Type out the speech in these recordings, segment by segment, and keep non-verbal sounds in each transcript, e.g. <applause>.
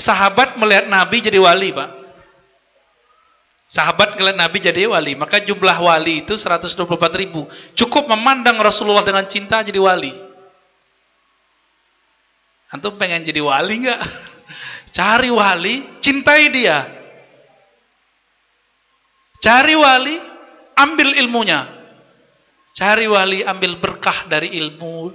Sahabat melihat Nabi jadi wali, Pak. Sahabat melihat Nabi jadi wali. Maka jumlah wali itu 124 ribu. Cukup memandang Rasulullah dengan cinta jadi wali. Antum pengen jadi wali nggak? <laughs> Cari wali, cintai dia. Cari wali, ambil ilmunya. Cari wali, ambil berkah dari ilmu.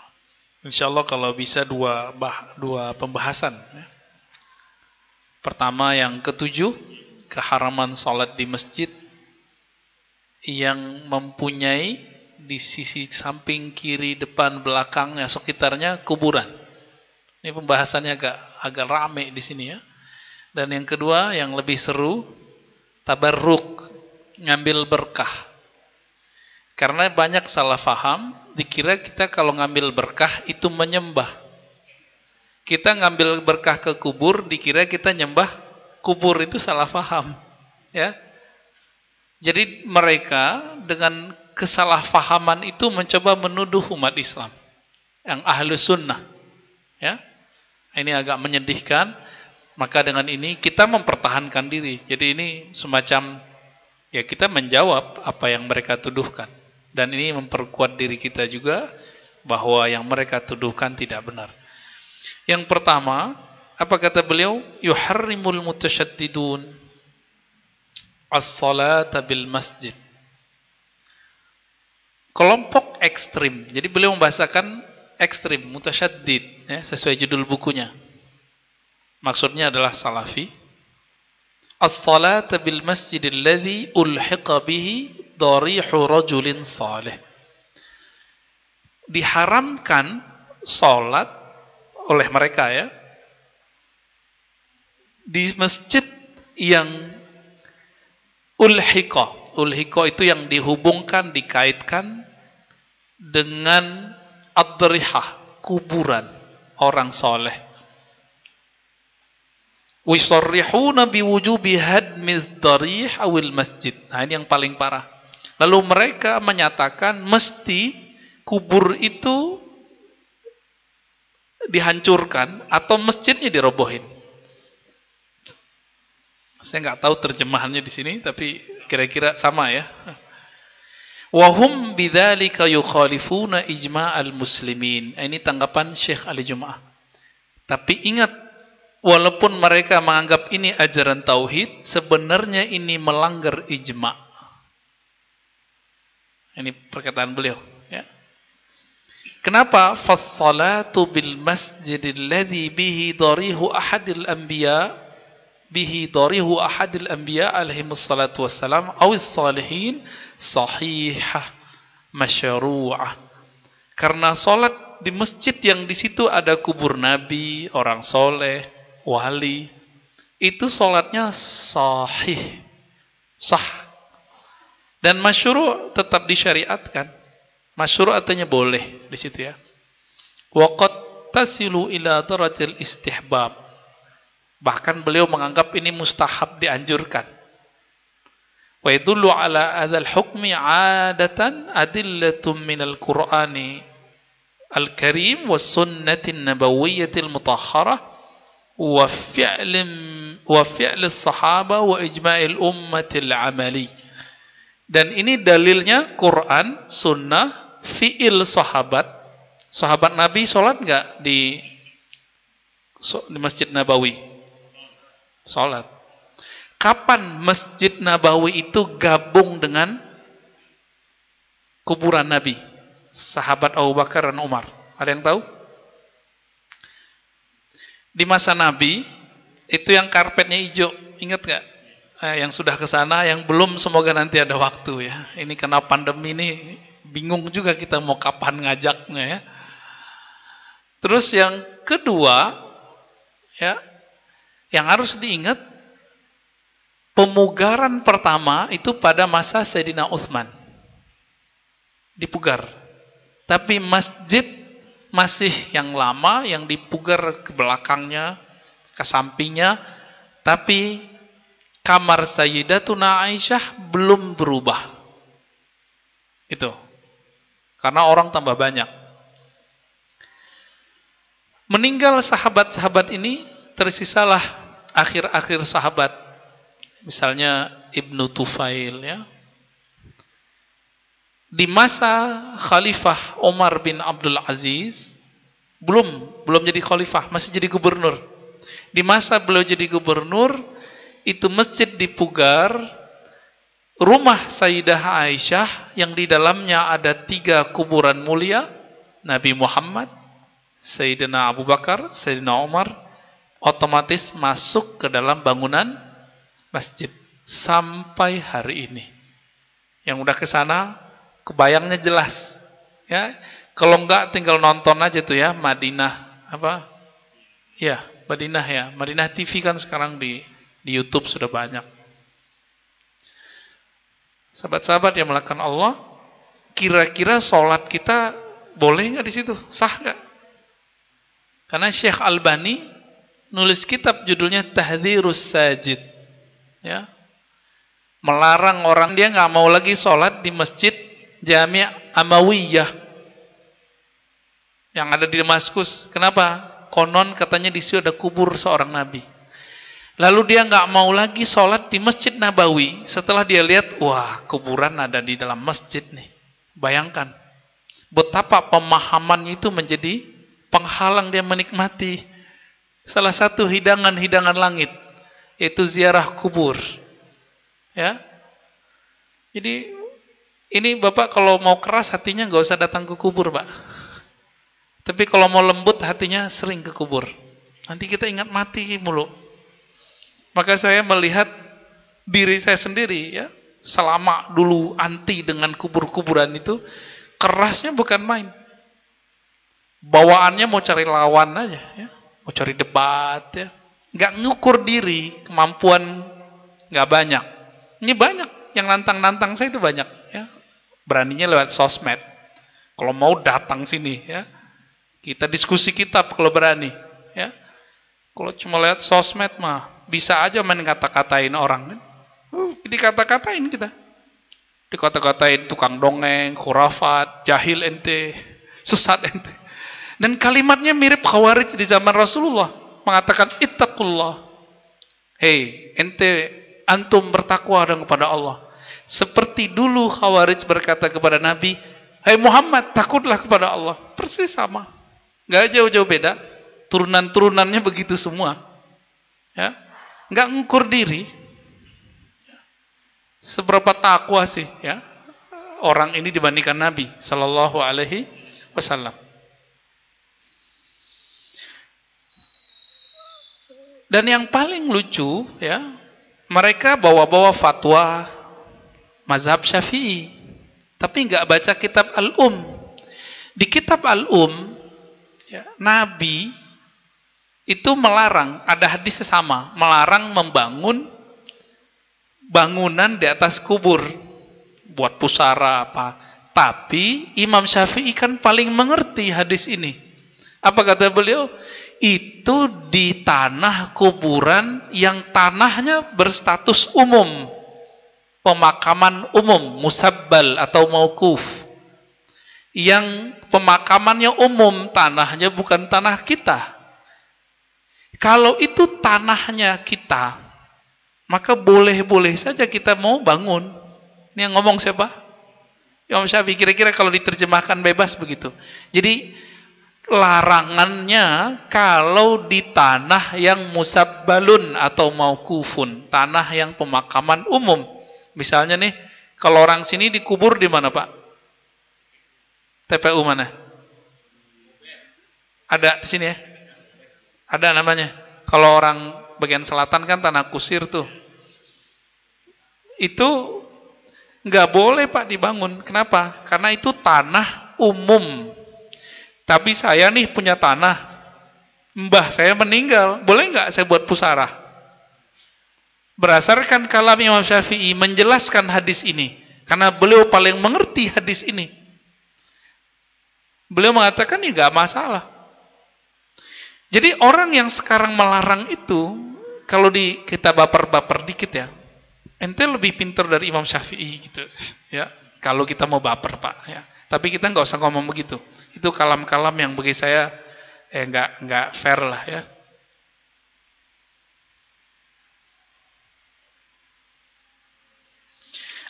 Insya Allah kalau bisa dua bah, dua pembahasan. Ya. Pertama yang ketujuh keharaman sholat di masjid yang mempunyai di sisi samping kiri depan belakang ya sekitarnya kuburan. Ini pembahasannya agak agak rame di sini ya. Dan yang kedua yang lebih seru tabarruk ngambil berkah. Karena banyak salah faham, dikira kita kalau ngambil berkah itu menyembah. Kita ngambil berkah ke kubur, dikira kita nyembah kubur itu salah faham. Ya. Jadi mereka dengan kesalahfahaman itu mencoba menuduh umat Islam yang ahlu sunnah. Ya. Ini agak menyedihkan. Maka dengan ini kita mempertahankan diri. Jadi ini semacam ya kita menjawab apa yang mereka tuduhkan. Dan ini memperkuat diri kita juga bahwa yang mereka tuduhkan tidak benar. Yang pertama, apa kata beliau? Yuharrimul mutasyaddidun as-salata bil masjid. Kelompok ekstrim. Jadi beliau membahasakan ekstrim, mutasyaddid, ya, sesuai judul bukunya. Maksudnya adalah salafi. As-salata bil masjidil ladzi ulhiqa bihi darihu rajulin salih. Diharamkan sholat oleh mereka ya di masjid yang ulhiqa. Ulhiqa itu yang dihubungkan, dikaitkan dengan adrihah, kuburan orang soleh. Wisarrihuna biwujubi hadmiz darih awil masjid. Nah ini yang paling parah. Lalu mereka menyatakan mesti kubur itu dihancurkan atau masjidnya dirobohin. Saya nggak tahu terjemahannya di sini, tapi kira-kira sama ya. Wahum bidzalika yukhalifuna ijma'al muslimin. Ini tanggapan Syekh Ali Jumaah. Tapi ingat, walaupun mereka menganggap ini ajaran tauhid, sebenarnya ini melanggar ijma'. Ini perkataan beliau. Ya. Kenapa? Fassalatu bil masjidil ladzi bihi darihu ahadil anbiya bihi darihu ahadil anbiya alaihi wassalatu wassalam awis salihin sahihah masyru'ah. Karena salat di masjid yang di situ ada kubur nabi, orang soleh, wali, itu salatnya sahih. Sah dan masyru' tetap disyariatkan. Masyru' artinya boleh di situ ya. Waqad tasilu ila daratil istihbab. Bahkan beliau menganggap ini mustahab dianjurkan. Wa yadullu ala adzal hukmi 'adatan adillatum minal Qur'ani al-Karim was sunnatin nabawiyyatil mutahharah wa fi'lin wa fi'lis sahaba wa ijma'il ummatil 'amali. Dan ini dalilnya Quran, Sunnah, fiil sahabat. Sahabat Nabi sholat nggak di di Masjid Nabawi? Sholat. Kapan Masjid Nabawi itu gabung dengan kuburan Nabi? Sahabat Abu Bakar dan Umar. Ada yang tahu? Di masa Nabi, itu yang karpetnya hijau. Ingat nggak? Eh, yang sudah ke sana, yang belum semoga nanti ada waktu ya. Ini karena pandemi ini Bingung juga kita mau kapan ngajaknya ya. Terus yang kedua, ya, yang harus diingat pemugaran pertama itu pada masa Sayyidina Utsman. Dipugar. Tapi masjid masih yang lama yang dipugar ke belakangnya, ke sampingnya, tapi kamar Sayyidatuna Aisyah belum berubah. Itu. Karena orang tambah banyak. Meninggal sahabat-sahabat ini tersisalah akhir-akhir sahabat. Misalnya Ibnu Tufail ya. Di masa Khalifah Umar bin Abdul Aziz belum belum jadi khalifah, masih jadi gubernur. Di masa beliau jadi gubernur, itu masjid dipugar, rumah Sayyidah Aisyah yang di dalamnya ada tiga kuburan mulia, Nabi Muhammad, Sayyidina Abu Bakar, Sayyidina Umar otomatis masuk ke dalam bangunan masjid sampai hari ini. Yang udah ke sana kebayangnya jelas. Ya, kalau enggak tinggal nonton aja tuh ya Madinah apa? Ya, Madinah ya. Madinah TV kan sekarang di di YouTube sudah banyak. Sahabat-sahabat yang melakukan Allah, kira-kira sholat kita boleh nggak di situ? Sah nggak? Karena Syekh Albani nulis kitab judulnya Tahdzirus Sajid. Ya. Melarang orang dia nggak mau lagi sholat di masjid Jami' Amawiyah yang ada di Damaskus. Kenapa? Konon katanya di situ ada kubur seorang nabi. Lalu dia nggak mau lagi sholat di Masjid Nabawi setelah dia lihat, wah kuburan ada di dalam masjid nih. Bayangkan, betapa pemahamannya itu menjadi penghalang dia menikmati salah satu hidangan-hidangan langit yaitu ziarah kubur. Ya. Jadi ini Bapak kalau mau keras hatinya nggak usah datang ke kubur, Pak. Tapi kalau mau lembut hatinya sering ke kubur. Nanti kita ingat mati mulu. Maka saya melihat diri saya sendiri ya, selama dulu anti dengan kubur-kuburan itu kerasnya bukan main. Bawaannya mau cari lawan aja ya. Mau cari debat ya. Nggak ngukur diri kemampuan nggak banyak. Ini banyak yang nantang-nantang saya itu banyak ya. Beraninya lewat sosmed. Kalau mau datang sini ya. Kita diskusi kitab kalau berani ya. Kalau cuma lihat sosmed mah bisa aja main kata-katain orang kan uh, dikata-katain kita dikata-katain tukang dongeng khurafat jahil ente sesat ente dan kalimatnya mirip khawarij di zaman Rasulullah. Mengatakan, ittaqullah. Hei, ente antum bertakwa dan kepada Allah. Seperti dulu khawarij berkata kepada Nabi, Hei Muhammad, takutlah kepada Allah. Persis sama. Gak jauh-jauh beda. Turunan-turunannya begitu semua. Ya, nggak ngukur diri. Seberapa takwa sih ya orang ini dibandingkan Nabi Sallallahu Alaihi Wasallam. Dan yang paling lucu ya, mereka bawa-bawa fatwa mazhab Syafi'i, tapi nggak baca kitab Al-Um. Di kitab Al-Um, ya, Nabi itu melarang, ada hadis sesama, melarang membangun bangunan di atas kubur buat pusara apa. Tapi Imam Syafi'i kan paling mengerti hadis ini. Apa kata beliau? itu di tanah kuburan yang tanahnya berstatus umum pemakaman umum musabbal atau maukuf yang pemakamannya umum tanahnya bukan tanah kita kalau itu tanahnya kita maka boleh-boleh saja kita mau bangun ini yang ngomong siapa? Imam Syafi'i kira-kira kalau diterjemahkan bebas begitu jadi larangannya kalau di tanah yang musabbalun atau maukufun, tanah yang pemakaman umum. Misalnya nih, kalau orang sini dikubur di mana, Pak? TPU mana? Ada di sini ya? Ada namanya. Kalau orang bagian selatan kan tanah kusir tuh. Itu Nggak boleh Pak dibangun. Kenapa? Karena itu tanah umum. Tapi saya nih punya tanah. Mbah saya meninggal. Boleh nggak saya buat pusara? Berdasarkan kalam Imam Syafi'i menjelaskan hadis ini. Karena beliau paling mengerti hadis ini. Beliau mengatakan ini nggak masalah. Jadi orang yang sekarang melarang itu, kalau di kita baper-baper dikit ya, ente lebih pinter dari Imam Syafi'i gitu, <laughs> ya. Kalau kita mau baper pak, ya. Tapi kita nggak usah ngomong begitu. Itu kalam-kalam yang bagi saya eh nggak nggak fair lah ya.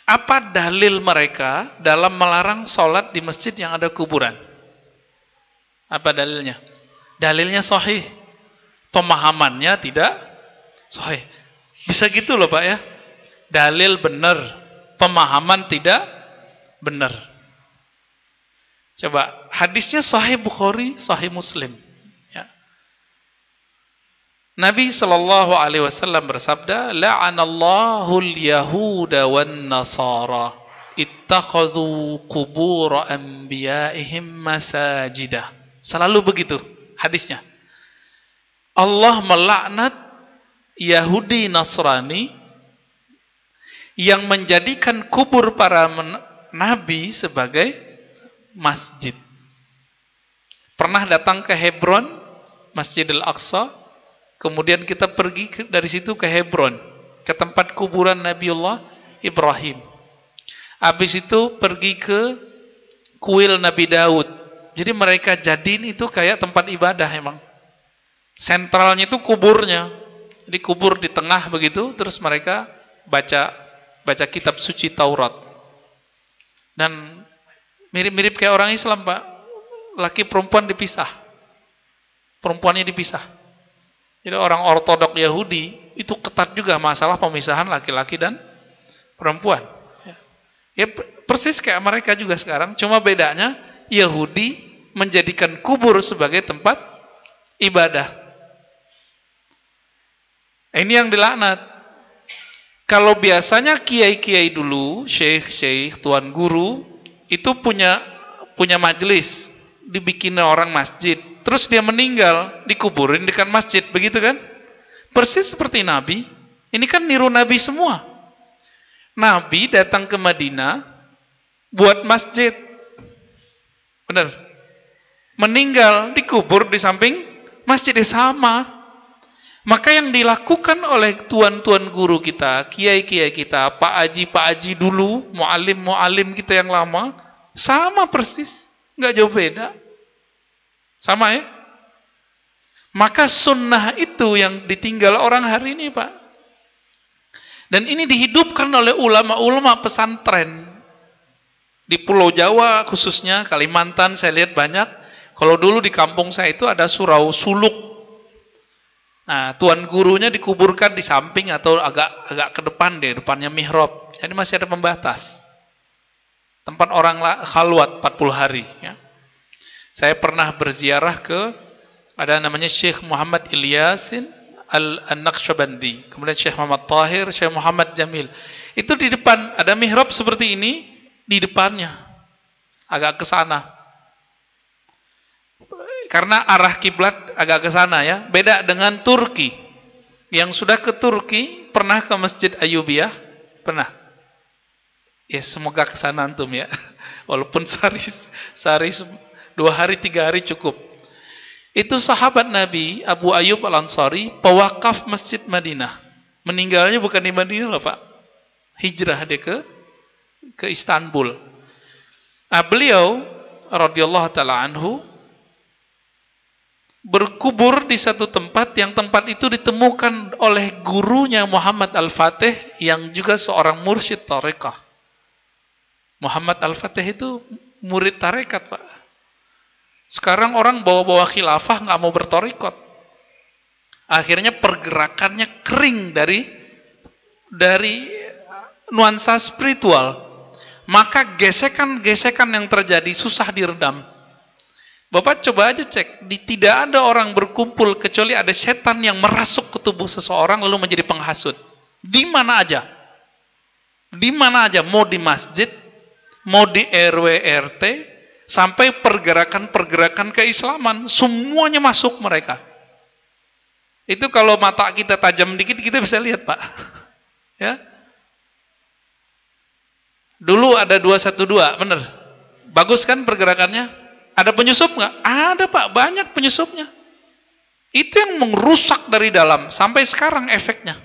Apa dalil mereka dalam melarang sholat di masjid yang ada kuburan? Apa dalilnya? Dalilnya sahih. Pemahamannya tidak sahih. Bisa gitu loh Pak ya. Dalil benar, pemahaman tidak benar. Coba hadisnya sahih Bukhari, sahih Muslim. Ya. Nabi Shallallahu Alaihi Wasallam bersabda, "La'anallahu al-Yahuda wan Nasara, ittakhazu kubur anbiya'ihim masajidah." Selalu begitu hadisnya. Allah melaknat Yahudi Nasrani yang menjadikan kubur para nabi sebagai masjid. Pernah datang ke Hebron, Masjidil Aqsa, kemudian kita pergi dari situ ke Hebron, ke tempat kuburan Nabiullah Ibrahim. Habis itu pergi ke kuil Nabi Daud, jadi mereka jadiin itu kayak tempat ibadah emang. Sentralnya itu kuburnya. Jadi kubur di tengah begitu, terus mereka baca baca kitab suci Taurat. Dan mirip-mirip kayak orang Islam, Pak. Laki perempuan dipisah. Perempuannya dipisah. Jadi orang ortodok Yahudi itu ketat juga masalah pemisahan laki-laki dan perempuan. Ya persis kayak mereka juga sekarang, cuma bedanya Yahudi menjadikan kubur sebagai tempat ibadah. Ini yang dilaknat. Kalau biasanya kiai-kiai dulu, syekh-syekh, tuan guru, itu punya punya majelis, dibikin orang masjid, terus dia meninggal, dikuburin dekat masjid, begitu kan? Persis seperti Nabi. Ini kan niru Nabi semua. Nabi datang ke Madinah buat masjid, Benar. Meninggal dikubur di samping masjid sama. Maka yang dilakukan oleh tuan-tuan guru kita, kiai-kiai kita, Pak Aji, Pak Aji dulu, mualim-mualim kita yang lama, sama persis, nggak jauh beda. Sama ya? Maka sunnah itu yang ditinggal orang hari ini, Pak. Dan ini dihidupkan oleh ulama-ulama pesantren. Di Pulau Jawa khususnya, Kalimantan saya lihat banyak. Kalau dulu di kampung saya itu ada surau suluk. Nah, tuan gurunya dikuburkan di samping atau agak agak ke depan deh, depannya mihrab. Jadi masih ada pembatas. Tempat orang khalwat 40 hari. Ya. Saya pernah berziarah ke ada namanya Syekh Muhammad Ilyasin Al-Naqsyabandi. Kemudian Syekh Muhammad Tahir, Syekh Muhammad Jamil. Itu di depan ada mihrab seperti ini, di depannya. Agak ke sana. Karena arah kiblat agak ke sana ya. Beda dengan Turki. Yang sudah ke Turki, pernah ke Masjid Ayubiyah? Pernah. Ya semoga ke sana antum ya. <laughs> Walaupun sehari, sehari dua hari, tiga hari cukup. Itu sahabat Nabi Abu Ayyub Al-Ansari, pewakaf Masjid Madinah. Meninggalnya bukan di Madinah loh Pak. Hijrah dia ke ke Istanbul. Nah, beliau radhiyallahu taala anhu berkubur di satu tempat yang tempat itu ditemukan oleh gurunya Muhammad Al-Fatih yang juga seorang mursyid tarekah. Muhammad Al-Fatih itu murid tarekat, Pak. Sekarang orang bawa-bawa khilafah nggak mau bertorikot. Akhirnya pergerakannya kering dari dari nuansa spiritual maka gesekan-gesekan yang terjadi susah diredam. Bapak coba aja cek, di, tidak ada orang berkumpul kecuali ada setan yang merasuk ke tubuh seseorang lalu menjadi penghasut. Di mana aja. Di mana aja, mau di masjid, mau di RW RT, sampai pergerakan-pergerakan keislaman, semuanya masuk mereka. Itu kalau mata kita tajam dikit kita bisa lihat, Pak. <laughs> ya. Dulu ada 212, benar. Bagus kan pergerakannya? Ada penyusup nggak? Ada, Pak, banyak penyusupnya. Itu yang merusak dari dalam sampai sekarang efeknya.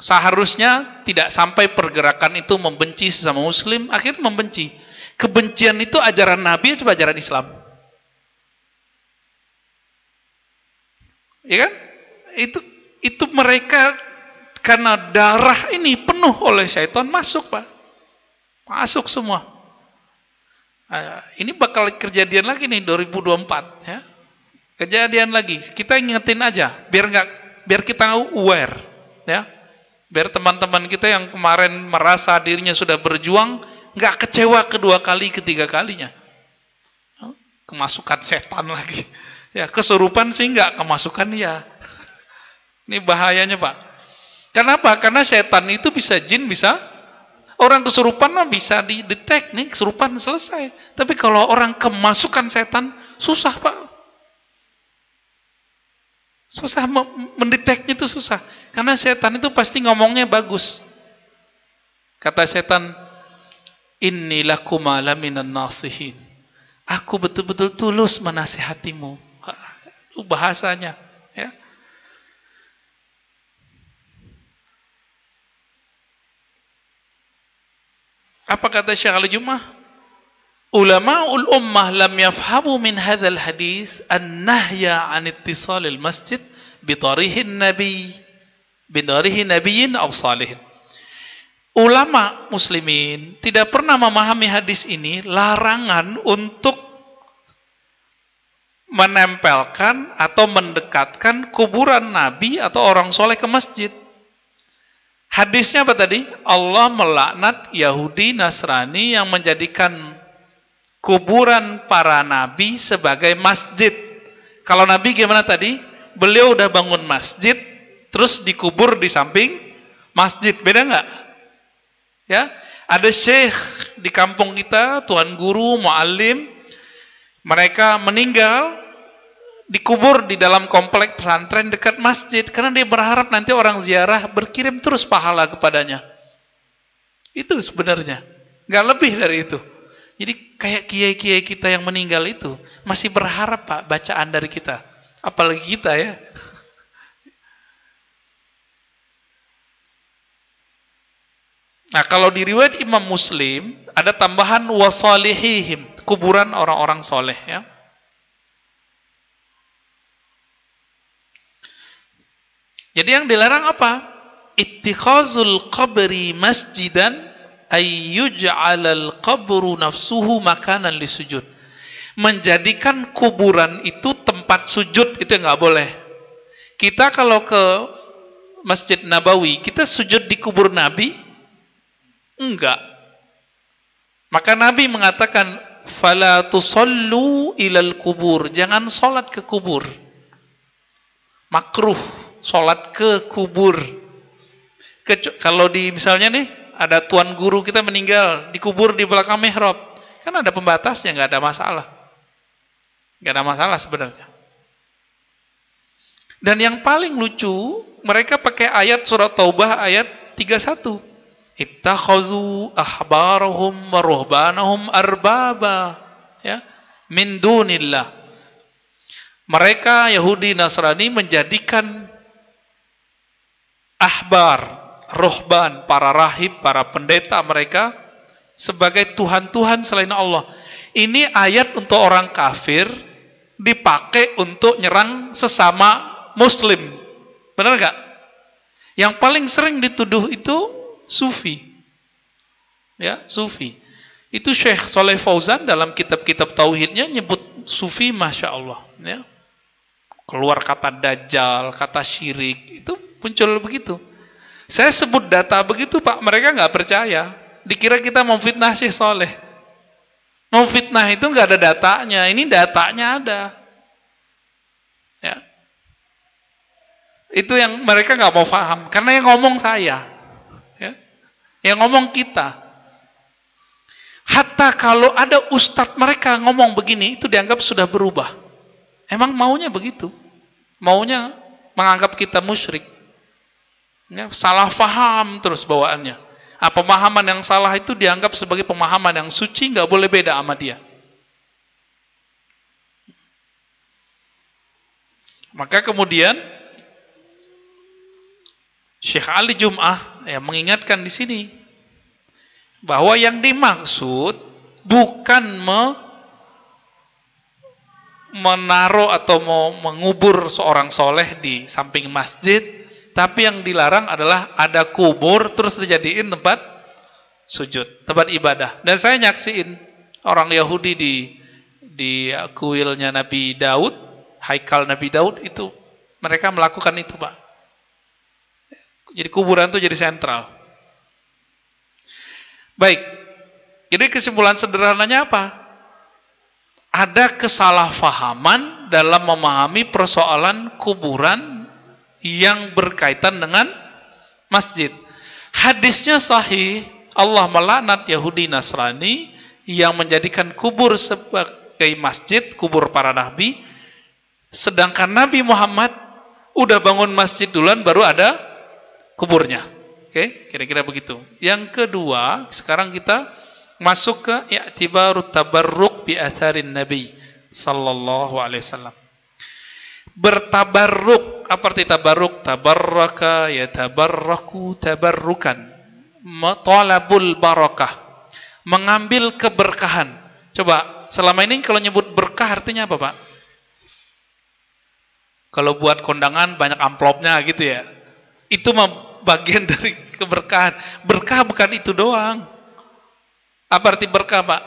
Seharusnya tidak sampai pergerakan itu membenci sesama muslim, akhirnya membenci. Kebencian itu ajaran Nabi atau ajaran Islam? Ya kan? Itu itu mereka karena darah ini penuh oleh syaitan masuk, Pak. Masuk semua. Nah, ini bakal kejadian lagi nih 2024 ya. Kejadian lagi. Kita ingetin aja biar nggak biar kita aware ya. Biar teman-teman kita yang kemarin merasa dirinya sudah berjuang nggak kecewa kedua kali, ketiga kalinya. Kemasukan setan lagi. Ya, kesurupan sih nggak kemasukan ya. Ini bahayanya Pak. Kenapa? Karena setan itu bisa jin, bisa orang kesurupan mah bisa didetek nih, kesurupan selesai. Tapi kalau orang kemasukan setan, susah Pak. Susah mendeteknya itu susah. Karena setan itu pasti ngomongnya bagus. Kata setan, Inilah kumala minan nasihin. Aku betul-betul tulus menasihatimu. Bahasanya. Ya. Apa kata Syekh Al-Jumah? Ulama ul ummah lam yafhamu min hadzal hadis an-nahya an ittisalil masjid bi tarihin nabi bi tarihin nabiyyin aw salihin ulama muslimin tidak pernah memahami hadis ini larangan untuk menempelkan atau mendekatkan kuburan nabi atau orang soleh ke masjid. Hadisnya apa tadi? Allah melaknat Yahudi Nasrani yang menjadikan kuburan para nabi sebagai masjid. Kalau nabi gimana tadi? Beliau udah bangun masjid, terus dikubur di samping masjid. Beda nggak? Ya, ada syekh di kampung kita, tuan guru, muallim, mereka meninggal dikubur di dalam komplek pesantren dekat masjid karena dia berharap nanti orang ziarah berkirim terus pahala kepadanya. Itu sebenarnya, nggak lebih dari itu. Jadi kayak kiai-kiai kita yang meninggal itu masih berharap pak bacaan dari kita, apalagi kita ya. Nah, kalau di riwayat Imam Muslim ada tambahan wasalihihim, kuburan orang-orang soleh ya. Jadi yang dilarang apa? Ittikhazul qabri masjidan ay yuj'alal qabru nafsuhu makanan lisujud. Menjadikan kuburan itu tempat sujud itu nggak boleh. Kita kalau ke Masjid Nabawi, kita sujud di kubur Nabi, Enggak. Maka Nabi mengatakan, "Fala tusallu ilal kubur." Jangan sholat ke kubur. Makruh sholat ke kubur. Kecu kalau di misalnya nih ada tuan guru kita meninggal dikubur di belakang mihrab, kan ada pembatasnya, nggak ada masalah. Nggak ada masalah sebenarnya. Dan yang paling lucu, mereka pakai ayat surat Taubah ayat 31 ittakhazu ahbarahum wa ruhbanahum arbaba ya min dunillah mereka Yahudi Nasrani menjadikan ahbar ruhban para rahib para pendeta mereka sebagai tuhan-tuhan selain Allah ini ayat untuk orang kafir dipakai untuk nyerang sesama muslim benar nggak yang paling sering dituduh itu sufi. Ya, sufi. Itu Syekh Soleh Fauzan dalam kitab-kitab tauhidnya nyebut sufi Masya Allah. Ya. Keluar kata dajjal, kata syirik, itu muncul begitu. Saya sebut data begitu Pak, mereka nggak percaya. Dikira kita mau fitnah Syekh Soleh. Mau fitnah itu nggak ada datanya, ini datanya ada. Ya. Itu yang mereka nggak mau paham, karena yang ngomong saya. Yang ngomong kita. Hatta kalau ada ustadz mereka ngomong begini, itu dianggap sudah berubah. Emang maunya begitu. Maunya menganggap kita musyrik. Ya, salah faham terus bawaannya. Nah, pemahaman yang salah itu dianggap sebagai pemahaman yang suci, nggak boleh beda sama dia. Maka kemudian Syekh Ali Jum'ah ya, mengingatkan di sini bahwa yang dimaksud bukan me, menaruh atau mau mengubur seorang soleh di samping masjid, tapi yang dilarang adalah ada kubur terus dijadiin tempat sujud, tempat ibadah. Dan saya nyaksiin orang Yahudi di di kuilnya Nabi Daud, haikal Nabi Daud itu mereka melakukan itu, Pak. Jadi kuburan itu jadi sentral. Baik. Jadi kesimpulan sederhananya apa? Ada kesalahpahaman dalam memahami persoalan kuburan yang berkaitan dengan masjid. Hadisnya sahih, Allah melaknat Yahudi Nasrani yang menjadikan kubur sebagai masjid, kubur para nabi, sedangkan Nabi Muhammad udah bangun masjid duluan baru ada kuburnya. Oke, kira-kira begitu. Yang kedua, sekarang kita masuk ke i'tibarut tabarruk bi atharin nabi sallallahu alaihi wasallam. Bertabarruk, apa arti tabarruk? Tabarraka ya tabarraku tabarrukan. Talabul barakah. Mengambil keberkahan. Coba, selama ini kalau nyebut berkah artinya apa, Pak? Kalau buat kondangan banyak amplopnya gitu ya. Itu bagian <laughs> dari keberkahan. Berkah bukan itu doang. Apa arti berkah, Pak?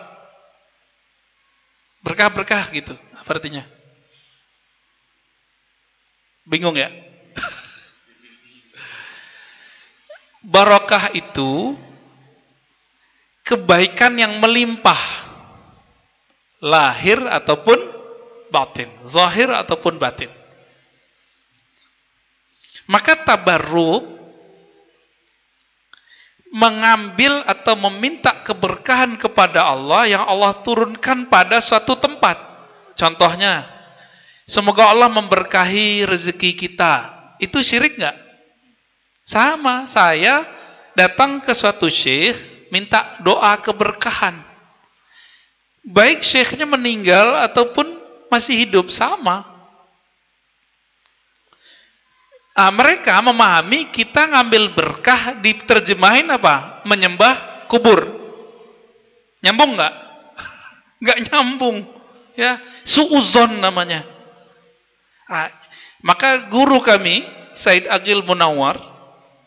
Berkah-berkah gitu. Apa artinya? Bingung ya? Barokah itu kebaikan yang melimpah. Lahir ataupun batin. Zahir ataupun batin. Maka tabarruk mengambil atau meminta keberkahan kepada Allah yang Allah turunkan pada suatu tempat. Contohnya, semoga Allah memberkahi rezeki kita. Itu syirik nggak? Sama, saya datang ke suatu syekh, minta doa keberkahan. Baik syekhnya meninggal ataupun masih hidup, sama. Nah, mereka memahami kita ngambil berkah diterjemahin apa? Menyembah kubur. Nyambung nggak? <laughs> Nggak nyambung. Ya, suuzon namanya. Nah, maka guru kami Said Agil Munawar,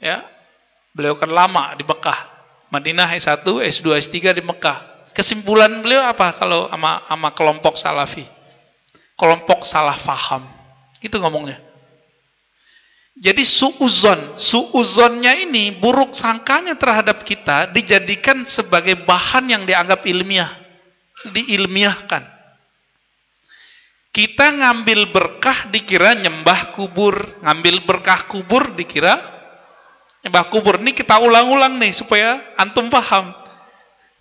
ya, beliau kan lama di Mekah, Madinah S1, S2, S3 di Mekah. Kesimpulan beliau apa kalau sama, sama kelompok Salafi? Kelompok salah faham. Itu ngomongnya. Jadi suuzon, suuzonnya ini buruk sangkanya terhadap kita dijadikan sebagai bahan yang dianggap ilmiah, diilmiahkan. Kita ngambil berkah dikira nyembah kubur, ngambil berkah kubur dikira nyembah kubur. Ini kita ulang-ulang nih supaya antum paham.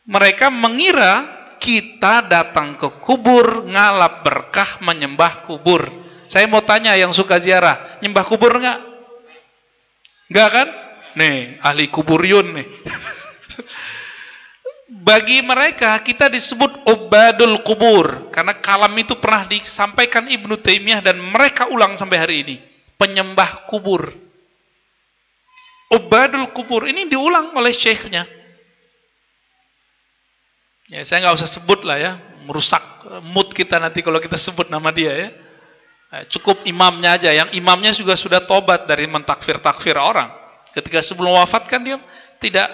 Mereka mengira kita datang ke kubur ngalap berkah menyembah kubur. Saya mau tanya yang suka ziarah, nyembah kubur enggak? Enggak kan? Nih, ahli kuburyun nih. <laughs> Bagi mereka kita disebut obadul kubur karena kalam itu pernah disampaikan Ibnu Taimiyah dan mereka ulang sampai hari ini. Penyembah kubur. Obadul kubur ini diulang oleh syekhnya. Ya, saya nggak usah sebut lah ya, merusak mood kita nanti kalau kita sebut nama dia ya. Eh, cukup imamnya aja, yang imamnya juga sudah tobat dari mentakfir-takfir orang. Ketika sebelum wafat kan dia tidak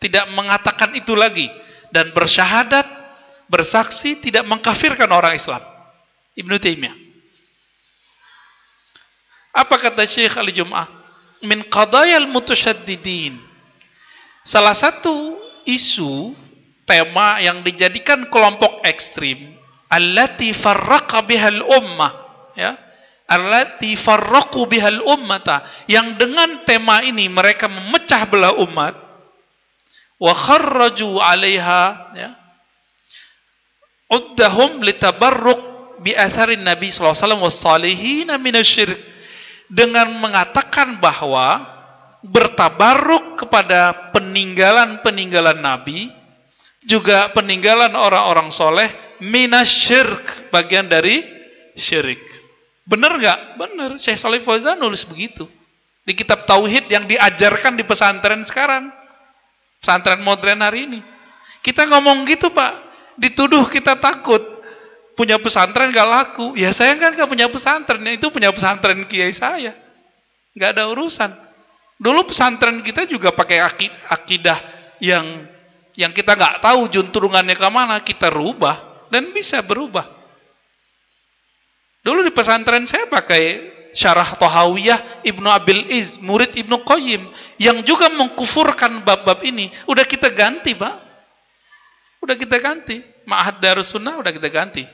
tidak mengatakan itu lagi dan bersyahadat, bersaksi tidak mengkafirkan orang Islam. Ibnu Taimiyah. Apa kata Syekh Ali Jum'ah? Min qadayal mutasyaddidin. Salah satu isu tema yang dijadikan kelompok ekstrim allati farraqa bihal ummah ya allati farraqu bihal ummata yang dengan tema ini mereka memecah belah umat wa kharraju 'alaiha ya. Uddahum litabarruk bi atharin Nabi sallallahu alaihi wasallam wassalihin minasyirik dengan mengatakan bahwa bertabaruk kepada peninggalan-peninggalan Nabi juga peninggalan orang-orang soleh minasyirk bagian dari syirik. Benar nggak? benar. Syekh Salih Fauzan nulis begitu. Di kitab Tauhid yang diajarkan di pesantren sekarang pesantren modern hari ini. Kita ngomong gitu Pak, dituduh kita takut. Punya pesantren gak laku. Ya saya kan gak punya pesantren, itu punya pesantren kiai saya. Gak ada urusan. Dulu pesantren kita juga pakai akidah yang yang kita nggak tahu junturungannya ke mana, kita rubah dan bisa berubah. Dulu di pesantren saya pakai syarah Tohawiyah Ibnu Abil Iz, murid Ibnu Qayyim yang juga mengkufurkan bab-bab ini. Udah kita ganti, Pak. Udah kita ganti. Ma'had Darus Sunnah udah kita ganti.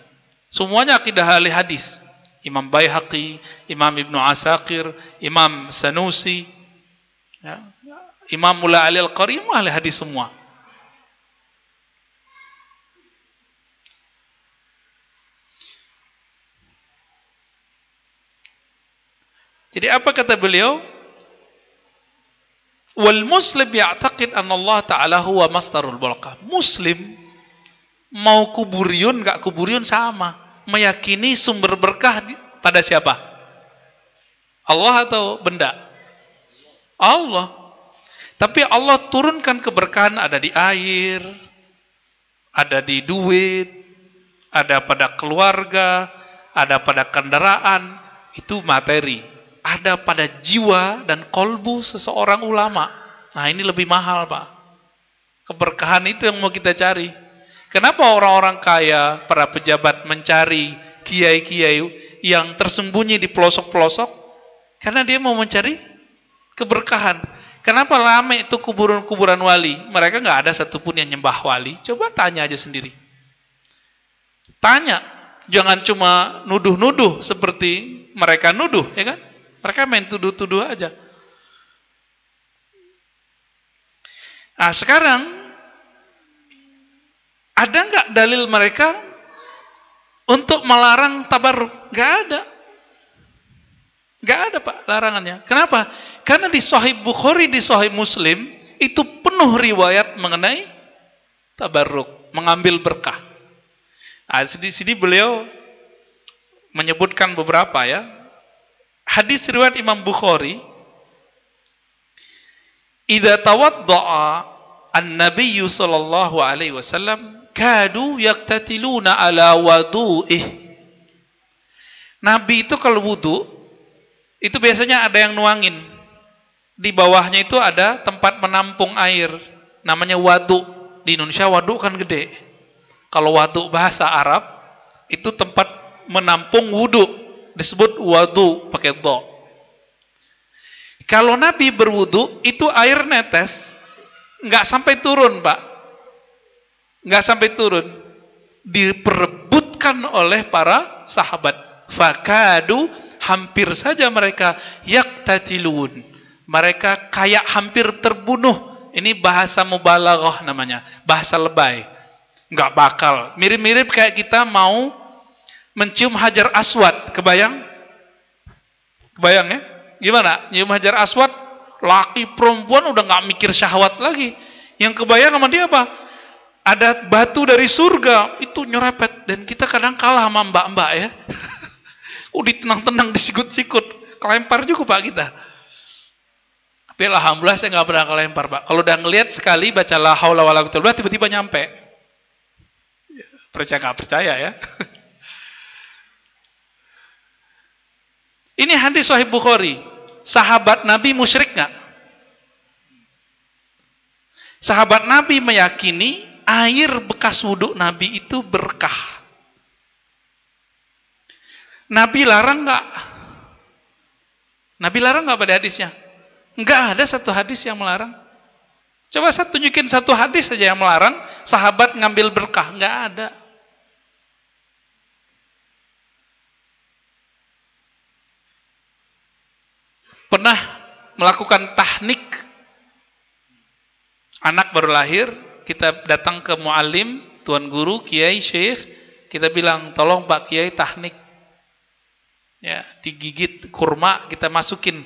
Semuanya akidah ahli hadis. Imam Baihaqi, Imam Ibnu Asakir, Imam Sanusi, ya. Imam Mula Ali Al-Qari, ahli hadis semua. Jadi apa kata beliau? Wal muslim ya'taqid anna Allah Ta'ala huwa masdarul barakah. Muslim mau kuburion enggak kuburion sama, meyakini sumber berkah pada siapa? Allah atau benda? Allah. Tapi Allah turunkan keberkahan ada di air, ada di duit, ada pada keluarga, ada pada kendaraan, itu materi ada pada jiwa dan kolbu seseorang ulama. Nah ini lebih mahal Pak. Keberkahan itu yang mau kita cari. Kenapa orang-orang kaya, para pejabat mencari kiai-kiai yang tersembunyi di pelosok-pelosok? Karena dia mau mencari keberkahan. Kenapa lama itu kuburan-kuburan wali? Mereka nggak ada satupun yang nyembah wali. Coba tanya aja sendiri. Tanya, jangan cuma nuduh-nuduh seperti mereka nuduh, ya kan? Mereka main tuduh-tuduh aja. Nah sekarang ada nggak dalil mereka untuk melarang tabarruk? Nggak ada. Nggak ada pak larangannya. Kenapa? Karena di Sahih Bukhari, di Sahih Muslim itu penuh riwayat mengenai tabarruk, mengambil berkah. Nah, di sini beliau menyebutkan beberapa ya hadis riwayat Imam Bukhari Idza tawaddaa an-nabiy sallallahu alaihi wasallam kadu yaktatiluna ala wudu'ih Nabi itu kalau wudu itu biasanya ada yang nuangin. Di bawahnya itu ada tempat menampung air namanya wadu di Indonesia wadu kan gede. Kalau wadu bahasa Arab itu tempat menampung wudu disebut wadu pakai do. Kalau Nabi berwudu itu air netes nggak sampai turun, Pak. nggak sampai turun. Diperebutkan oleh para sahabat. Fakadu hampir saja mereka yaktatilun. Mereka kayak hampir terbunuh. Ini bahasa mubalaghah namanya, bahasa lebay. Nggak bakal. Mirip-mirip kayak kita mau mencium hajar aswad, kebayang? Kebayang ya? Gimana? Nyium hajar aswad, laki perempuan udah nggak mikir syahwat lagi. Yang kebayang sama dia apa? Ada batu dari surga, itu nyerepet. Dan kita kadang kalah sama mbak-mbak ya. <laughs> Udah tenang-tenang disikut-sikut. Kelempar juga pak kita. Tapi alhamdulillah saya nggak pernah kelempar pak. Kalau udah ngelihat sekali baca la haula tiba-tiba nyampe. Percaya nggak percaya ya? <laughs> Ini hadis Sahih Bukhari. Sahabat Nabi musyrik nggak? Sahabat Nabi meyakini air bekas wudhu Nabi itu berkah. Nabi larang nggak? Nabi larang nggak pada hadisnya? Nggak ada satu hadis yang melarang. Coba saya tunjukin satu hadis saja yang melarang sahabat ngambil berkah. Nggak ada. Pernah melakukan tahnik Anak baru lahir, kita datang ke muallim, tuan guru, kiai, syekh, kita bilang, tolong Pak Kiai tahnik. Ya, digigit kurma kita masukin.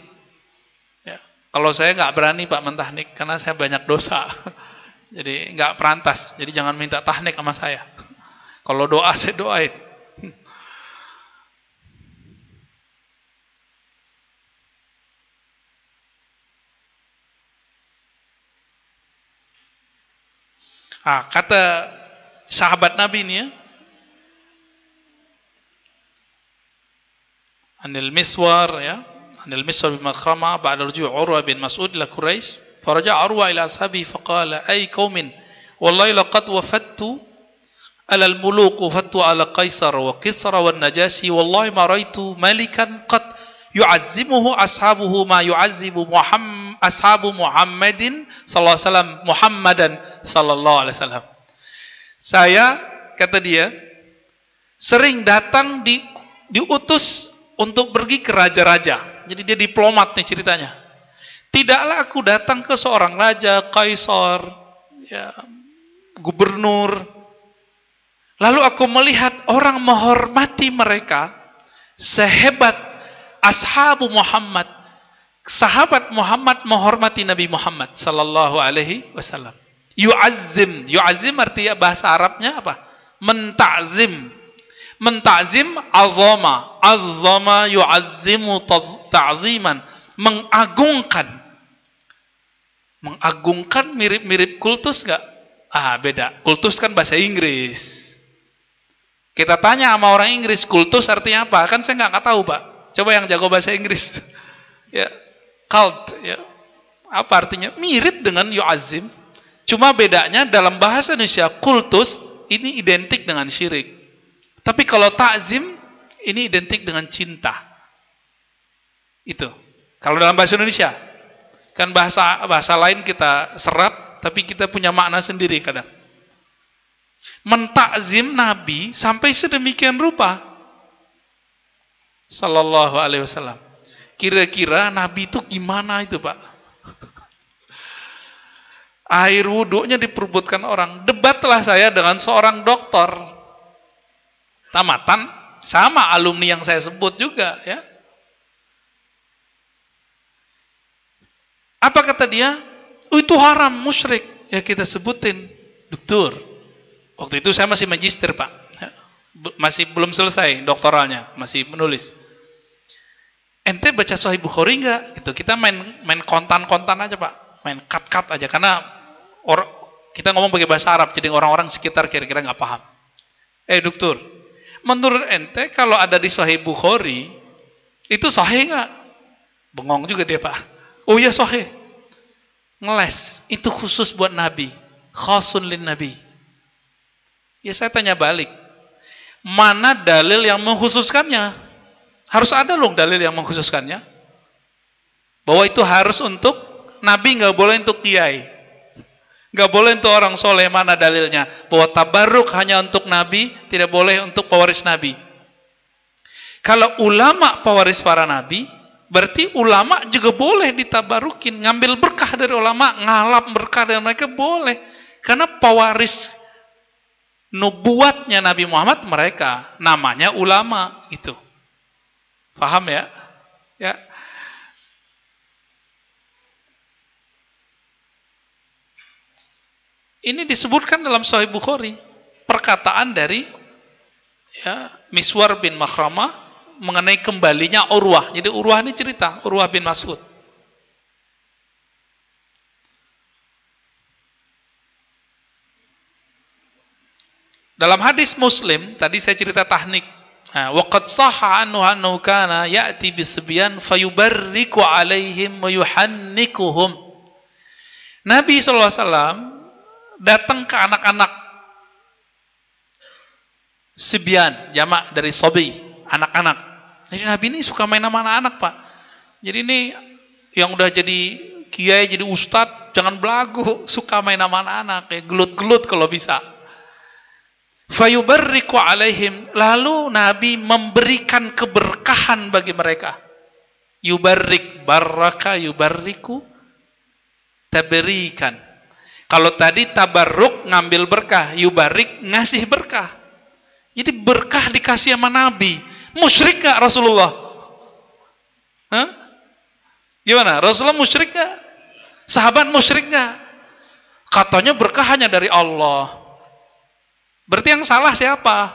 Ya, kalau saya nggak berani Pak mentahnik karena saya banyak dosa. <laughs> Jadi nggak perantas. Jadi jangan minta tahnik sama saya. <laughs> Kalau doa saya doain. Ah, kata sahabat Nabi ini ya. Anil Miswar ya. Anil Miswar bin Makhrama ba'da ruju' Urwa bin Mas'ud ila Quraisy. Faraja Urwa ila ashabi faqala ay qaumin wallahi laqad wafattu ala al-muluq wafattu ala Qaisar wa Kisra wa Najasi wallahi ma raitu malikan qad yu'azzimuhu ashabuhu ma yu'azzibu Muhammad ashabu Muhammadin sallallahu alaihi wasallam Muhammadan sallallahu alaihi wasallam. Saya kata dia sering datang di diutus untuk pergi ke raja-raja. Jadi dia diplomat nih ceritanya. Tidaklah aku datang ke seorang raja, kaisar, ya, gubernur. Lalu aku melihat orang menghormati mereka sehebat ashabu Muhammad sahabat Muhammad menghormati Nabi Muhammad sallallahu alaihi wasallam. Yu'azzim, yu'azzim artinya bahasa Arabnya apa? Mentazim. Mentazim azama, azama yu'azzimu ta'ziman, mengagungkan. Mengagungkan mirip-mirip kultus enggak? Ah, beda. Kultus kan bahasa Inggris. Kita tanya sama orang Inggris, kultus artinya apa? Kan saya nggak tahu, Pak. Coba yang jago bahasa Inggris. <laughs> ya, cult ya. Apa artinya? Mirip dengan yu'azim. Cuma bedanya dalam bahasa Indonesia kultus ini identik dengan syirik. Tapi kalau takzim ini identik dengan cinta. Itu. Kalau dalam bahasa Indonesia. Kan bahasa bahasa lain kita serap tapi kita punya makna sendiri kadang. Mentakzim Nabi sampai sedemikian rupa. Sallallahu alaihi wasallam. Kira-kira Nabi itu gimana itu Pak? Air wudhunya diperbutkan orang. Debatlah saya dengan seorang dokter. Tamatan, sama alumni yang saya sebut juga. ya. Apa kata dia? Itu haram, musyrik. Ya kita sebutin. Dokter. Waktu itu saya masih magister Pak. Masih belum selesai doktoralnya. Masih menulis ente baca Sahih Bukhari enggak gitu. Kita main main kontan-kontan aja pak. Main cut-cut aja. Karena or, kita ngomong pakai bahasa Arab jadi orang-orang sekitar kira-kira nggak paham. Eh dokter menurut ente kalau ada di Sahih Bukhari itu sahih nggak? Bengong juga dia pak. Oh iya sahih. Ngeles. Itu khusus buat Nabi. Khasun lin Nabi. Ya saya tanya balik. Mana dalil yang mengkhususkannya harus ada loh dalil yang mengkhususkannya. Bahwa itu harus untuk Nabi, nggak boleh untuk kiai. Nggak boleh untuk orang soleh, mana dalilnya? Bahwa tabarruk hanya untuk Nabi, tidak boleh untuk pewaris Nabi. Kalau ulama pewaris para Nabi, berarti ulama juga boleh ditabarukin. Ngambil berkah dari ulama, ngalap berkah dari mereka boleh. Karena pewaris nubuatnya Nabi Muhammad mereka, namanya ulama. Gitu. Paham ya? Ya. Ini disebutkan dalam Sahih Bukhari perkataan dari ya, Miswar bin Makhrama mengenai kembalinya Urwah. Jadi Urwah ini cerita, Urwah bin Mas'ud. Dalam hadis Muslim, tadi saya cerita tahnik Waqad sahha anhu annahu kana ya'ti bisbyan fayubarriku alaihim wa yuhannikuhum. Nabi SAW datang ke anak-anak Sibyan, jamak dari sobi, anak-anak. Jadi Nabi ini suka main sama anak-anak, Pak. Jadi ini yang udah jadi kiai, jadi ustadz, jangan belagu, <laughs> suka main sama anak-anak, kayak gelut-gelut kalau bisa. Fayubarriku alaihim. Lalu Nabi memberikan keberkahan bagi mereka. Yubarrik baraka yubarriku taberikan. Kalau tadi tabarruk ngambil berkah, yubarik ngasih berkah. Jadi berkah dikasih sama Nabi. Musyrik gak Rasulullah? Hah? Gimana? Rasulullah musyrik gak? Sahabat musyrik gak? Katanya berkah hanya dari Allah. Berarti yang salah siapa?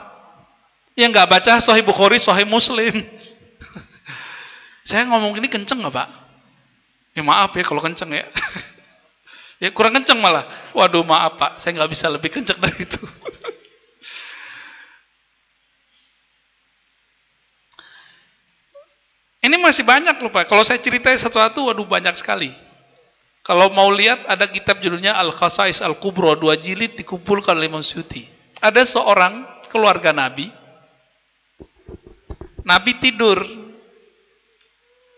Yang gak baca Sahih Bukhari, Sahih Muslim. <laughs> Saya ngomong ini kenceng gak Pak? Ya maaf ya kalau kenceng ya. <laughs> Ya kurang kenceng malah. Waduh maaf Pak, saya nggak bisa lebih kenceng dari itu. <laughs> Ini masih banyak loh Pak. Kalau saya ceritain satu-satu, waduh banyak sekali. Kalau mau lihat ada kitab judulnya Al-Khasais Al-Kubro, dua jilid dikumpulkan oleh Imam Syuti. Ada seorang keluarga Nabi, Nabi tidur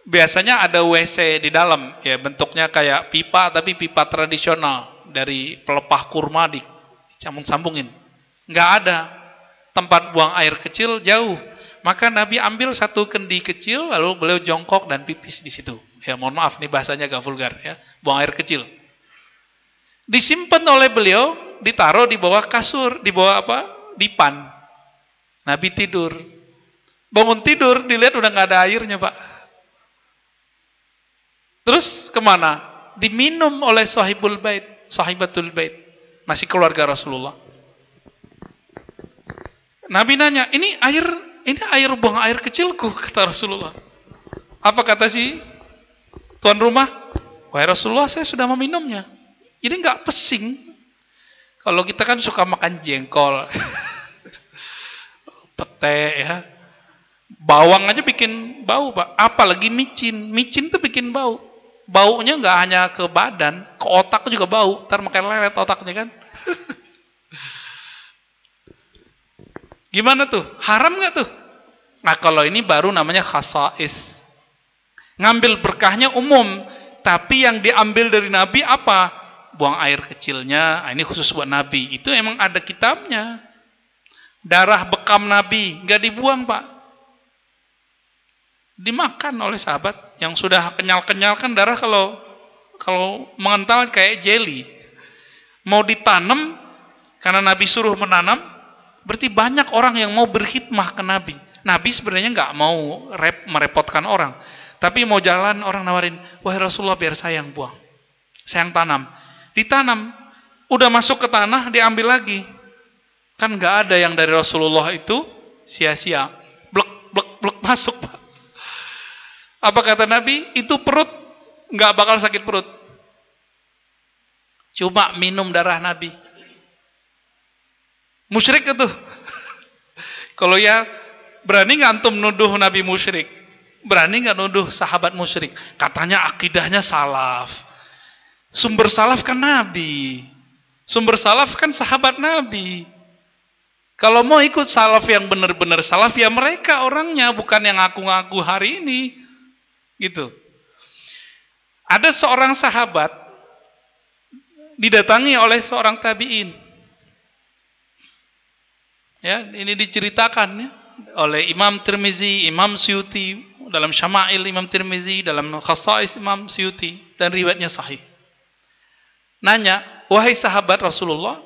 biasanya ada WC di dalam, ya bentuknya kayak pipa tapi pipa tradisional dari pelepah kurma di sambung-sambungin. Nggak ada tempat buang air kecil jauh. Maka Nabi ambil satu kendi kecil lalu beliau jongkok dan pipis di situ. Ya mohon maaf nih bahasanya agak vulgar ya, buang air kecil. Disimpan oleh beliau, ditaruh di bawah kasur, di bawah apa? Dipan. Nabi tidur. Bangun tidur, dilihat udah nggak ada airnya, Pak. Terus ke mana? Diminum oleh sahibul bait, sahibatul bait. Masih keluarga Rasulullah. Nabi nanya, ini air, ini air buang air kecilku, <laughs> kata Rasulullah. Apa kata si tuan rumah? Wahai Rasulullah, saya sudah meminumnya. Ini nggak pesing. Kalau kita kan suka makan jengkol, <laughs> pete ya, bawang aja bikin bau pak. Apalagi micin, micin tuh bikin bau baunya nggak hanya ke badan, ke otak juga bau. Ntar makan lelet otaknya kan. <laughs> Gimana tuh? Haram nggak tuh? Nah kalau ini baru namanya khasais. Ngambil berkahnya umum, tapi yang diambil dari Nabi apa? Buang air kecilnya, nah, ini khusus buat Nabi. Itu emang ada kitabnya. Darah bekam Nabi, nggak dibuang pak. Dimakan oleh sahabat yang sudah kenyal-kenyal kan darah kalau kalau mengental kayak jelly. Mau ditanam karena Nabi suruh menanam, berarti banyak orang yang mau berkhidmah ke Nabi. Nabi sebenarnya nggak mau rep, merepotkan orang, tapi mau jalan orang nawarin, wahai Rasulullah biar saya yang buang, saya yang tanam. Ditanam, udah masuk ke tanah diambil lagi. Kan nggak ada yang dari Rasulullah itu sia-sia, blek blek blek masuk. Apa kata Nabi? Itu perut nggak bakal sakit perut. Cuma minum darah Nabi. Musyrik itu. <laughs> Kalau ya berani nggak antum nuduh Nabi musyrik? Berani nggak nuduh sahabat musyrik? Katanya akidahnya salaf. Sumber salaf kan Nabi. Sumber salaf kan sahabat Nabi. Kalau mau ikut salaf yang benar-benar salaf ya mereka orangnya bukan yang ngaku-ngaku hari ini. Gitu. Ada seorang sahabat didatangi oleh seorang tabi'in. Ya, ini diceritakan ya, oleh Imam Tirmizi, Imam Syuti dalam Syama'il Imam Tirmizi, dalam Khasais Imam Syuti dan riwayatnya sahih. Nanya, wahai sahabat Rasulullah,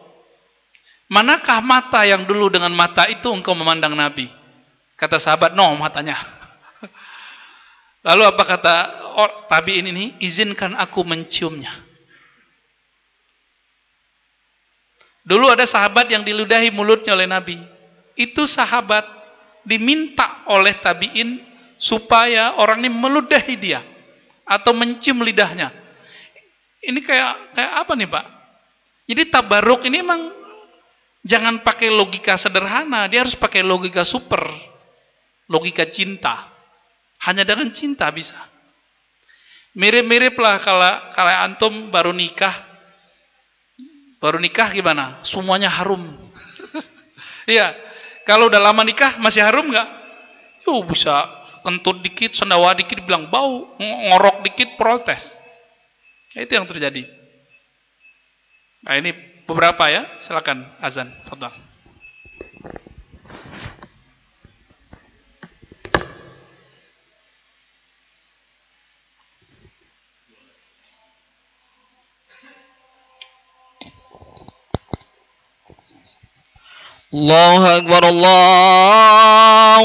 manakah mata yang dulu dengan mata itu engkau memandang Nabi? Kata sahabat, no matanya. <laughs> Lalu apa kata oh, tabiin ini? Izinkan aku menciumnya. Dulu ada sahabat yang diludahi mulutnya oleh Nabi. Itu sahabat diminta oleh tabiin supaya orang ini meludahi dia atau mencium lidahnya. Ini kayak kayak apa nih Pak? Jadi tabaruk ini emang jangan pakai logika sederhana, dia harus pakai logika super, logika cinta. Hanya dengan cinta bisa. Mirip-mirip lah kalau kalau antum baru nikah, baru nikah gimana? Semuanya harum. <laughs> Iya. kalau udah lama nikah masih harum nggak? Yuh bisa kentut dikit, sendawa dikit bilang bau, ngorok dikit protes. Itu yang terjadi. Nah, ini beberapa ya. Silakan azan, fadal. الله الله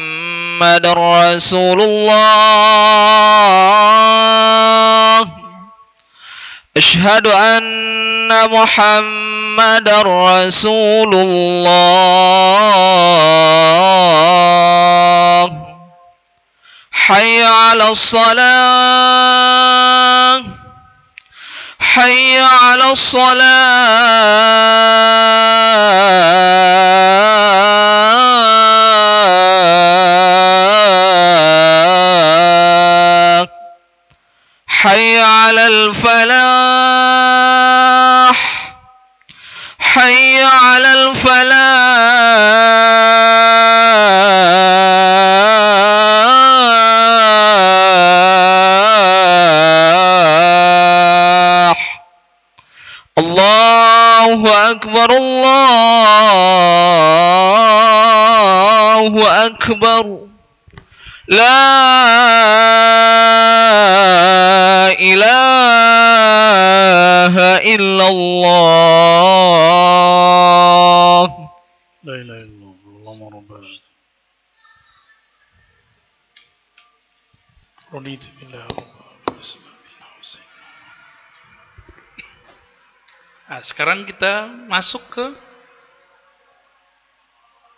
محمد رسول الله. أشهد أن محمد رسول الله. حي على الصلاة. حي على الصلاة. حي على الفلاح. حي على الفلاح. الله أكبر الله أكبر. إلا الله لا إله إلا الله اللهم رب رضيت بالله ربا بسم الله وسلم. Nah, sekarang kita masuk ke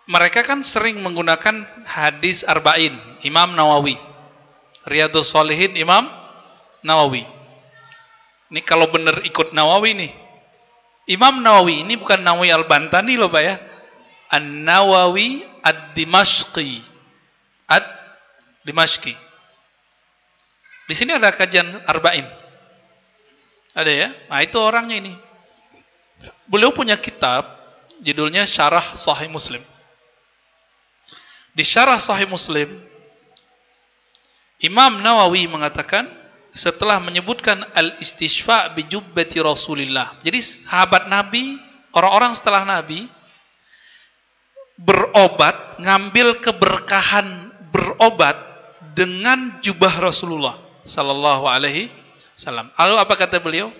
mereka kan sering menggunakan hadis arba'in Imam Nawawi. Riyadhus Shalihin Imam Nawawi. Ini kalau benar ikut Nawawi nih. Imam Nawawi ini bukan Nawawi Al-Bantani loh Pak ya. An-Nawawi Ad-Dimashqi. Ad-Dimashqi. Di sini ada kajian arba'in. Ada ya? Nah, itu orangnya ini. Beliau punya kitab judulnya Syarah Sahih Muslim. Di Syarah Sahih Muslim Imam Nawawi mengatakan setelah menyebutkan al-istishfa bi jubbati Rasulillah. Jadi sahabat Nabi, orang-orang setelah Nabi berobat, ngambil keberkahan berobat dengan jubah Rasulullah sallallahu alaihi wasallam. Lalu apa kata beliau?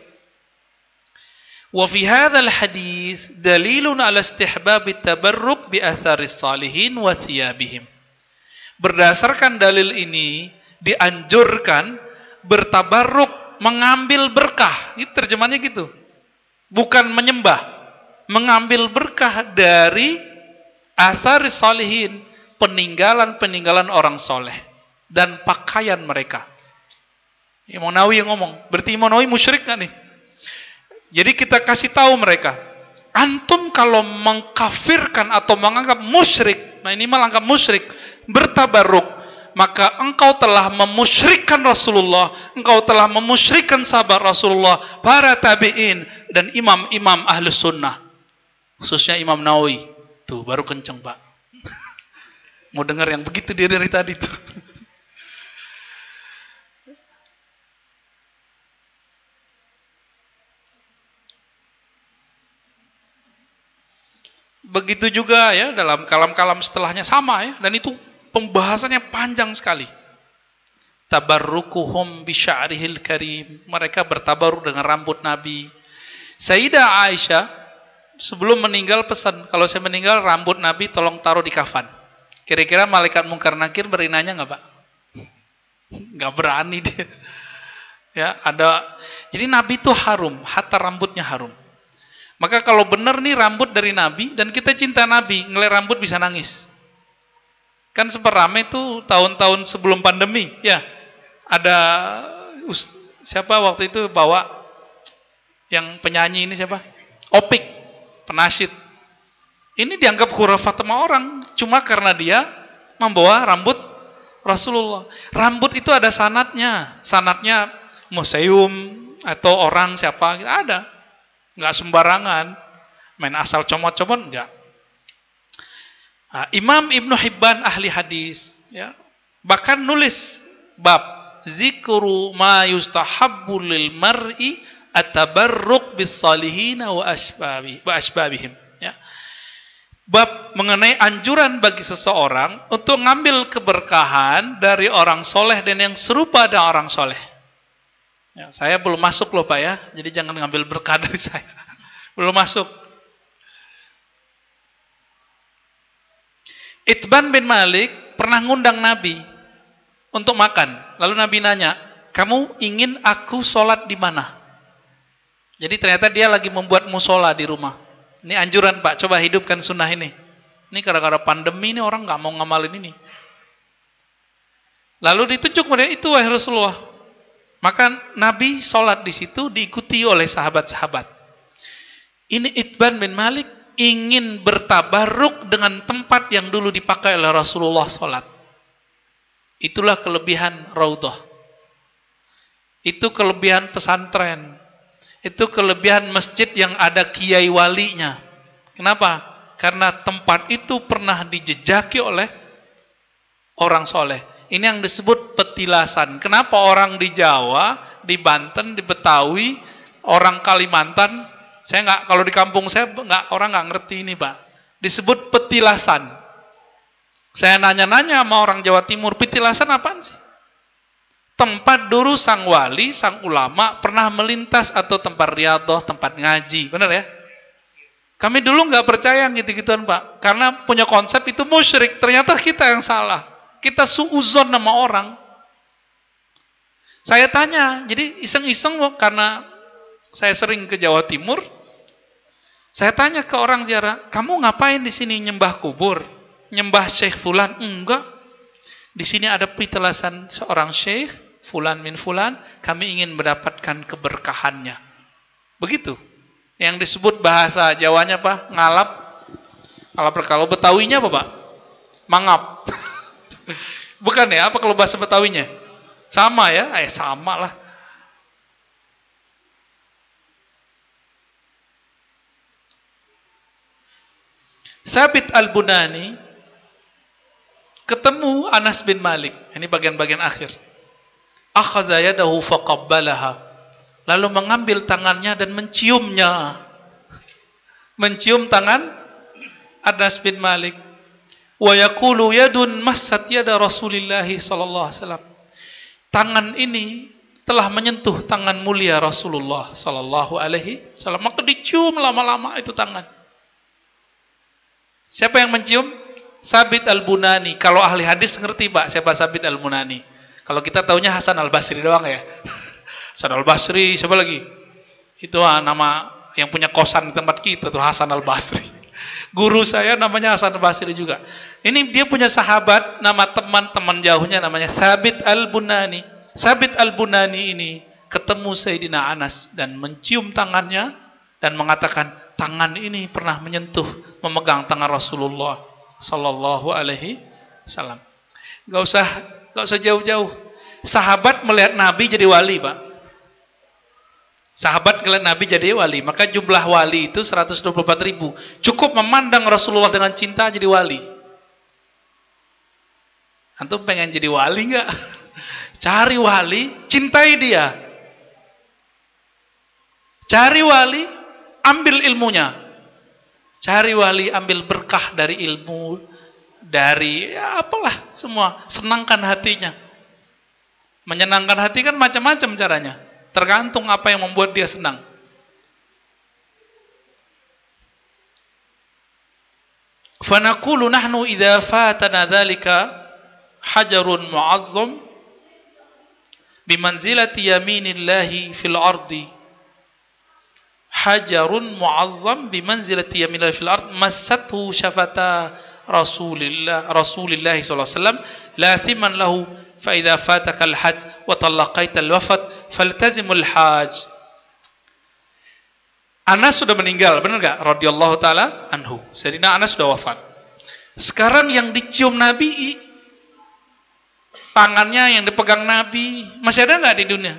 Wa fi hadzal hadis dalilun ala istihbab tabarruk bi atharis salihin wa thiyabihim. Berdasarkan dalil ini dianjurkan bertabarruk mengambil berkah. Itu terjemahnya gitu. Bukan menyembah, mengambil berkah dari asar salihin, peninggalan-peninggalan orang soleh dan pakaian mereka. Imam Nawawi yang ngomong. Berarti Imam Nawawi musyrik kan nih? Jadi kita kasih tahu mereka, antum kalau mengkafirkan atau menganggap musyrik, nah ini malah anggap musyrik, bertabaruk, maka engkau telah memusyrikkan Rasulullah, engkau telah memusyrikkan sahabat Rasulullah, para tabi'in dan imam-imam ahlus sunnah. Khususnya Imam Nawawi. Tuh, baru kenceng Pak. <laughs> Mau dengar yang begitu dia dari tadi tuh. Begitu juga ya dalam kalam-kalam setelahnya sama ya dan itu pembahasannya panjang sekali. Tabarrukuhum bisya'rihil karim. Mereka bertabaruk dengan rambut Nabi. Sayyidah Aisyah sebelum meninggal pesan, kalau saya meninggal rambut Nabi tolong taruh di kafan. Kira-kira malaikat mungkar nakir berinanya nggak Pak? Nggak berani dia. Ya, ada jadi Nabi itu harum, hatta rambutnya harum. Maka kalau benar nih rambut dari Nabi dan kita cinta Nabi, ngeliat rambut bisa nangis. Kan sempat rame tuh tahun-tahun sebelum pandemi, ya. Ada siapa waktu itu bawa yang penyanyi ini siapa? Opik, penasyid. Ini dianggap khurafat sama orang cuma karena dia membawa rambut Rasulullah. Rambut itu ada sanatnya, sanatnya museum atau orang siapa ada nggak sembarangan. main asal comot-comot enggak. Nah, Imam Ibnu Hibban ahli hadis ya bahkan nulis bab zikru ma yustahabbu lil mar'i atabarruk bis salihina wa asbabi wa asbabihim ya bab mengenai anjuran bagi seseorang untuk ngambil keberkahan dari orang soleh dan yang serupa dengan orang soleh. Ya, saya belum masuk loh Pak ya, jadi jangan ngambil berkah <laughs> dari saya. belum masuk. Itban bin Malik pernah ngundang Nabi untuk makan. Lalu Nabi nanya, kamu ingin aku sholat di mana? Jadi ternyata dia lagi membuat musola di rumah. Ini anjuran Pak, coba hidupkan sunnah ini. Ini gara-gara pandemi ini orang nggak mau ngamalin ini. Lalu ditunjuk kepada itu wahai Rasulullah. Maka Nabi sholat di situ diikuti oleh sahabat-sahabat. Ini Itban bin Malik ingin bertabaruk dengan tempat yang dulu dipakai oleh Rasulullah sholat. Itulah kelebihan Raudhah. Itu kelebihan pesantren. Itu kelebihan masjid yang ada kiai walinya. Kenapa? Karena tempat itu pernah dijejaki oleh orang soleh. Ini yang disebut petilasan. Kenapa orang di Jawa, di Banten, di Betawi, orang Kalimantan saya nggak kalau di kampung saya nggak orang nggak ngerti ini pak. Disebut petilasan. Saya nanya-nanya sama orang Jawa Timur, petilasan apaan sih? Tempat dulu sang wali, sang ulama pernah melintas atau tempat riadoh, tempat ngaji, benar ya? Kami dulu nggak percaya gitu-gituan pak, karena punya konsep itu musyrik. Ternyata kita yang salah. Kita suuzon nama orang. Saya tanya, jadi iseng-iseng karena saya sering ke Jawa Timur. Saya tanya ke orang ziarah, kamu ngapain di sini nyembah kubur? Nyembah Syekh Fulan? Enggak. Di sini ada pitelasan seorang Syekh Fulan min Fulan, kami ingin mendapatkan keberkahannya. Begitu. Yang disebut bahasa Jawanya apa? Ngalap. Ngalap kalau Betawinya apa, Pak? Mangap. <laughs> Bukan ya? Apa kalau bahasa Betawinya? Sama ya? Eh, sama lah. Sabit Al-Bunani ketemu Anas bin Malik. Ini bagian-bagian akhir. Akhadha yadahu faqabbalaha. Lalu mengambil tangannya dan menciumnya. Mencium tangan Anas bin Malik. Wa yaqulu yadun massat yada Rasulillah sallallahu alaihi wasallam. Tangan ini telah menyentuh tangan mulia Rasulullah sallallahu alaihi wasallam. Maka dicium lama-lama itu tangan. Siapa yang mencium? Sabit Al-Bunani. Kalau ahli hadis ngerti Pak, siapa Sabit Al-Bunani? Kalau kita taunya Hasan Al-Basri doang ya. <laughs> Hasan Al-Basri, siapa lagi? Itu ah, nama yang punya kosan di tempat kita tuh Hasan Al-Basri. <laughs> Guru saya namanya Hasan Al-Basri juga. Ini dia punya sahabat, nama teman-teman jauhnya namanya Sabit Al-Bunani. Sabit Al-Bunani ini ketemu Sayyidina Anas dan mencium tangannya dan mengatakan, tangan ini pernah menyentuh memegang tangan Rasulullah sallallahu alaihi wasallam. Enggak usah enggak usah jauh-jauh. Sahabat melihat Nabi jadi wali, Pak. Sahabat melihat Nabi jadi wali, maka jumlah wali itu 124 ribu. Cukup memandang Rasulullah dengan cinta jadi wali. Antum pengen jadi wali enggak? <laughs> Cari wali, cintai dia. Cari wali, ambil ilmunya. Cari wali, ambil berkah dari ilmu, dari ya apalah semua, senangkan hatinya. Menyenangkan hati kan macam-macam caranya. Tergantung apa yang membuat dia senang. Fanaqulu nahnu idza fatana dzalika hajarun mu'azzam bimanzilati yaminillahi fil ardi hajarun mu'azzam bimanzilati yaminil fil ard massathu syafata Rasulillah Rasulillah sallallahu alaihi wasallam la thiman lahu fa idza fataka al-hajj wa talaqaita al-wafat faltazimul hajj Anas sudah meninggal, benar enggak? radhiyallahu taala anhu. Sayyidina Anas sudah wafat. Sekarang yang dicium Nabi tangannya yang dipegang Nabi, masih ada enggak di dunia?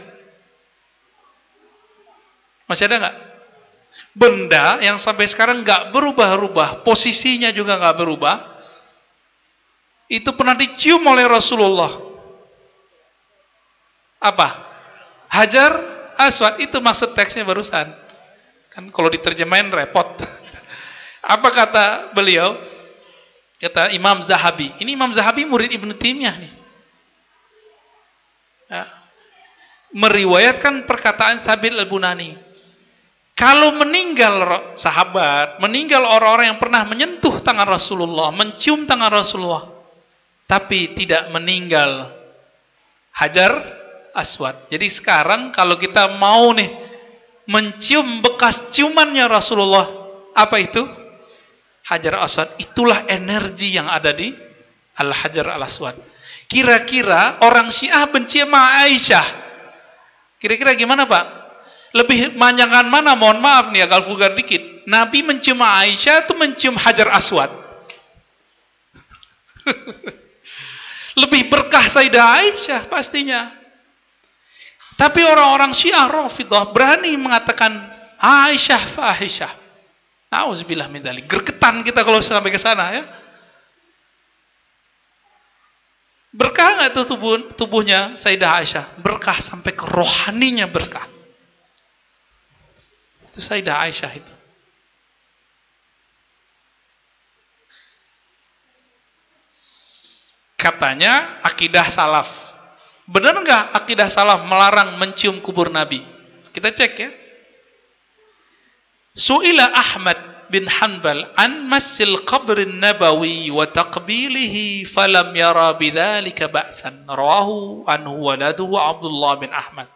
Masih ada enggak? Benda yang sampai sekarang nggak berubah-ubah, posisinya juga nggak berubah, itu pernah dicium oleh Rasulullah. Apa? Hajar Aswad itu maksud teksnya barusan. Kan kalau diterjemahin repot. <laughs> Apa kata beliau? Kata Imam Zahabi. Ini Imam Zahabi murid Ibnu Taimiyah nih. Ya. Meriwayatkan perkataan Sabil Al-Bunani. Kalau meninggal sahabat, meninggal orang-orang yang pernah menyentuh tangan Rasulullah, mencium tangan Rasulullah, tapi tidak meninggal Hajar Aswad. Jadi sekarang kalau kita mau nih mencium bekas ciumannya Rasulullah, apa itu? Hajar Aswad. Itulah energi yang ada di Al-Hajar Al-Aswad. Kira-kira orang Syiah benci sama Aisyah. Kira-kira gimana Pak? Lebih manjangan mana? Mohon maaf nih agak vulgar dikit. Nabi mencium Aisyah itu mencium Hajar Aswad. <laughs> Lebih berkah Sayyidah Aisyah pastinya. Tapi orang-orang Syiah Rafidah berani mengatakan Aisyah fa Aisyah. Nauzubillah min dzalik. Gergetan kita kalau sampai ke sana ya. Berkah nggak tuh tubuh, tubuhnya Sayyidah Aisyah? Berkah sampai ke rohaninya berkah. Itu Sayyidah Aisyah itu. Katanya akidah salaf. Benar nggak akidah salaf melarang mencium kubur Nabi? Kita cek ya. Su'ila Ahmad bin Hanbal an masil qabrin nabawi wa taqbilihi falam yara bidzalika ba'san. Rawahu anhu waladuhu Abdullah bin Ahmad.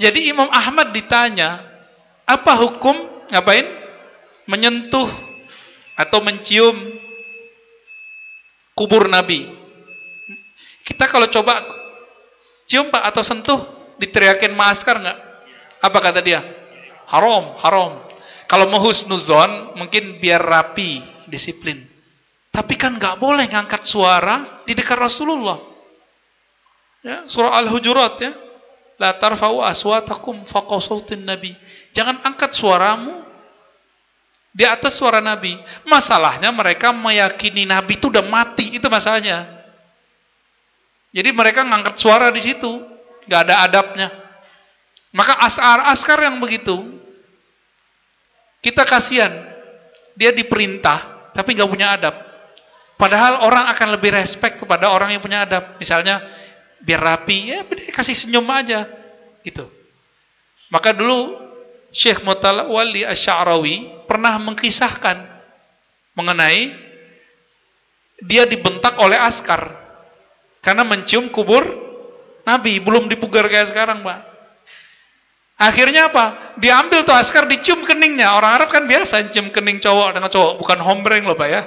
Jadi Imam Ahmad ditanya, apa hukum ngapain? Menyentuh atau mencium kubur Nabi. Kita kalau coba cium Pak atau sentuh, diteriakin masker nggak? Apa kata dia? Haram, haram. Kalau mau husnuzon, mungkin biar rapi, disiplin. Tapi kan nggak boleh ngangkat suara di dekat Rasulullah. Ya, surah Al-Hujurat ya. La tarfa'u aswatakum faqaw sautin nabi. Jangan angkat suaramu di atas suara nabi. Masalahnya mereka meyakini nabi itu udah mati, itu masalahnya. Jadi mereka ngangkat suara di situ, nggak ada adabnya. Maka askar-askar yang begitu, kita kasihan. Dia diperintah, tapi nggak punya adab. Padahal orang akan lebih respect kepada orang yang punya adab. Misalnya, biar rapi, ya kasih senyum aja gitu. Maka dulu Syekh Wali Asy'arawi pernah mengkisahkan mengenai dia dibentak oleh askar karena mencium kubur Nabi, belum dipugar kayak sekarang, Pak. Akhirnya apa? Diambil tuh askar, dicium keningnya. Orang Arab kan biasa cium kening cowok dengan cowok, bukan hombreng loh, Pak ya.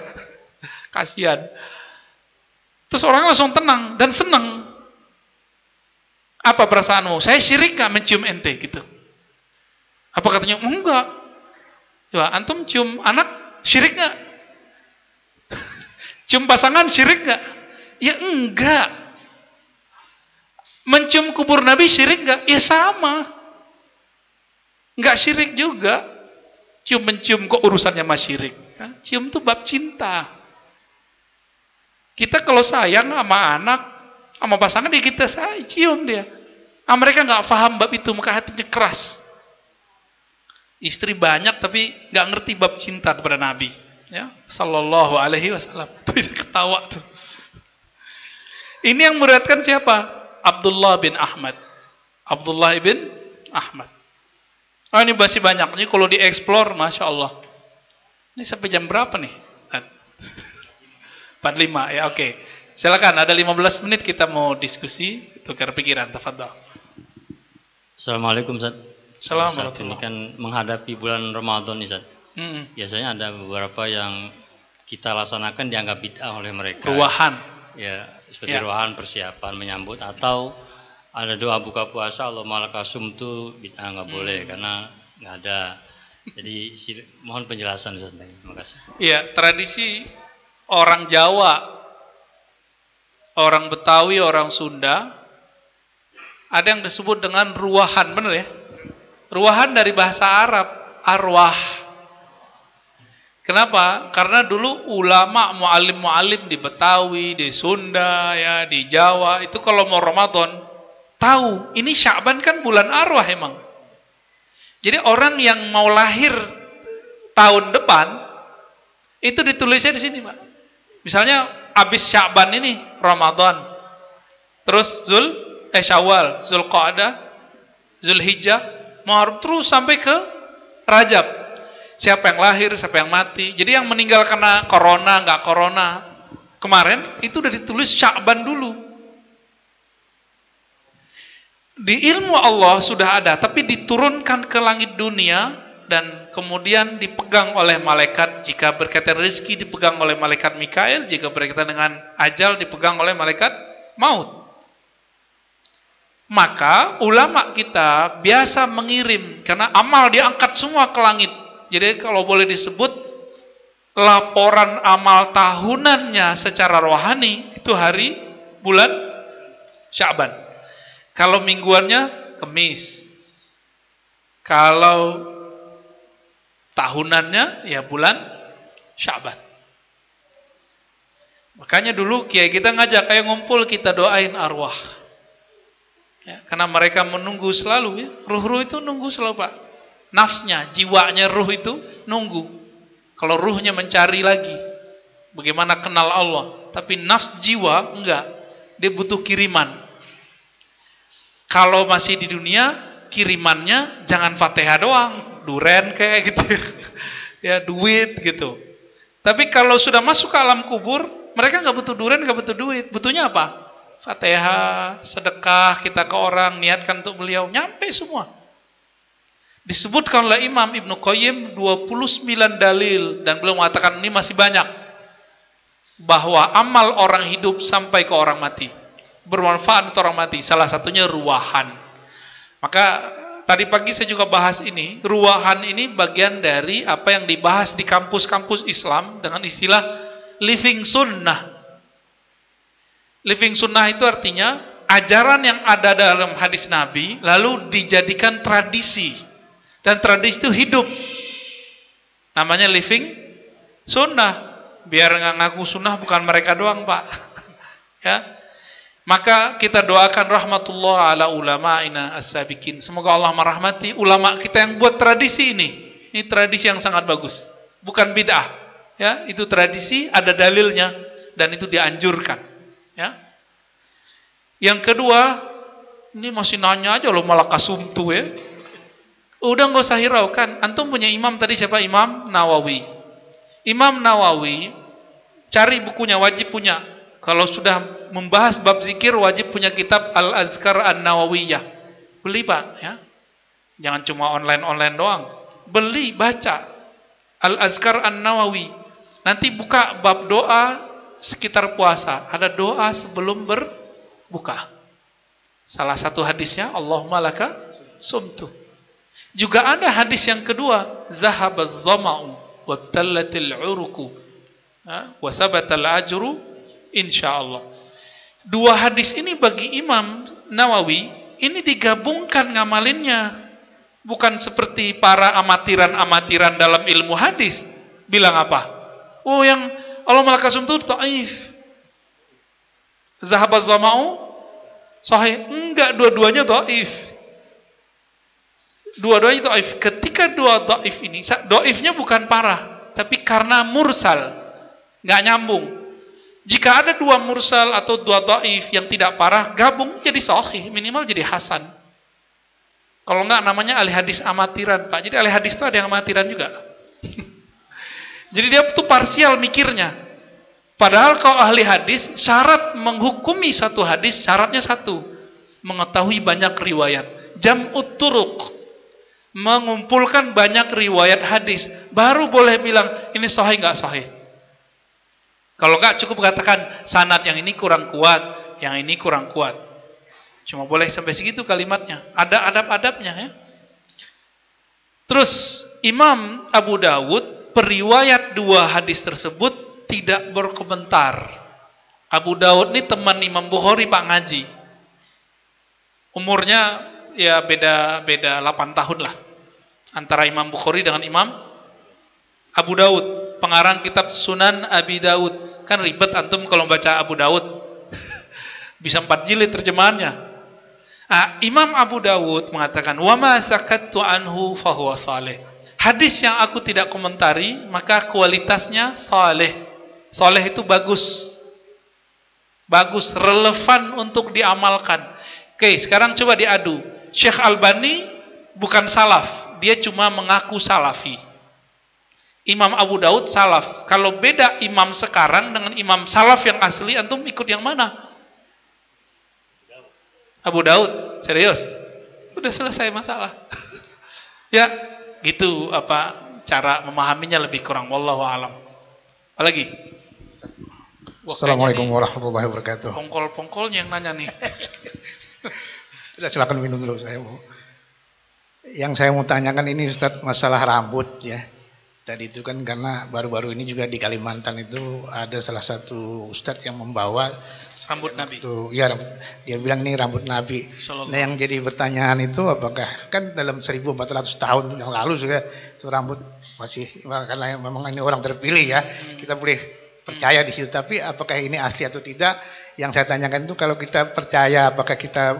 <laughs> Kasihan. Terus orang langsung tenang dan senang. Apa perasaanmu? Saya syirik gak mencium ente gitu? Apa katanya? Enggak. Coba antum cium anak syirik gak? <laughs> cium pasangan syirik gak? Ya enggak. Mencium kubur Nabi syirik gak? Ya sama. Enggak syirik juga. Cium mencium kok urusannya mas syirik. Cium tuh bab cinta. Kita kalau sayang sama anak, sama pasangan dia kita say, cium dia. Nah, mereka nggak paham bab itu, maka hatinya keras. Istri banyak tapi nggak ngerti bab cinta kepada Nabi. Ya, Sallallahu Alaihi Wasallam. <laughs> Itu ketawa tuh. Ini yang meriwayatkan siapa? Abdullah bin Ahmad. Abdullah bin Ahmad. Oh ini masih banyak. Ini kalau dieksplor, masya Allah. Ini sampai jam berapa nih? 45 <laughs> ya oke. Okay. Silakan ada 15 menit kita mau diskusi tukar pikiran tafadhol. Assalamualaikum Ustaz. Assalamualaikum. Ini kan menghadapi bulan Ramadan nih Ustaz. Hmm. Biasanya ada beberapa yang kita laksanakan dianggap bid'ah oleh mereka. Ruahan. Ya, seperti Ya. ruahan persiapan menyambut atau ada doa buka puasa Allah malakasum itu bid'ah nggak boleh karena nggak ada. Jadi mohon penjelasan Ustaz. Terima kasih. Iya, tradisi orang Jawa, orang Betawi, orang Sunda, ada yang disebut dengan ruahan, benar ya? Ruahan dari bahasa Arab, arwah. Kenapa? Karena dulu ulama mualim-mualim di Betawi, di Sunda, ya, di Jawa, itu kalau mau Ramadan, tahu, ini Sya'ban kan bulan arwah emang. Jadi orang yang mau lahir tahun depan, itu ditulisnya di sini, Pak. Misalnya habis Sya'ban ini, Ramadan. Terus Zul, eh Syawal, Zulqa'dah, Zulhijjah, Muharram terus sampai ke Rajab. Siapa yang lahir, siapa yang mati. Jadi yang meninggal karena corona, nggak corona. Kemarin itu udah ditulis Sya'ban dulu. Di ilmu Allah sudah ada, tapi diturunkan ke langit dunia dan kemudian dipegang oleh malaikat jika berkaitan rezeki dipegang oleh malaikat Mikael, jika berkaitan dengan ajal dipegang oleh malaikat maut. Maka ulama kita biasa mengirim karena amal diangkat semua ke langit. Jadi kalau boleh disebut laporan amal tahunannya secara rohani itu hari bulan Syaban. Kalau mingguannya Kemis. Kalau tahunannya ya bulan Syaban. Makanya dulu kiai kita ngajak kayak ngumpul kita doain arwah. Ya, karena mereka menunggu selalu ya. Ruh-ruh itu nunggu selalu, Pak. Nafsnya, jiwanya ruh itu nunggu. Kalau ruhnya mencari lagi bagaimana kenal Allah, tapi nafs jiwa enggak. Dia butuh kiriman. Kalau masih di dunia, kirimannya jangan Fatihah doang, duren kayak gitu. <laughs> ya, duit gitu. Tapi kalau sudah masuk ke alam kubur, mereka nggak butuh duren, nggak butuh duit. Butuhnya apa? Fatihah, sedekah kita ke orang, niatkan untuk beliau, nyampe semua. Disebutkan oleh Imam Ibnu Qayyim 29 dalil dan beliau mengatakan ini masih banyak bahwa amal orang hidup sampai ke orang mati bermanfaat untuk orang mati. Salah satunya ruahan. Maka tadi pagi saya juga bahas ini. Ruahan ini bagian dari apa yang dibahas di kampus-kampus Islam dengan istilah living sunnah. Living sunnah itu artinya ajaran yang ada dalam hadis Nabi lalu dijadikan tradisi. Dan tradisi itu hidup. Namanya living sunnah. Biar nggak ngaku sunnah bukan mereka doang, Pak. <laughs> ya. Maka kita doakan rahmatullah ala ulama ina as-sabikin. Semoga Allah merahmati ulama kita yang buat tradisi ini. Ini tradisi yang sangat bagus. Bukan bid'ah. Ya, itu tradisi ada dalilnya dan itu dianjurkan. Ya. Yang kedua, ini masih nanya aja loh malah kasumtu ya. Udah nggak usah hiraukan. Antum punya imam tadi siapa? Imam Nawawi. Imam Nawawi cari bukunya wajib punya. Kalau sudah membahas bab zikir wajib punya kitab Al-Azkar An-Nawawiyah. Beli Pak ya. Jangan cuma online-online doang. Beli, baca. Al-Azkar An-Nawawi. Nanti buka bab doa sekitar puasa. Ada doa sebelum berbuka. Salah satu hadisnya Allahumma laka sumtu. Juga ada hadis yang kedua, zahabaz zama'u wabtallatil uruku wa sabatal ajru insyaallah. Dua hadis ini bagi Imam Nawawi ini digabungkan ngamalinnya. Bukan seperti para amatiran-amatiran dalam ilmu hadis. Bilang apa? Oh yang Allah malakasum itu ta'if. Zahabaz zama'u sahih. Enggak, dua-duanya ta'if. Dua-duanya ta'if. Ketika dua ta'if ini, ta'ifnya bukan parah. Tapi karena mursal. Enggak nyambung. Jika ada dua mursal atau dua daif yang tidak parah, gabung jadi sahih, minimal jadi hasan. Kalau enggak namanya ahli hadis amatiran, Pak. Jadi ahli hadis itu ada yang amatiran juga. <laughs> jadi dia tuh parsial mikirnya. Padahal kalau ahli hadis, syarat menghukumi satu hadis, syaratnya satu. Mengetahui banyak riwayat. Jam'ut turuq. Mengumpulkan banyak riwayat hadis. Baru boleh bilang, ini sahih enggak sahih. Kalau enggak cukup katakan sanat yang ini kurang kuat, yang ini kurang kuat. Cuma boleh sampai segitu kalimatnya. Ada adab-adabnya ya. Terus Imam Abu Dawud periwayat dua hadis tersebut tidak berkomentar. Abu Dawud ini teman Imam Bukhari Pak Ngaji. Umurnya ya beda beda 8 tahun lah. antara Imam Bukhari dengan Imam Abu Daud, pengarang kitab Sunan Abi Daud. Kan ribet antum kalau baca Abu Daud. <laughs> Bisa empat jilid terjemahannya. Ah, Imam Abu Dawud mengatakan, "Wa sakattu anhu fahuwa saleh." Hadis yang aku tidak komentari, maka kualitasnya saleh. Saleh itu bagus. Bagus, relevan untuk diamalkan. Oke, sekarang coba diadu. Syekh Albani bukan salaf, dia cuma mengaku salafi. Imam Abu Daud salaf. Kalau beda imam sekarang dengan imam salaf yang asli, antum ikut yang mana? Abu Daud, serius? Udah selesai masalah. <laughs> ya, gitu apa cara memahaminya lebih kurang wallahu alam. Apalagi? Assalamualaikum warahmatullahi wabarakatuh. Pongkol-pongkolnya yang nanya nih. <laughs> Kita silakan minum dulu saya mau. Yang saya mau tanyakan ini Ustaz masalah rambut ya. Tadi itu kan karena baru-baru ini juga di Kalimantan itu ada salah satu Ustadz yang membawa Rambut Nabi. itu ya dia bilang ini rambut Nabi. Nah yang jadi pertanyaan itu apakah kan dalam 1400 tahun yang lalu juga itu rambut masih karena memang ini orang terpilih ya kita boleh percaya di situ. Tapi apakah ini asli atau tidak yang saya tanyakan itu kalau kita percaya apakah kita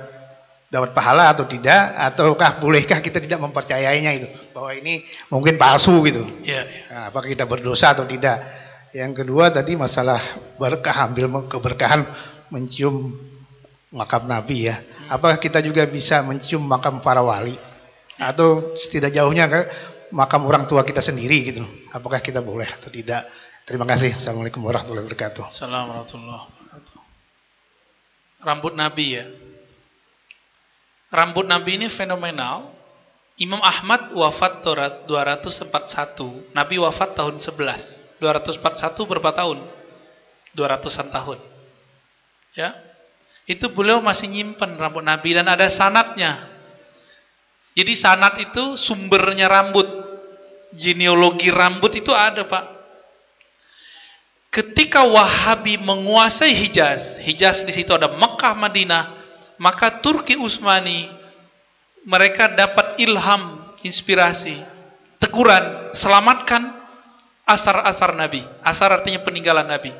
dapat pahala atau tidak ataukah bolehkah kita tidak mempercayainya itu bahwa ini mungkin palsu gitu Iya, iya. Nah, apakah kita berdosa atau tidak yang kedua tadi masalah berkah ambil keberkahan mencium makam Nabi ya. Apakah kita juga bisa mencium makam para wali atau tidak jauhnya ke makam orang tua kita sendiri gitu? Apakah kita boleh atau tidak? Terima kasih. Assalamualaikum warahmatullahi wabarakatuh. Assalamualaikum warahmatullahi wabarakatuh. Rambut Nabi ya. Rambut Nabi ini fenomenal. Imam Ahmad wafat 241. Nabi wafat tahun 11. 241 berapa tahun? 200-an tahun. Ya. Itu beliau masih nyimpen rambut Nabi dan ada sanatnya. Jadi sanat itu sumbernya rambut. Genealogi rambut itu ada, Pak. Ketika Wahabi menguasai Hijaz, Hijaz di situ ada Mekah, Madinah, maka Turki Utsmani mereka dapat ilham, inspirasi, teguran, selamatkan asar-asar Nabi. Asar artinya peninggalan Nabi.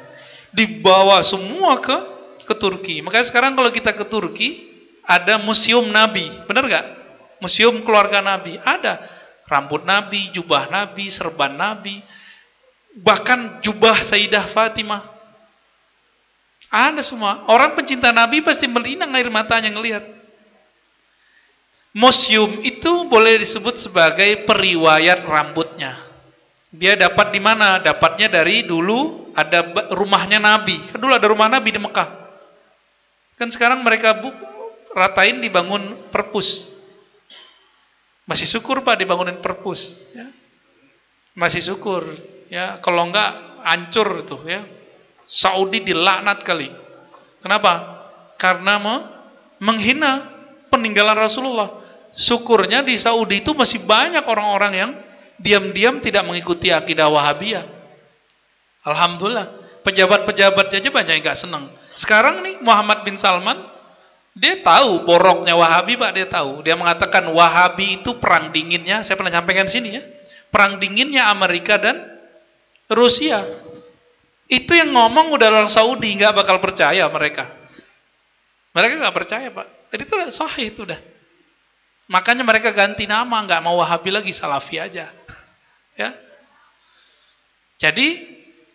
Dibawa semua ke ke Turki. Makanya sekarang kalau kita ke Turki ada museum Nabi, benar nggak? Museum keluarga Nabi ada rambut Nabi, jubah Nabi, serban Nabi, bahkan jubah Sayyidah Fatimah. Ada semua. Orang pencinta Nabi pasti melinang air matanya ngelihat. Museum itu boleh disebut sebagai periwayat rambutnya. Dia dapat di mana? Dapatnya dari dulu ada rumahnya Nabi. Kan dulu ada rumah Nabi di Mekah. Kan sekarang mereka bu- ratain dibangun perpus. Masih syukur Pak dibangunin perpus. Ya. Masih syukur. Ya, kalau enggak hancur itu ya. Saudi dilaknat kali. Kenapa? Karena me- menghina peninggalan Rasulullah. Syukurnya di Saudi itu masih banyak orang-orang yang diam-diam tidak mengikuti akidah Wahabiyah. Alhamdulillah. Pejabat-pejabat aja banyak yang nggak senang. Sekarang nih Muhammad bin Salman dia tahu boroknya Wahabi Pak, dia tahu. Dia mengatakan Wahabi itu perang dinginnya, saya pernah sampaikan sini ya. Perang dinginnya Amerika dan Rusia. Itu yang ngomong udah orang Saudi, nggak bakal percaya mereka. Mereka nggak percaya Pak. Jadi itu sahih itu udah. Makanya mereka ganti nama, nggak mau Wahabi lagi, Salafi aja. <laughs> ya. Jadi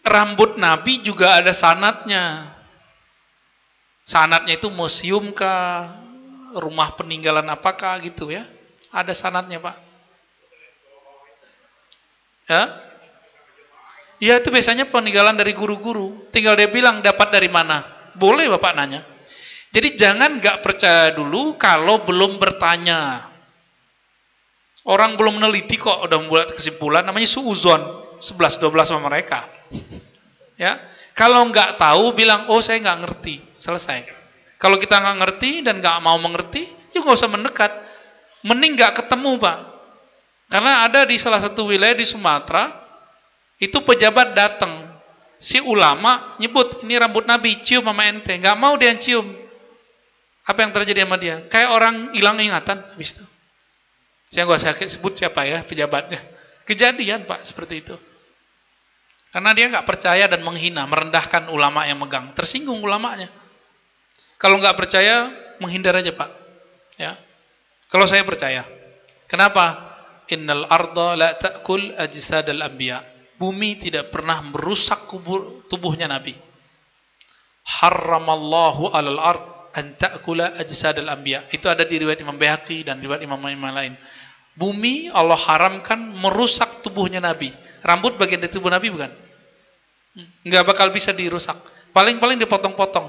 rambut Nabi juga ada sanatnya. Sanatnya itu museum kah, rumah peninggalan apakah gitu ya. Ada sanatnya Pak. Ya? Ya itu biasanya peninggalan dari guru-guru. Tinggal dia bilang dapat dari mana. Boleh Bapak nanya. Jadi jangan nggak percaya dulu kalau belum bertanya. Orang belum meneliti kok udah membuat kesimpulan namanya suuzon 11 12 sama mereka. Ya. Kalau nggak tahu bilang oh saya nggak ngerti, selesai. Kalau kita nggak ngerti dan nggak mau mengerti, ya nggak usah mendekat. Mending nggak ketemu pak. Karena ada di salah satu wilayah di Sumatera, itu pejabat datang, si ulama nyebut ini rambut Nabi cium sama ente, nggak mau dia cium. Apa yang terjadi sama dia? Kayak orang hilang ingatan habis itu. Saya nggak usah sebut siapa ya pejabatnya. Kejadian Pak seperti itu. Karena dia nggak percaya dan menghina, merendahkan ulama yang megang, tersinggung ulamanya. Kalau nggak percaya, menghindar aja Pak. Ya. Kalau saya percaya. Kenapa? Innal arda la ta'kul ajsadal anbiya. Bumi tidak pernah merusak kubur, tubuhnya Nabi. Haramallahu alal ard an ta'kula ajsadal anbiya. Itu ada di riwayat Imam Baihaqi dan riwayat imam-imam lain. Bumi Allah haramkan merusak tubuhnya Nabi. Rambut bagian dari tubuh Nabi bukan? Enggak bakal bisa dirusak. Paling-paling dipotong-potong.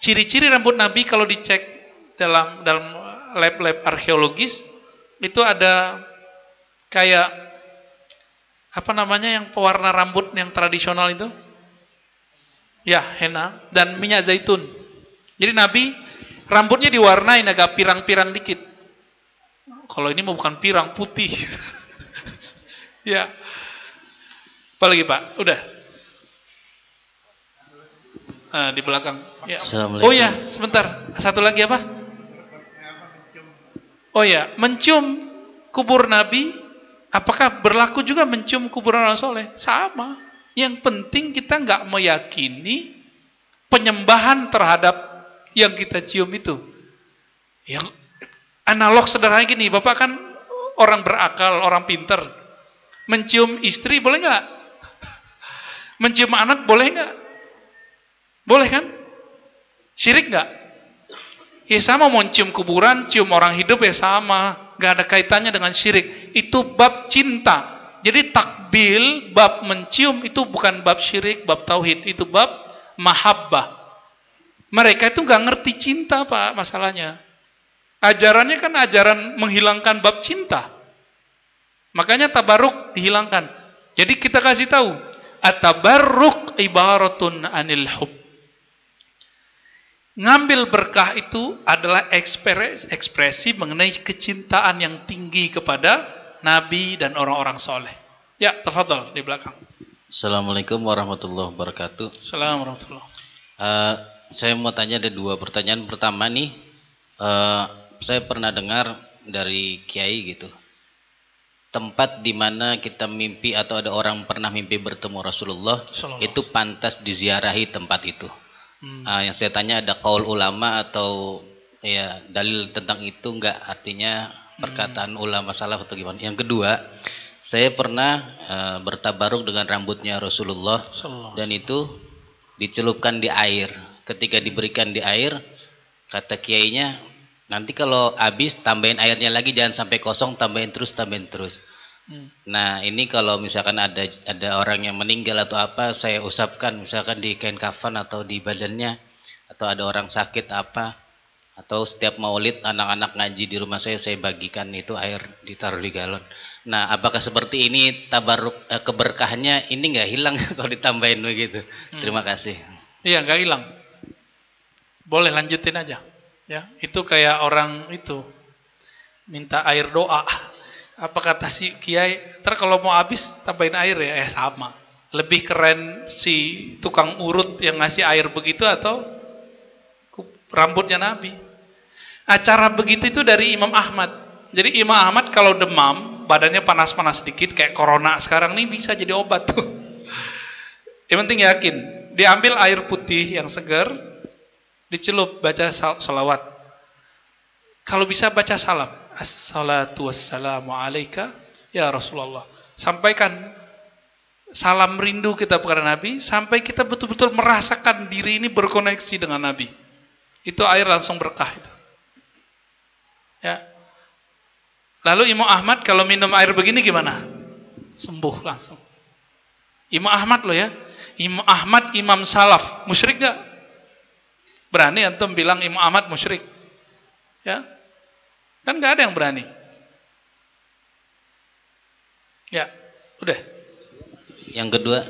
Ciri-ciri rambut Nabi kalau dicek dalam dalam lab-lab arkeologis itu ada kayak apa namanya yang pewarna rambut yang tradisional itu? Ya, henna dan minyak zaitun. Jadi Nabi rambutnya diwarnain agak pirang-pirang dikit. Kalau ini mau bukan pirang, putih. <laughs> ya. Apalagi Pak? Udah. Nah, di belakang. Ya. Oh ya, sebentar. Satu lagi apa? Oh ya, mencium kubur Nabi, apakah berlaku juga mencium kubur orang soleh? Sama. Yang penting kita nggak meyakini penyembahan terhadap yang kita cium itu. Yang analog sederhana gini, Bapak kan orang berakal, orang pinter. Mencium istri boleh nggak? Mencium anak boleh nggak? Boleh kan? Syirik nggak? Ya sama mau cium kuburan, cium orang hidup ya sama. Gak ada kaitannya dengan syirik. Itu bab cinta. Jadi takbil, bab mencium itu bukan bab syirik, bab tauhid. Itu bab mahabbah. Mereka itu gak ngerti cinta pak masalahnya. Ajarannya kan ajaran menghilangkan bab cinta. Makanya tabaruk dihilangkan. Jadi kita kasih tahu. Atabarruk ibaratun anil hub. Ngambil berkah itu adalah ekspresi, ekspresi mengenai kecintaan yang tinggi kepada Nabi dan orang-orang soleh. Ya, tafadhol di belakang. Assalamualaikum warahmatullahi wabarakatuh. Assalamualaikum warahmatullahi Eh, saya mau tanya ada dua pertanyaan. Pertama nih, eh, saya pernah dengar dari Kiai gitu, tempat di mana kita mimpi atau ada orang pernah mimpi bertemu Rasulullah, Sallallahu itu pantas diziarahi tempat itu. Hmm. Ah, yang saya tanya ada kaul ulama atau ya dalil tentang itu enggak artinya perkataan ulama salah atau gimana. Yang kedua, saya pernah eh, bertabaruk dengan rambutnya Rasulullah Sallallahu dan itu dicelupkan di air. Ketika diberikan di air, kata kiainya, nanti kalau habis tambahin airnya lagi jangan sampai kosong, tambahin terus, tambahin terus. Hmm. Nah, ini kalau misalkan ada ada orang yang meninggal atau apa, saya usapkan misalkan di kain kafan atau di badannya atau ada orang sakit apa atau setiap maulid anak-anak ngaji di rumah saya saya bagikan itu air ditaruh di galon. Nah, apakah seperti ini tabaruk eh, keberkahannya ini nggak hilang <laughs> kalau ditambahin begitu? Terima kasih. Iya, nggak hilang. Boleh lanjutin aja. Ya, itu kayak orang itu minta air doa. Apa kata si kiai? Ntar kalau mau habis tambahin air ya, eh sama. Lebih keren si tukang urut yang ngasih air begitu atau rambutnya Nabi. Acara begitu itu dari Imam Ahmad. Jadi Imam Ahmad kalau demam, badannya panas-panas sedikit kayak corona sekarang nih bisa jadi obat tuh. <laughs> Yang penting yakin, diambil air putih yang segar, dicelup baca sal- salawat. Kalau bisa baca salam. Assalatu wassalamu alaika ya Rasulullah. Sampaikan salam rindu kita kepada Nabi sampai kita betul-betul merasakan diri ini berkoneksi dengan Nabi. Itu air langsung berkah itu. Ya. Lalu Imam Ahmad kalau minum air begini gimana? Sembuh langsung. Imam Ahmad loh ya. Imam Ahmad imam salaf. Musyrik gak? Berani antum bilang Imam Ahmad musyrik? Ya. Kan gak ada yang berani. Ya, udah. Yang kedua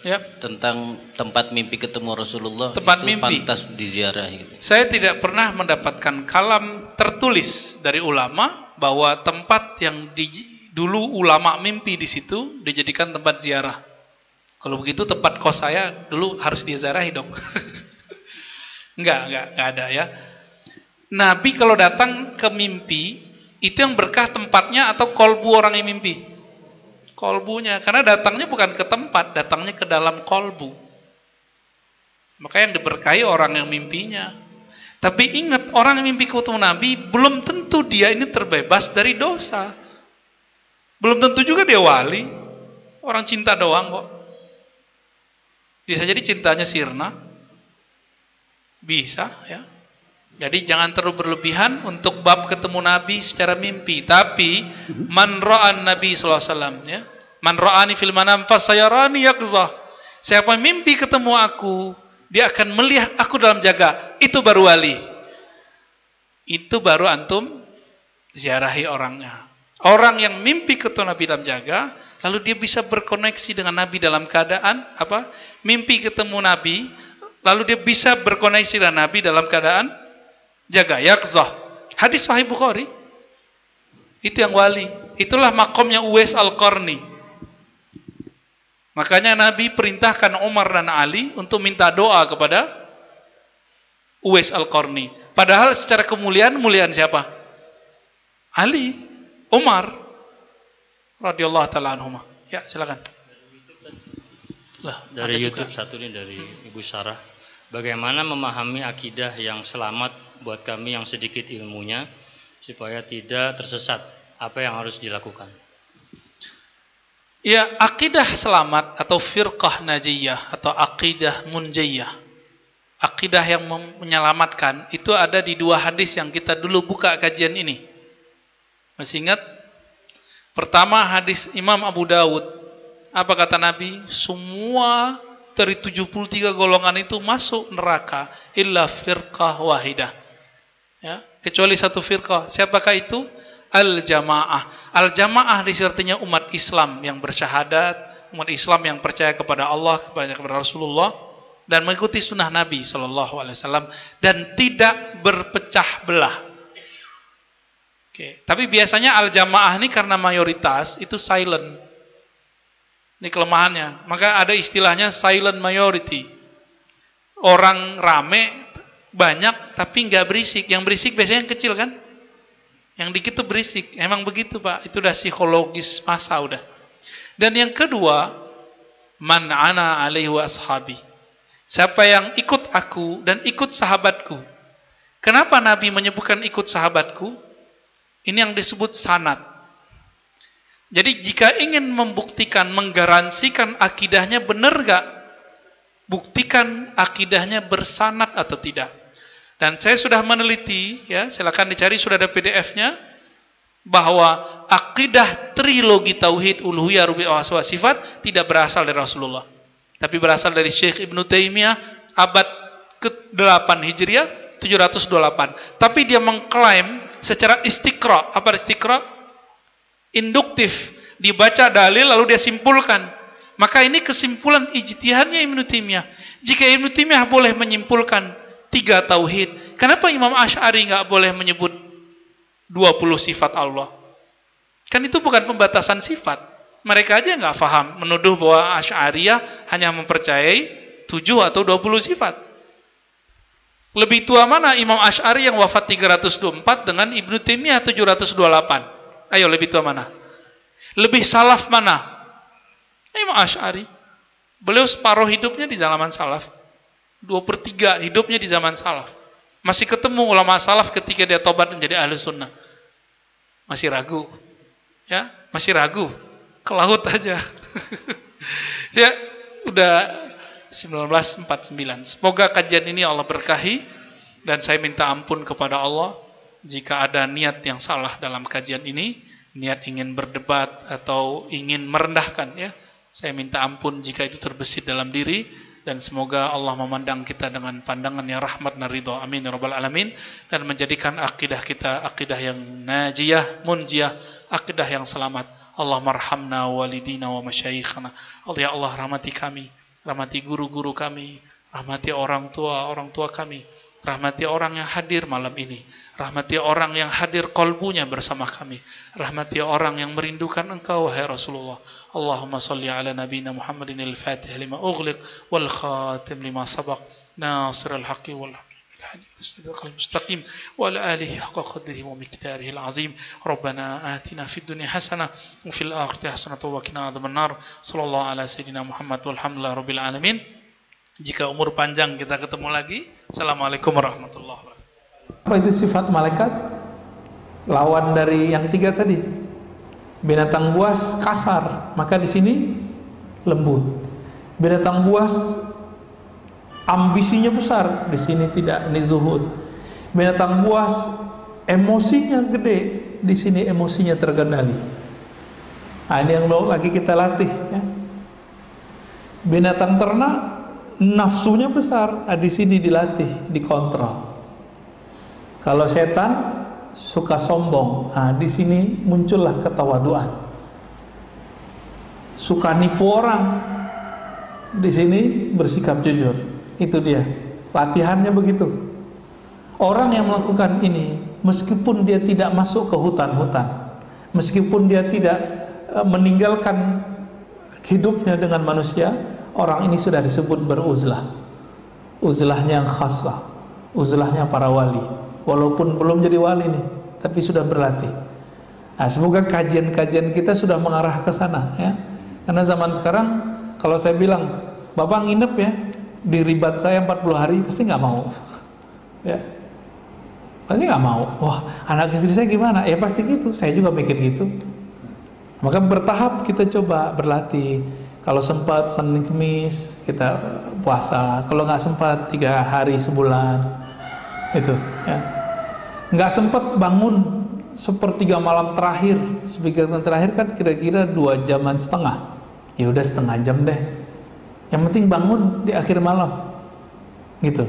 Ya, tentang tempat mimpi ketemu Rasulullah Tempat itu mimpi. pantas diziarahi. gitu. saya tidak pernah mendapatkan kalam tertulis dari ulama bahwa tempat yang di, dulu ulama mimpi di situ dijadikan tempat ziarah. Kalau begitu tempat kos saya dulu harus diziarahi dong. <laughs> enggak, enggak, enggak ada ya. Nabi kalau datang ke mimpi Itu yang berkah tempatnya atau kolbu orang yang mimpi? Kolbunya, karena datangnya bukan ke tempat, datangnya ke dalam kolbu. Maka yang diberkahi orang yang mimpinya. Tapi ingat, orang yang mimpi ketemu Nabi, belum tentu dia ini terbebas dari dosa. Belum tentu juga dia wali. Orang cinta doang kok. Bisa jadi cintanya sirna. Bisa ya. Jadi jangan terlalu berlebihan untuk bab ketemu Nabi secara mimpi. Tapi man ra'an Nabi SAW ya. Man fil manam fasayarani yakzah. Siapa mimpi ketemu aku, dia akan melihat aku dalam jaga. Itu baru wali. Itu baru antum ziarahi orangnya. Orang yang mimpi ketemu Nabi dalam jaga, lalu dia bisa berkoneksi dengan Nabi dalam keadaan apa? Mimpi ketemu Nabi, lalu dia bisa berkoneksi dengan Nabi dalam keadaan jaga yakzah. Hadis sahih Bukhari. Itu yang wali. Itulah makomnya Uwais Al-Qarni. Makanya Nabi perintahkan Umar dan Ali untuk minta doa kepada Uwais Al-Qarni. Padahal secara kemuliaan, muliaan siapa? Ali, Umar, radhiyallahu taala anhuma. Ya, silakan. Lah, Dari YouTube juga. satu nih dari Ibu Sarah. Bagaimana memahami akidah yang selamat buat kami yang sedikit ilmunya supaya tidak tersesat? Apa yang harus dilakukan? Ya, akidah selamat atau firqah najiyah atau akidah munjiyah. Akidah yang menyelamatkan itu ada di dua hadis yang kita dulu buka kajian ini. Masih ingat? Pertama hadis Imam Abu Dawud. Apa kata Nabi? Semua dari 73 golongan itu masuk neraka illa firqah wahidah. Ya, kecuali satu firqah. Siapakah itu? Al-jamaah. Al-jamaah disertinya umat Islam yang bersyahadat, umat Islam yang percaya kepada Allah, kepada kepada Rasulullah dan mengikuti sunnah Nabi Shallallahu Alaihi Wasallam dan tidak berpecah belah. Oke, tapi biasanya al-jamaah ini karena mayoritas itu silent. Ini kelemahannya. Maka ada istilahnya silent majority. Orang rame banyak tapi nggak berisik. Yang berisik biasanya yang kecil kan? Yang dikit tuh berisik. Emang begitu Pak. Itu udah psikologis masa udah. Dan yang kedua, man ana alaihi ashabi. Siapa yang ikut aku dan ikut sahabatku. Kenapa Nabi menyebutkan ikut sahabatku? Ini yang disebut sanat. Jadi jika ingin membuktikan, menggaransikan akidahnya benar gak? Buktikan akidahnya bersanat atau tidak. Dan saya sudah meneliti, ya silakan dicari sudah ada PDF-nya bahwa akidah trilogi tauhid uluhiyah rububiyah wa sifat tidak berasal dari Rasulullah, tapi berasal dari Syekh Ibnu Taimiyah abad ke-8 Hijriah 728. Tapi dia mengklaim secara istiqra, apa istiqra? Induktif, dibaca dalil lalu dia simpulkan. Maka ini kesimpulan ijtihadnya Ibnu Taimiyah. Jika Ibnu Taimiyah boleh menyimpulkan tiga tauhid, kenapa Imam Asy'ari nggak boleh menyebut 20 sifat Allah? Kan itu bukan pembatasan sifat. Mereka aja nggak paham menuduh bahwa Asy'ariyah hanya mempercayai 7 atau 20 sifat. Lebih tua mana Imam Asy'ari yang wafat 324 dengan Ibnu Taimiyah 728? Ayo lebih tua mana? Lebih salaf mana? Imam Asy'ari. Beliau separuh hidupnya di zaman salaf. Dua per tiga hidupnya di zaman salaf. Masih ketemu ulama salaf ketika dia tobat menjadi ahli sunnah. Masih ragu. Ya, masih ragu. Ke laut aja. <laughs> ya, udah 1949. Semoga kajian ini Allah berkahi dan saya minta ampun kepada Allah jika ada niat yang salah dalam kajian ini, niat ingin berdebat atau ingin merendahkan ya. Saya minta ampun jika itu terbesit dalam diri dan semoga Allah memandang kita dengan pandangan yang rahmat dan ridho. Amin ya alamin dan menjadikan akidah kita akidah yang najiyah, munjiyah, akidah yang selamat. Allah marhamna walidina wa masyayikhana. Allah ya Allah rahmati kami, rahmati guru-guru kami, rahmati orang tua, orang tua kami, rahmati orang yang hadir malam ini. Rahmati orang yang hadir kolbunya bersama kami. Rahmati orang yang merindukan engkau, wahai Rasulullah. Allahumma salli ala nabina Muhammadin al-fatih lima ughliq wal khatim lima sabaq nasir al-haqi wal haqi. الصراط المستقيم وعلى آله حق قدره ومقداره العظيم ربنا آتنا في الدنيا حسنة وفي الآخرة حسنة وقنا عذاب النار صلى الله على سيدنا محمد والحمد لله رب العالمين jika umur panjang kita ketemu lagi Assalamualaikum warahmatullahi wabarakatuh Apa itu sifat malaikat? Lawan dari yang tiga tadi. Binatang buas kasar, maka di sini lembut. Binatang buas ambisinya besar, di sini tidak, ini zuhud. Binatang buas emosinya gede, di sini emosinya terkendali. Nah, ini yang lagi kita latih ya. Binatang ternak nafsunya besar, ah, di sini dilatih, dikontrol. Kalau setan suka sombong, ah di sini muncullah ketawaduan. Suka nipu orang, di sini bersikap jujur. Itu dia. Latihannya begitu. Orang yang melakukan ini, meskipun dia tidak masuk ke hutan-hutan, meskipun dia tidak eh, meninggalkan hidupnya dengan manusia, orang ini sudah disebut beruzlah. Uzlahnya yang khas lah. Uzlahnya para wali. Walaupun belum jadi wali nih, tapi sudah berlatih. Nah, semoga kajian-kajian kita sudah mengarah ke sana ya. Karena zaman sekarang kalau saya bilang, "Bapak nginep ya di ribat saya 40 hari," pasti nggak mau. <laughs> Ya. Pasti nggak mau. Wah, anak istri saya gimana? Ya pasti gitu. Saya juga mikir gitu. Maka bertahap kita coba berlatih. Kalau sempat Senin Kemis kita puasa. Kalau nggak sempat tiga hari sebulan itu. Ya. Nggak sempat bangun sepertiga malam terakhir. Sepikiran terakhir kan kira-kira dua jaman setengah. Ya udah setengah jam deh. Yang penting bangun di akhir malam. Gitu.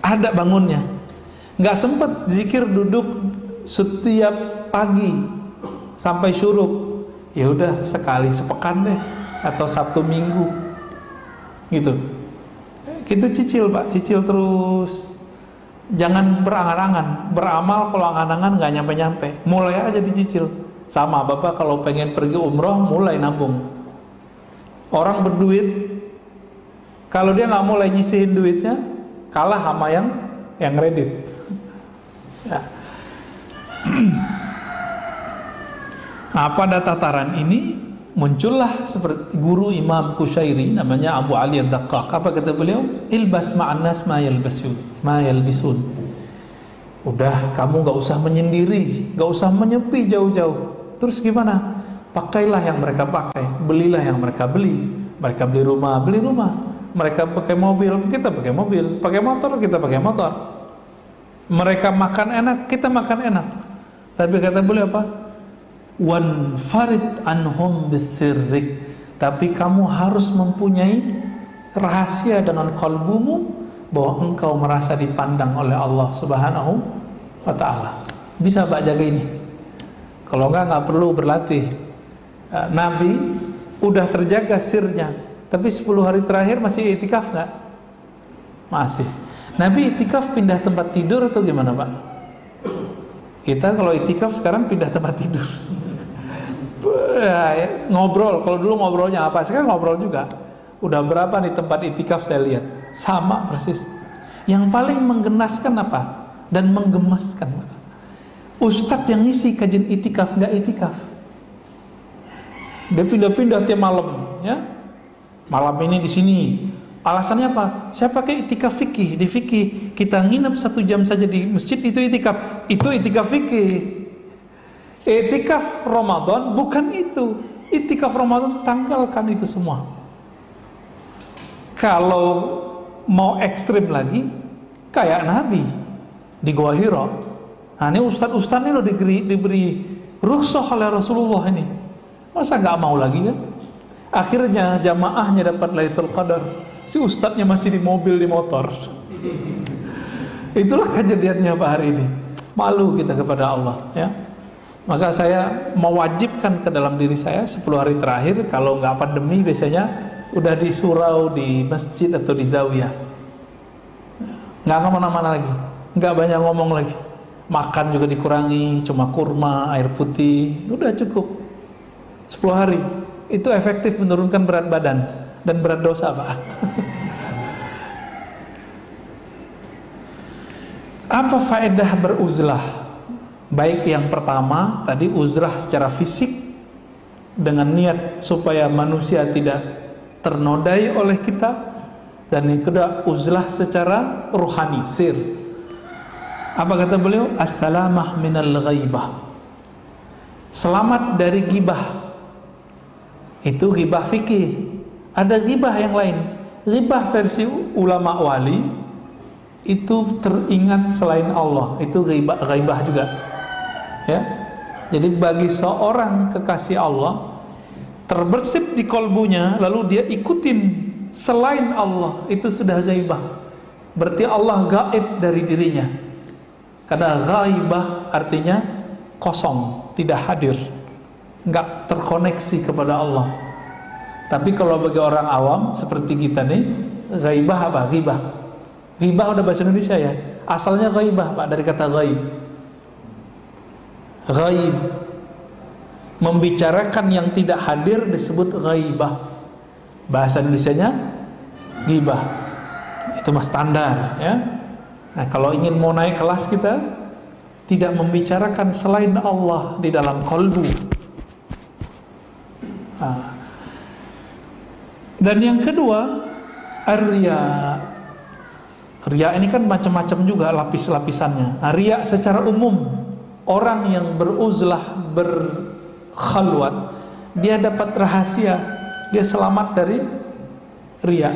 Ada bangunnya. Nggak sempat zikir duduk setiap pagi sampai syuruk. Ya udah sekali sepekan deh atau Sabtu Minggu. Gitu. Kita cicil pak. Cicil terus. Jangan berangan-angan. Beramal kalau angan-angan nggak nyampe-nyampe. Mulai aja dicicil. Sama bapak kalau pengen pergi umroh mulai nabung. Orang berduit kalau dia nggak mulai nyisihin duitnya kalah sama yang yang kredit. Ya. <clears throat> nah, pada tataran ini muncullah seperti guru Imam Kushairi namanya Abu Ali Ad-Daqqaq. Apa kata beliau? Ilbas ma'an nas ma yalbasun ma yalbisun. Udah kamu gak usah menyendiri gak usah menyepi jauh-jauh. Terus gimana? Pakailah yang mereka pakai belilah yang mereka beli. Mereka beli rumah beli rumah. Mereka pakai mobil kita pakai mobil. Pakai motor kita pakai motor. Mereka makan enak kita makan enak. Tapi kata beliau apa wan farid anhum bisirrik tapi kamu harus mempunyai rahasia dengan kalbumu bahwa engkau merasa dipandang oleh Allah Subhanahu wa taala. Bisa Pak jaga ini. Kalau enggak enggak perlu berlatih. Nabi udah terjaga sirnya, tapi 10 hari terakhir masih itikaf enggak? Masih. Nabi itikaf pindah tempat tidur atau gimana, Pak? Kita kalau itikaf sekarang pindah tempat tidur. Ngobrol. Kalau dulu ngobrolnya apa? Sekarang ngobrol juga. Udah berapa nih tempat itikaf saya lihat? Sama persis. Yang paling menggenaskan apa? Dan menggemaskan Ustadz yang ngisi kajian itikaf nggak itikaf. Dia pindah-pindah tiap malam ya. Malam ini di sini alasannya apa saya pakai itikaf fikih di fikih kita nginep satu jam saja di masjid itu itikaf itu itikaf fikih Itikaf Ramadan bukan itu. Itikaf Ramadan tanggalkan itu semua. Kalau mau ekstrim lagi, kayak Nabi di Gua Hira. Nah, ini ustadz-ustadz ini loh diberi, diberi rukhsah oleh Rasulullah ini. Masa nggak mau lagi kan? Akhirnya jamaahnya dapat Lailatul Qadar. Si ustadznya masih di mobil di motor. Itulah kejadiannya Pak hari ini. Malu kita kepada Allah, ya. Maka saya mewajibkan ke dalam diri saya 10 hari terakhir kalau nggak pandemi biasanya udah di surau di masjid atau di zawiyah. Nggak ke mana-mana lagi, nggak banyak ngomong lagi. Makan juga dikurangi, cuma kurma, air putih, udah cukup. 10 hari itu efektif menurunkan berat badan dan berat dosa pak. Apa faedah beruzlah? Baik yang pertama tadi uzlah secara fisik dengan niat supaya manusia tidak ternodai oleh kita dan yang kedua uzlah secara ruhani sir. Apa kata beliau? Assalamah minal ghaibah. Selamat dari gibah. Itu gibah fikih. Ada gibah yang lain. Gibah versi ulama wali itu teringat selain Allah. Itu gibah, gibah juga. Ya. Jadi bagi seorang kekasih Allah terbersih di kolbunya lalu dia ikutin selain Allah itu sudah gaibah. Berarti Allah gaib dari dirinya. Karena gaibah artinya kosong, tidak hadir, nggak terkoneksi kepada Allah. Tapi kalau bagi orang awam seperti kita nih, gaibah apa? Gibah. Gibah udah bahasa Indonesia ya. Asalnya gaibah Pak dari kata gaib. Gaib. Membicarakan yang tidak hadir disebut gaibah. Bahasa Indonesianya gibah. Itu mas standar ya. Nah, kalau ingin mau naik kelas kita tidak membicarakan selain Allah di dalam kolbu. Nah. Dan yang kedua, arya. Ria ini kan macam-macam juga lapis-lapisannya. Nah, ria secara umum orang yang beruzlah berkhalwat dia dapat rahasia, dia selamat dari ria.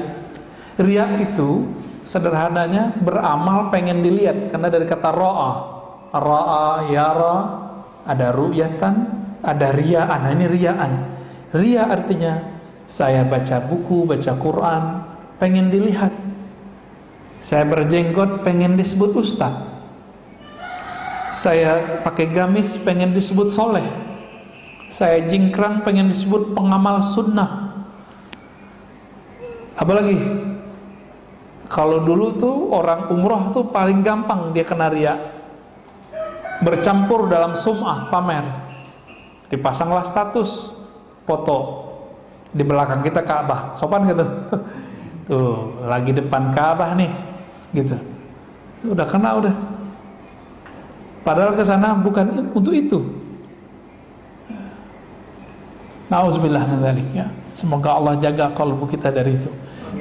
Ria itu sederhananya beramal pengen dilihat karena dari kata ro'a ra'a yara ada ru'yatan ada ria'an nah, ini ria'an ria artinya saya baca buku baca Quran pengen dilihat. Saya berjenggot pengen disebut ustaz. Saya pakai gamis pengen disebut soleh. Saya jingkrang pengen disebut pengamal sunnah. Apalagi? Kalau dulu tuh orang umroh tuh paling gampang dia kena ria bercampur dalam sum'ah pamer. Dipasanglah status foto di belakang kita Ka'bah sopan gitu <laughs> tuh lagi depan Ka'bah nih gitu udah kena udah padahal ke sana bukan untuk itu Nauzubillah min ya. Semoga Allah jaga kalbu kita dari itu.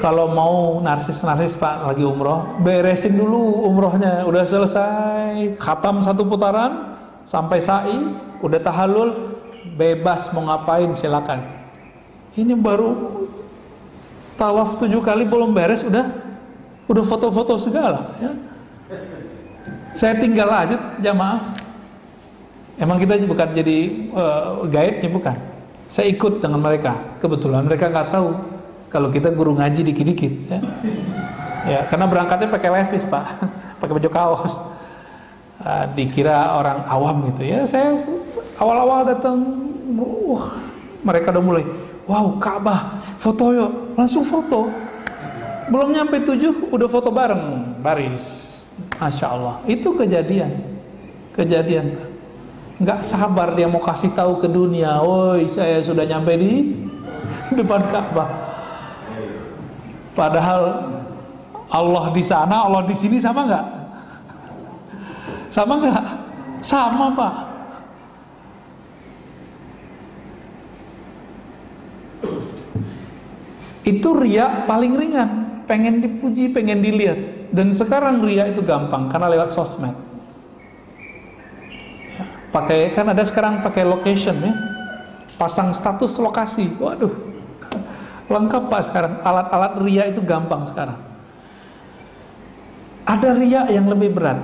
Kalau mau narsis-narsis Pak lagi umroh, beresin dulu umrohnya. Udah selesai, khatam satu putaran sampai sa'i, udah tahallul, bebas mau ngapain silakan. Ini baru tawaf tujuh kali belum beres udah udah foto-foto segala ya. Saya tinggal aja jamaah. Emang kita bukan jadi uh, guide-nya bukan. Saya ikut dengan mereka. Kebetulan mereka nggak tahu kalau kita guru ngaji dikit-dikit. Ya. ya, karena berangkatnya pakai levis pak, <laughs> pakai baju kaos. Uh, dikira orang awam gitu ya. Saya awal-awal datang, uh, mereka udah mulai, wow Ka'bah, foto yuk, langsung foto. Belum nyampe tujuh, udah foto bareng, baris. Masya Allah, itu kejadian, kejadian nggak sabar dia mau kasih tahu ke dunia, woi saya sudah nyampe di <laughs> depan Ka'bah. Padahal Allah di sana, Allah di sini sama nggak? Sama nggak? Sama pak. Itu ria paling ringan, pengen dipuji, pengen dilihat. Dan sekarang ria itu gampang karena lewat sosmed. Pakai kan ada sekarang pakai location ya. Pasang status lokasi. Waduh. <laughs> Lengkap pak sekarang. Alat-alat ria itu gampang sekarang. Ada ria yang lebih berat.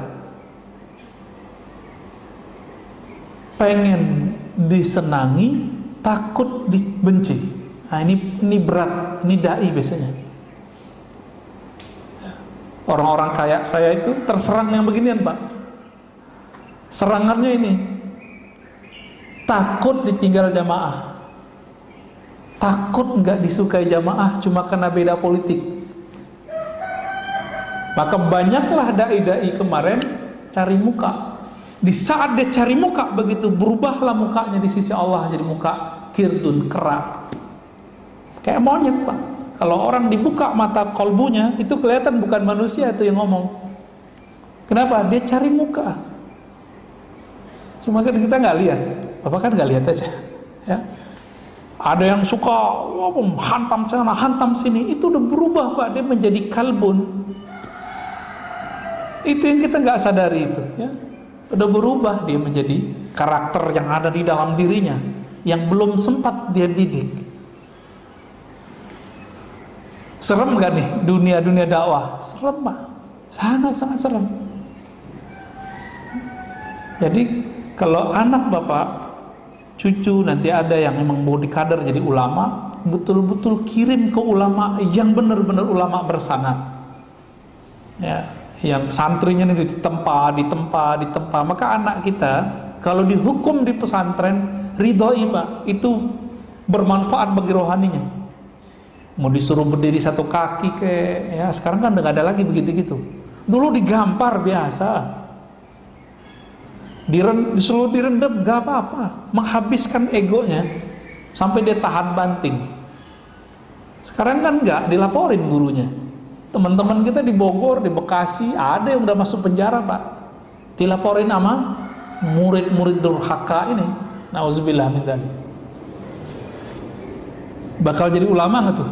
Pengen disenangi takut dibenci nah ini ini berat ini dai biasanya. Orang-orang kayak saya itu terserang yang beginian pak. Serangannya ini. Takut ditinggal jamaah. Takut nggak disukai jamaah cuma karena beda politik. Maka banyaklah dai-dai kemarin cari muka. Di saat dia cari muka begitu berubahlah mukanya di sisi Allah jadi muka kirdun kera kayak monyet pak kalau orang dibuka mata kolbunya itu kelihatan bukan manusia itu yang ngomong Kenapa? Dia cari muka. Cuma kan kita nggak lihat. Bapak kan nggak lihat aja. Ya. Ada yang suka wah, hantam sana, hantam sini. Itu udah berubah pak. Dia menjadi kalbun. Itu yang kita nggak sadari itu. Ya. Udah berubah dia menjadi karakter yang ada di dalam dirinya yang belum sempat dia didik. Serem gak nih dunia-dunia dakwah? Serem pak, sangat-sangat serem. Jadi kalau anak bapak, cucu nanti ada yang memang mau dikader jadi ulama, betul-betul kirim ke ulama yang benar-benar ulama bersanad. Ya, yang santrinya ini ditempa, ditempa, ditempa. Maka anak kita kalau dihukum di pesantren ridhoi pak, itu bermanfaat bagi rohaninya mau disuruh berdiri satu kaki ke ya sekarang kan udah gak ada lagi begitu gitu dulu digampar biasa. Diren, disuruh direndam gak apa-apa. Menghabiskan egonya sampai dia tahan banting. Sekarang kan nggak dilaporin gurunya. Teman-teman kita di Bogor di Bekasi ada yang udah masuk penjara pak. Dilaporin sama murid-murid durhaka ini. Nauzubillah min bakal jadi ulama nggak tuh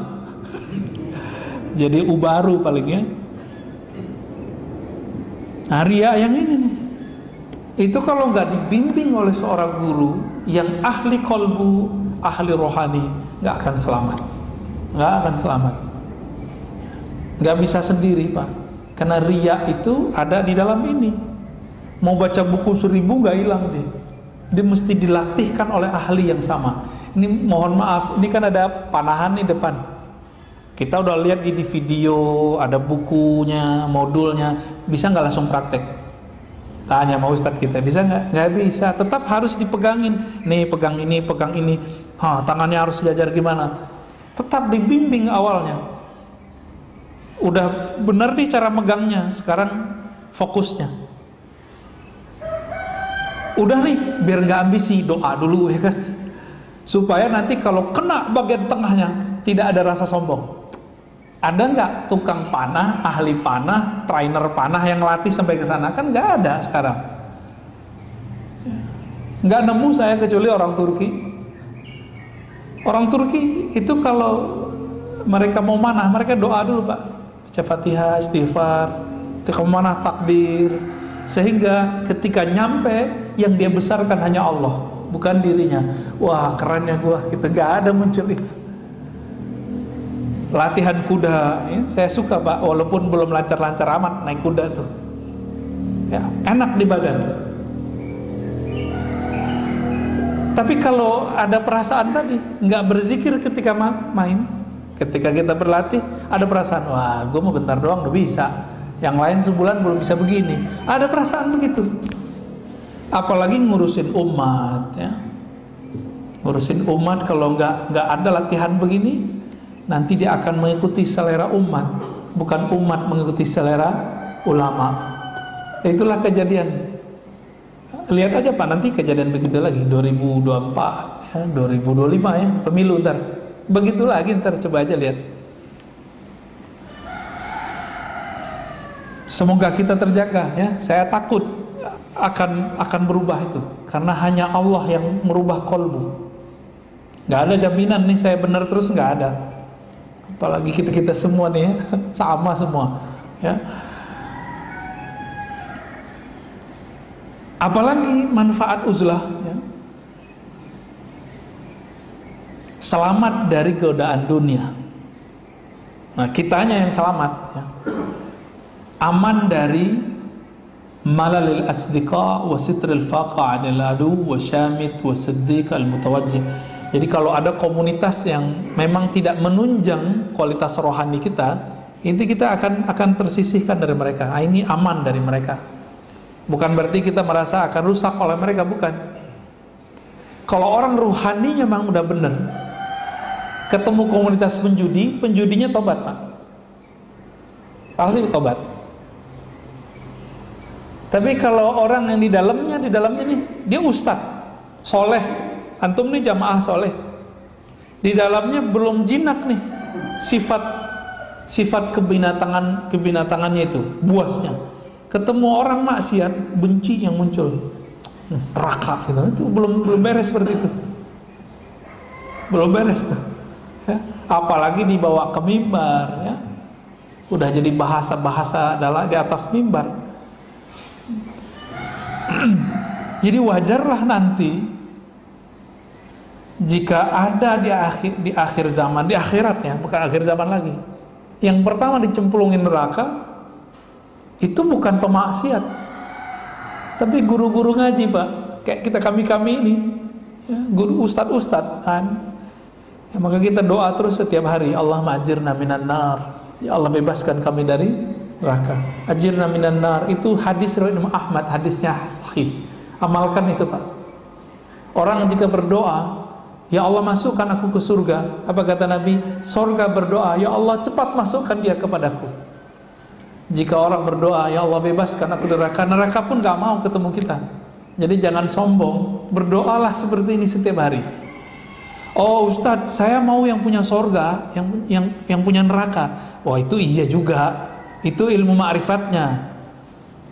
jadi ubaru palingnya nah ria yang ini nih. Itu kalau nggak dibimbing oleh seorang guru yang ahli kolbu ahli rohani nggak akan selamat. Nggak akan selamat. Nggak bisa sendiri pak. Karena ria itu ada di dalam ini. Mau baca buku seribu nggak hilang deh dia mesti dilatihkan oleh ahli yang sama. Ini mohon maaf ini kan ada panahan di depan kita udah lihat di, video, ada bukunya, modulnya, bisa nggak langsung praktek? Tanya mau Ustadz kita, bisa nggak? Nggak bisa, tetap harus dipegangin. Nih pegang ini, pegang ini. Hah, tangannya harus diajar gimana? Tetap dibimbing awalnya. Udah bener nih cara megangnya, sekarang fokusnya. Udah nih, biar nggak ambisi, doa dulu ya kan. Supaya nanti kalau kena bagian tengahnya, tidak ada rasa sombong. Ada nggak tukang panah, ahli panah, trainer panah yang latih sampai ke sana? Kan nggak ada sekarang. Nggak nemu saya kecuali orang Turki. Orang Turki itu kalau mereka mau manah, mereka doa dulu pak. Baca fatihah, istighfar, ketika manah takbir. Sehingga ketika nyampe yang dia besarkan hanya Allah, bukan dirinya. Wah kerennya gua, kita nggak ada muncul itu latihan kuda. Ya, saya suka pak. Walaupun belum lancar-lancar amat naik kuda tuh. Ya enak di badan. Tapi kalau ada perasaan tadi nggak berzikir ketika main ketika kita berlatih ada perasaan wah gue mau bentar doang udah bisa. Yang lain sebulan belum bisa begini. Ada perasaan begitu. Apalagi ngurusin umat ya. Ngurusin umat kalau nggak nggak ada latihan begini nanti dia akan mengikuti selera umat bukan umat mengikuti selera ulama. Itulah kejadian. Lihat aja pak nanti kejadian begitu lagi 2024 ya, 2025 ya pemilu ntar. Begitu lagi ntar coba aja lihat. Semoga kita terjaga ya. Saya takut akan akan berubah itu karena hanya Allah yang merubah kolbu. Nggak ada jaminan nih saya benar terus nggak ada apalagi kita kita semua nih ya, <laughs> sama semua ya apalagi manfaat uzlah ya. selamat dari godaan dunia nah kitanya yang selamat ya. aman dari malalil asdiqa wa sitril faqa anil adu wa syamit wa siddiq al mutawajjih jadi kalau ada komunitas yang memang tidak menunjang kualitas rohani kita, itu kita akan akan tersisihkan dari mereka. Nah, ini aman dari mereka. Bukan berarti kita merasa akan rusak oleh mereka, bukan. Kalau orang rohaninya memang udah benar, ketemu komunitas penjudi, penjudinya tobat, Pak. Pasti tobat. Tapi kalau orang yang di dalamnya, di dalamnya nih, dia ustadz, soleh, antum nih jamaah soleh. Di dalamnya belum jinak nih sifat sifat kebinatangan kebinatangannya itu buasnya. Ketemu orang maksiat benci yang muncul. Hmm, neraka gitu. Itu belum belum beres seperti itu. Belum beres tuh ya. apalagi dibawa ke mimbar ya. Udah jadi bahasa-bahasa dalam di atas mimbar. <clears throat> Jadi wajarlah nanti jika ada di akhir di akhir zaman di akhirat ya bukan akhir zaman lagi. Yang pertama dicemplungin neraka itu bukan pemaksiat. Tapi guru-guru ngaji pak. Kayak kita kami-kami ini. Ya, guru ustad-ustad kan. Ya, maka kita doa terus setiap hari. Allah majirna minan nar. Ya Allah bebaskan kami dari neraka. Ajirna minan nar. Itu hadis riwayat Imam Ahmad hadisnya sahih. Amalkan itu pak. Orang jika berdoa Ya Allah masukkan aku ke surga. Apa kata Nabi? Surga berdoa. Ya Allah cepat masukkan dia kepadaku. Jika orang berdoa Ya Allah bebaskan aku neraka. Neraka pun gak mau ketemu kita. Jadi jangan sombong. Berdoalah seperti ini setiap hari. Oh Ustadz saya mau yang punya surga Yang yang yang punya neraka. Wah itu iya juga. Itu ilmu ma'rifatnya.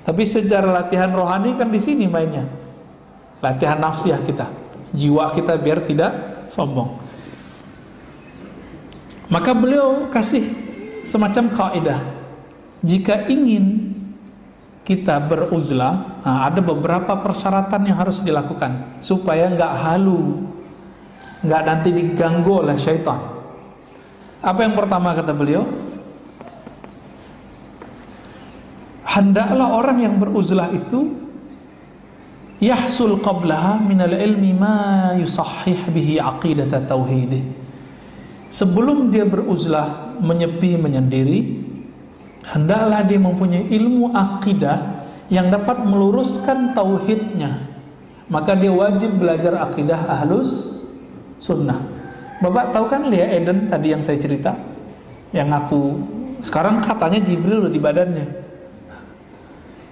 Tapi secara latihan rohani kan di sini mainnya. Latihan nafsiah kita. Jiwa kita biar tidak sombong. Maka beliau kasih semacam kaidah. Jika ingin kita beruzlah, nah ada beberapa persyaratan yang harus dilakukan supaya nggak halu, nggak nanti diganggu oleh syaitan. Apa yang pertama kata beliau? Hendaklah orang yang beruzlah itu yahsul qablaha minal ilmi ma yusahhih bihi aqidat tauhidih. Sebelum dia beruzlah menyepi menyendiri hendaklah dia mempunyai ilmu akidah yang dapat meluruskan tauhidnya. Maka dia wajib belajar akidah ahlus sunnah. Bapak tahu kan Lia Eden tadi yang saya cerita? Yang aku sekarang katanya Jibril di badannya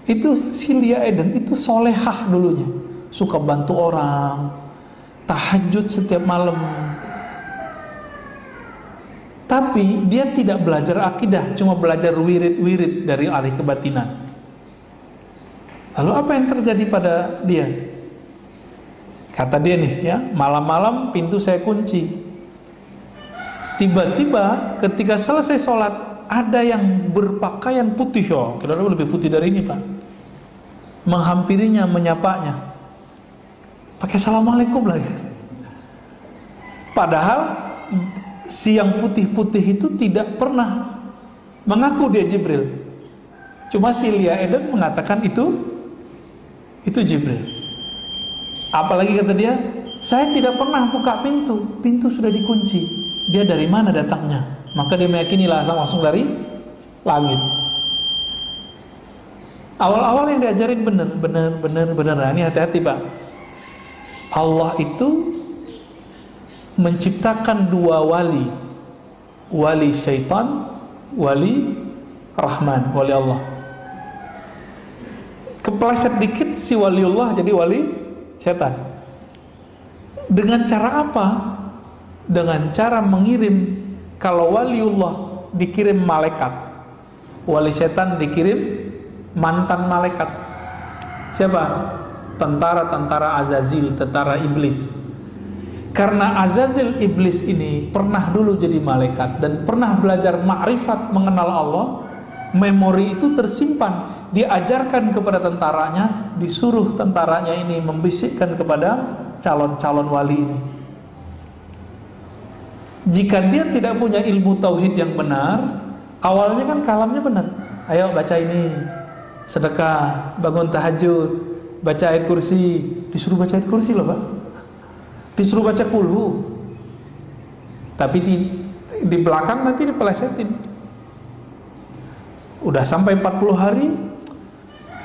itu Silia Eden itu solehah dulunya. Suka bantu orang tahajud setiap malam. Tapi dia tidak belajar akidah cuma belajar wirid-wirid dari ahli kebatinan. Lalu apa yang terjadi pada dia? Kata dia nih ya malam-malam pintu saya kunci. Tiba-tiba ketika selesai sholat ada yang berpakaian putih. Ya kira lebih putih dari ini pak menghampirinya, menyapanya. Pakai assalamualaikum lagi. Padahal si yang putih-putih itu tidak pernah mengaku dia Jibril. Cuma si Lia Eden mengatakan itu itu Jibril. Apalagi kata dia, saya tidak pernah buka pintu, pintu sudah dikunci. Dia dari mana datangnya? Maka dia meyakini langsung dari langit. Awal-awal yang diajarin bener, bener, bener, bener. Nah, ini hati-hati pak. Allah itu menciptakan dua wali, wali syaitan, wali Rahman, wali Allah. Kepleset dikit si waliullah jadi wali syaitan. Dengan cara apa? Dengan cara mengirim kalau waliullah dikirim malaikat, wali syaitan dikirim mantan malaikat. Siapa? Tentara-tentara Azazil tentara iblis. Karena Azazil iblis ini pernah dulu jadi malaikat dan pernah belajar ma'rifat mengenal Allah memori itu tersimpan diajarkan kepada tentaranya disuruh tentaranya ini membisikkan kepada calon-calon wali ini. Jika dia tidak punya ilmu tauhid yang benar awalnya kan kalamnya benar. Ayo baca ini sedekah, bangun tahajud, baca ayat kursi, disuruh baca ayat kursi loh pak, disuruh baca kulhu, tapi di, di belakang nanti dipelesetin. Udah sampai 40 hari,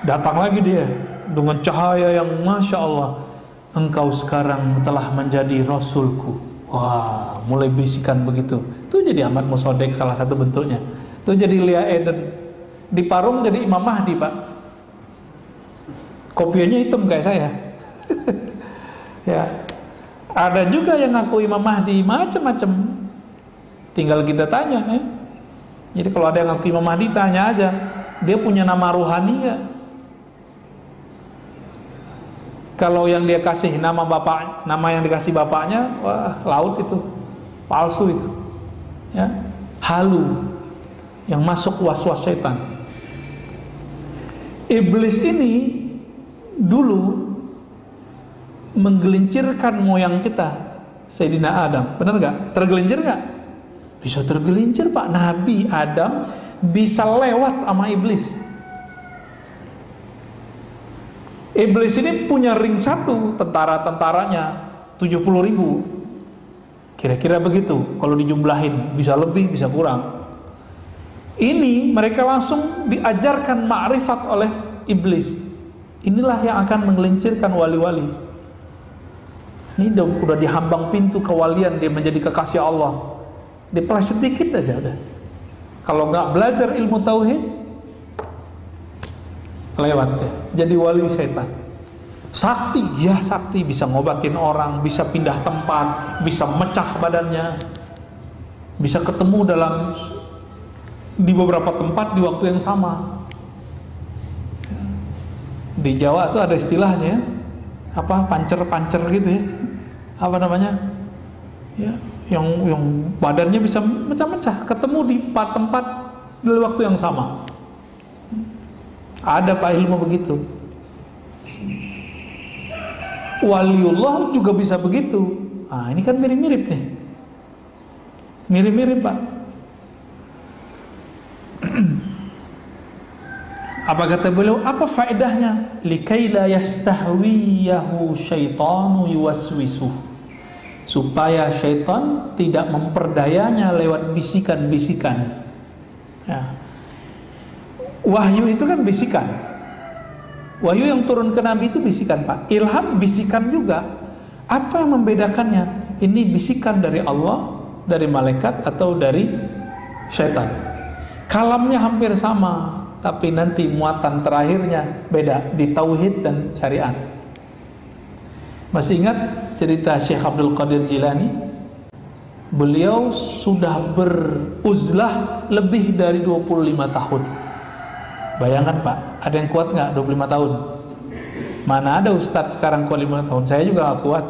datang lagi dia dengan cahaya yang masya Allah, engkau sekarang telah menjadi rasulku. Wah, mulai bisikan begitu. Itu jadi Ahmad Musodek salah satu bentuknya. Itu jadi Lia Eden di Parung jadi Imam Mahdi pak. Kopiannya hitam kayak saya. <laughs> Ya. Ada juga yang ngaku Imam Mahdi macam-macam tinggal kita tanya ya. jadi kalau ada yang ngaku Imam Mahdi tanya aja. Dia punya nama rohani ya. kalau yang dia kasih nama bapak nama yang dikasih bapaknya wah laut itu. Palsu itu. Ya. Halu. Yang masuk was-was setan. Iblis ini dulu menggelincirkan moyang kita, Sayyidina Adam, benar nggak? Tergelincir nggak? Bisa tergelincir pak, Nabi Adam bisa lewat sama iblis. Iblis ini punya ring satu tentara-tentaranya 70 ribu kira-kira begitu kalau dijumlahin bisa lebih bisa kurang ini mereka langsung diajarkan ma'rifat oleh iblis. Inilah yang akan menggelincirkan wali-wali. Ini udah, udah dihambang pintu kewalian dia menjadi kekasih Allah. Diples sedikit aja udah. Kalau nggak belajar ilmu tauhid lewat ya jadi wali setan. Sakti ya sakti. Bisa ngobatin orang bisa pindah tempat bisa mecah badannya bisa ketemu dalam di beberapa tempat di waktu yang sama. Di Jawa itu ada istilahnya apa pancer-pancer gitu ya. Apa namanya? Ya yang yang badannya bisa mecah-mecah ketemu di tempat di waktu yang sama. Ada pak ilmu begitu. Waliullah juga bisa begitu. Ah ini kan mirip-mirip nih. Mirip-mirip pak apa kata beliau? Apa faedahnya? Likai la yastahwiyahu syaitanu yuwaswisu supaya syaitan tidak memperdayanya lewat bisikan-bisikan. Ya. wahyu itu kan bisikan. Wahyu yang turun ke nabi itu bisikan pak. Ilham bisikan juga. Apa yang membedakannya? Ini bisikan dari Allah dari malaikat atau dari syaitan? Kalamnya hampir sama tapi nanti muatan terakhirnya beda di tauhid dan syariat. Masih ingat cerita Syekh Abdul Qadir Jilani? Beliau sudah beruzlah lebih dari 25 tahun. Bayangkan Pak ada yang kuat nggak 25 tahun? Mana ada Ustadz sekarang kuat 5 tahun? Saya juga gak kuat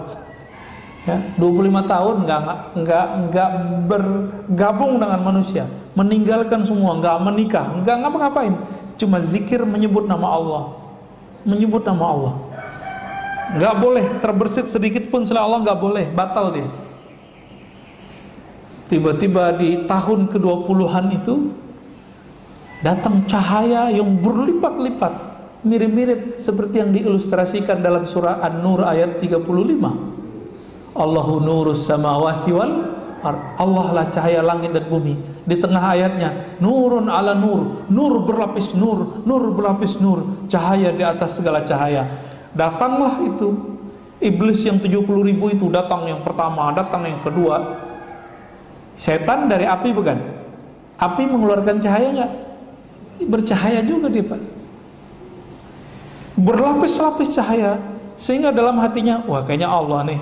ya 25 tahun nggak nggak nggak bergabung dengan manusia. Meninggalkan semua nggak menikah nggak ngapa-ngapain. Cuma zikir menyebut nama Allah. Menyebut nama Allah. Nggak boleh terbersit sedikit pun selain Allah nggak boleh. Batal dia. Tiba-tiba di tahun ke-20-an itu datang cahaya yang berlipat-lipat. Mirip-mirip seperti yang diilustrasikan dalam surah An-Nur ayat 35 Allahu nurus samawati wal Allah lah cahaya langit dan bumi. Di tengah ayatnya nurun ala nur. Nur berlapis nur nur berlapis nur. Cahaya di atas segala cahaya. Datanglah itu. Iblis yang 70 ribu itu datang yang pertama datang yang kedua. Setan dari api bukan api mengeluarkan cahaya enggak bercahaya juga dia pak. Berlapis-lapis cahaya sehingga dalam hatinya wah kayaknya Allah nih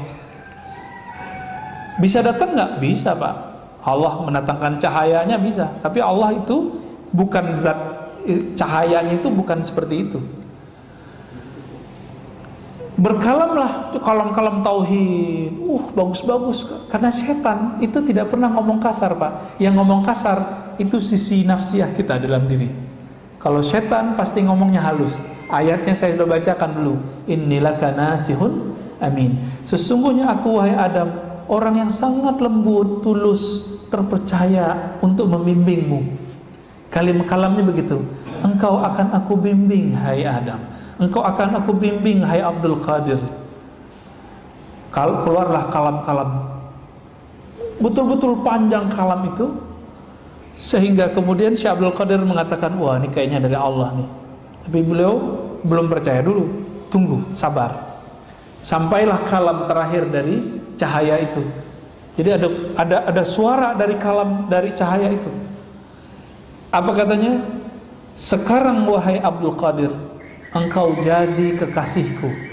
bisa datang nggak? Bisa pak. Allah mendatangkan cahayanya bisa. Tapi Allah itu bukan zat cahayanya itu bukan seperti itu. Berkalamlah kalam-kalam tauhid. Uh, bagus-bagus. Karena setan itu tidak pernah ngomong kasar, Pak. Yang ngomong kasar itu sisi nafsiyah kita dalam diri. Kalau setan pasti ngomongnya halus. Ayatnya saya sudah bacakan dulu. Inilah kana sihun amin. Sesungguhnya aku wahai Adam orang yang sangat lembut, tulus, terpercaya untuk membimbingmu. Kalim kalamnya begitu. Engkau akan aku bimbing, hai Adam. Engkau akan aku bimbing, hai Abdul Qadir. Kalau keluarlah kalam-kalam. Betul-betul panjang kalam itu sehingga kemudian Syekh Abdul Qadir mengatakan, "Wah, ini kayaknya dari Allah nih." Tapi beliau belum percaya dulu. Tunggu, sabar. Sampailah kalam terakhir dari cahaya itu. Jadi ada ada ada suara dari kalam dari cahaya itu. Apa katanya? Sekarang wahai Abdul Qadir, engkau jadi kekasihku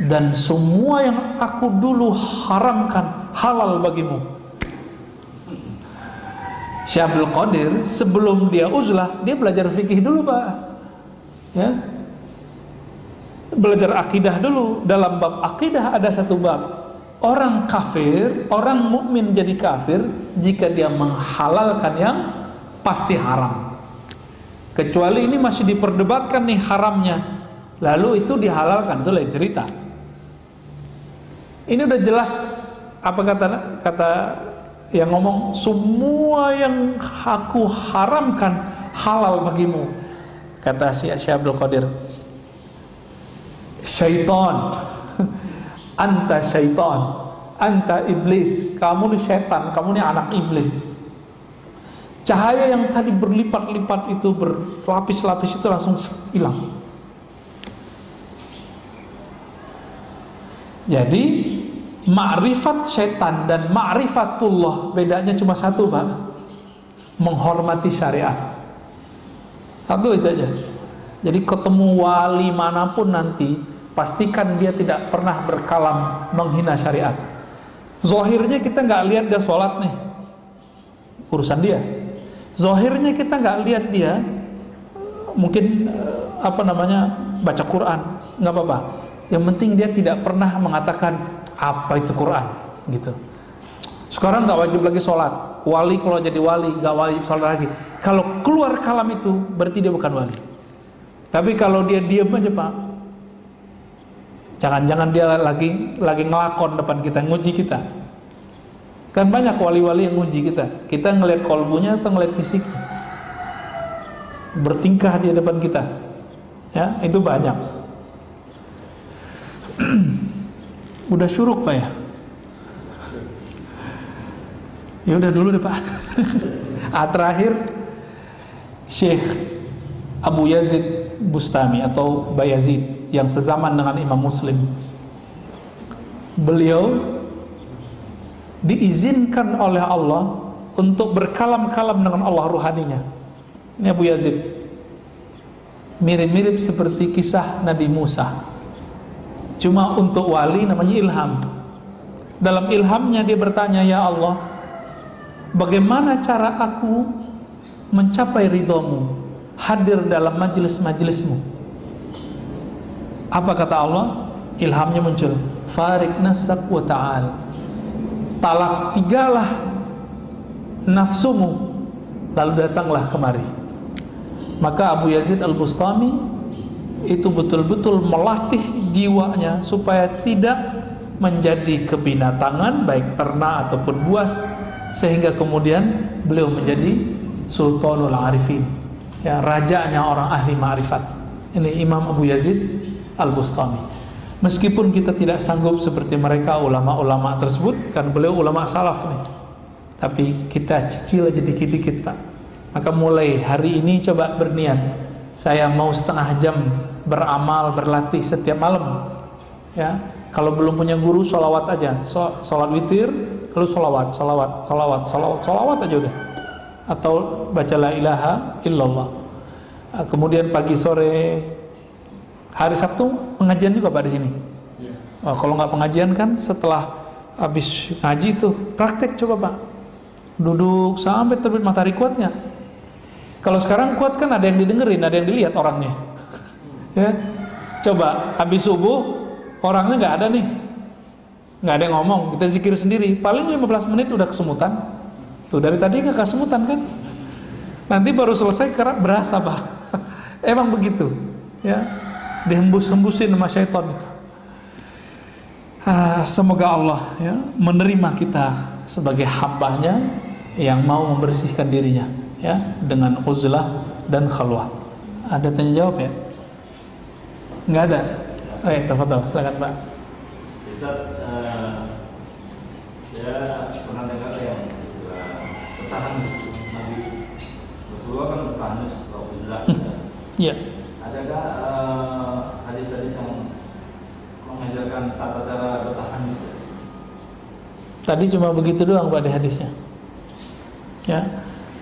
dan semua yang aku dulu haramkan halal bagimu. Syekh Abdul Qadir sebelum dia uzlah, dia belajar fikih dulu, Pak. Ya. belajar akidah dulu. Dalam bab akidah ada satu bab. Orang kafir, orang mukmin jadi kafir jika dia menghalalkan yang pasti haram. Kecuali ini masih diperdebatkan nih haramnya. Lalu itu dihalalkan, itu lain cerita. Ini udah jelas apa kata kata yang ngomong semua yang aku haramkan halal bagimu. Kata si Syekh Abdul Qadir. Syaitan. Anta syaitan. Anta iblis. Kamu ni syaitan, kamu ni anak iblis. Cahaya yang tadi berlipat-lipat itu berlapis-lapis itu langsung hilang. Jadi ma'rifat syaitan dan ma'rifatullah bedanya cuma satu pak menghormati syariat satu itu aja jadi ketemu wali mana pun nanti pastikan dia tidak pernah berkalam menghina syariat. Zohirnya kita nggak lihat dia sholat nih. Urusan dia. Zohirnya kita nggak lihat dia mungkin eh, apa namanya baca Quran. Nggak apa-apa. Yang penting dia tidak pernah mengatakan apa itu Quran? Gitu. Sekarang nggak wajib lagi sholat. Wali kalau jadi wali nggak wajib sholat lagi. Kalau keluar kalam itu berarti dia bukan wali. Tapi kalau dia diam aja pak jangan-jangan dia lagi lagi ngelakon depan kita nguji kita. Kan banyak wali-wali yang nguji kita. Kita ngelihat kolbunya atau ngelihat fisik? Bertingkah di depan kita. Ya itu banyak. <clears throat> Udah syuruk pak ya? Ya udah dulu deh pak. <laughs> Ah, terakhir Syekh Abu Yazid Bustami atau Bayazid yang sezaman dengan Imam Muslim. Beliau diizinkan oleh Allah untuk berkalam-kalam dengan Allah ruhaninya. Ini Abu Yazid. Mirip-mirip seperti kisah Nabi Musa. Cuma untuk wali namanya ilham. Dalam ilhamnya dia bertanya ya Allah bagaimana cara aku mencapai ridhomu hadir dalam majelis-majelismu apa kata Allah? Ilhamnya muncul. Farik nafsak wa ta'al. Talak tigalah nafsumu. Lalu datanglah kemari. Maka Abu Yazid Al-Bustami itu betul-betul melatih jiwanya supaya tidak menjadi kebinatangan baik ternak ataupun buas sehingga kemudian beliau menjadi sultanul arifin. Ya rajanya orang ahli ma'rifat. Ini Imam Abu Yazid Al-Bustami. Meskipun kita tidak sanggup seperti mereka ulama-ulama tersebut kan beliau ulama salaf nih tapi kita cicil aja dikit-dikit Pak. Maka mulai hari ini coba berniat. Saya mau setengah jam beramal berlatih setiap malam. Ya kalau belum punya guru solawat aja. So, sholat witir lalu solawat solawat solawat solawat solawat aja udah. Atau baca la ilaha illallah. Ah, kemudian pagi sore hari Sabtu pengajian juga pak di sini? Oh, kalau nggak pengajian kan setelah habis ngaji itu praktek coba pak. Duduk sampai terbit matahari kuatnya kalau sekarang kuat kan ada yang didengerin ada yang dilihat orangnya. Ya. Coba habis subuh orangnya nggak ada nih. Nggak ada yang ngomong kita zikir sendiri. Paling 15 menit udah kesemutan. Tuh dari tadi nggak kesemutan kan? Nanti baru selesai karena berasa pak. <laughs> Emang begitu, ya. Dihembus-hembusin sama syaitan itu. Ah, semoga Allah ya menerima kita sebagai hambanya yang mau membersihkan dirinya ya dengan uzlah dan khalwah. Ada tanya jawab ya? Enggak ada. Eh, tafadhol, silakan Pak. Ustaz, uh, ya pernah dengar yang uh, bertahan Nabi Rasulullah kan bertahan. Iya. Adakah eh, hadis-hadis yang mengajarkan tata cara bertahan? Tadi cuma begitu doang pada hadisnya. Ya.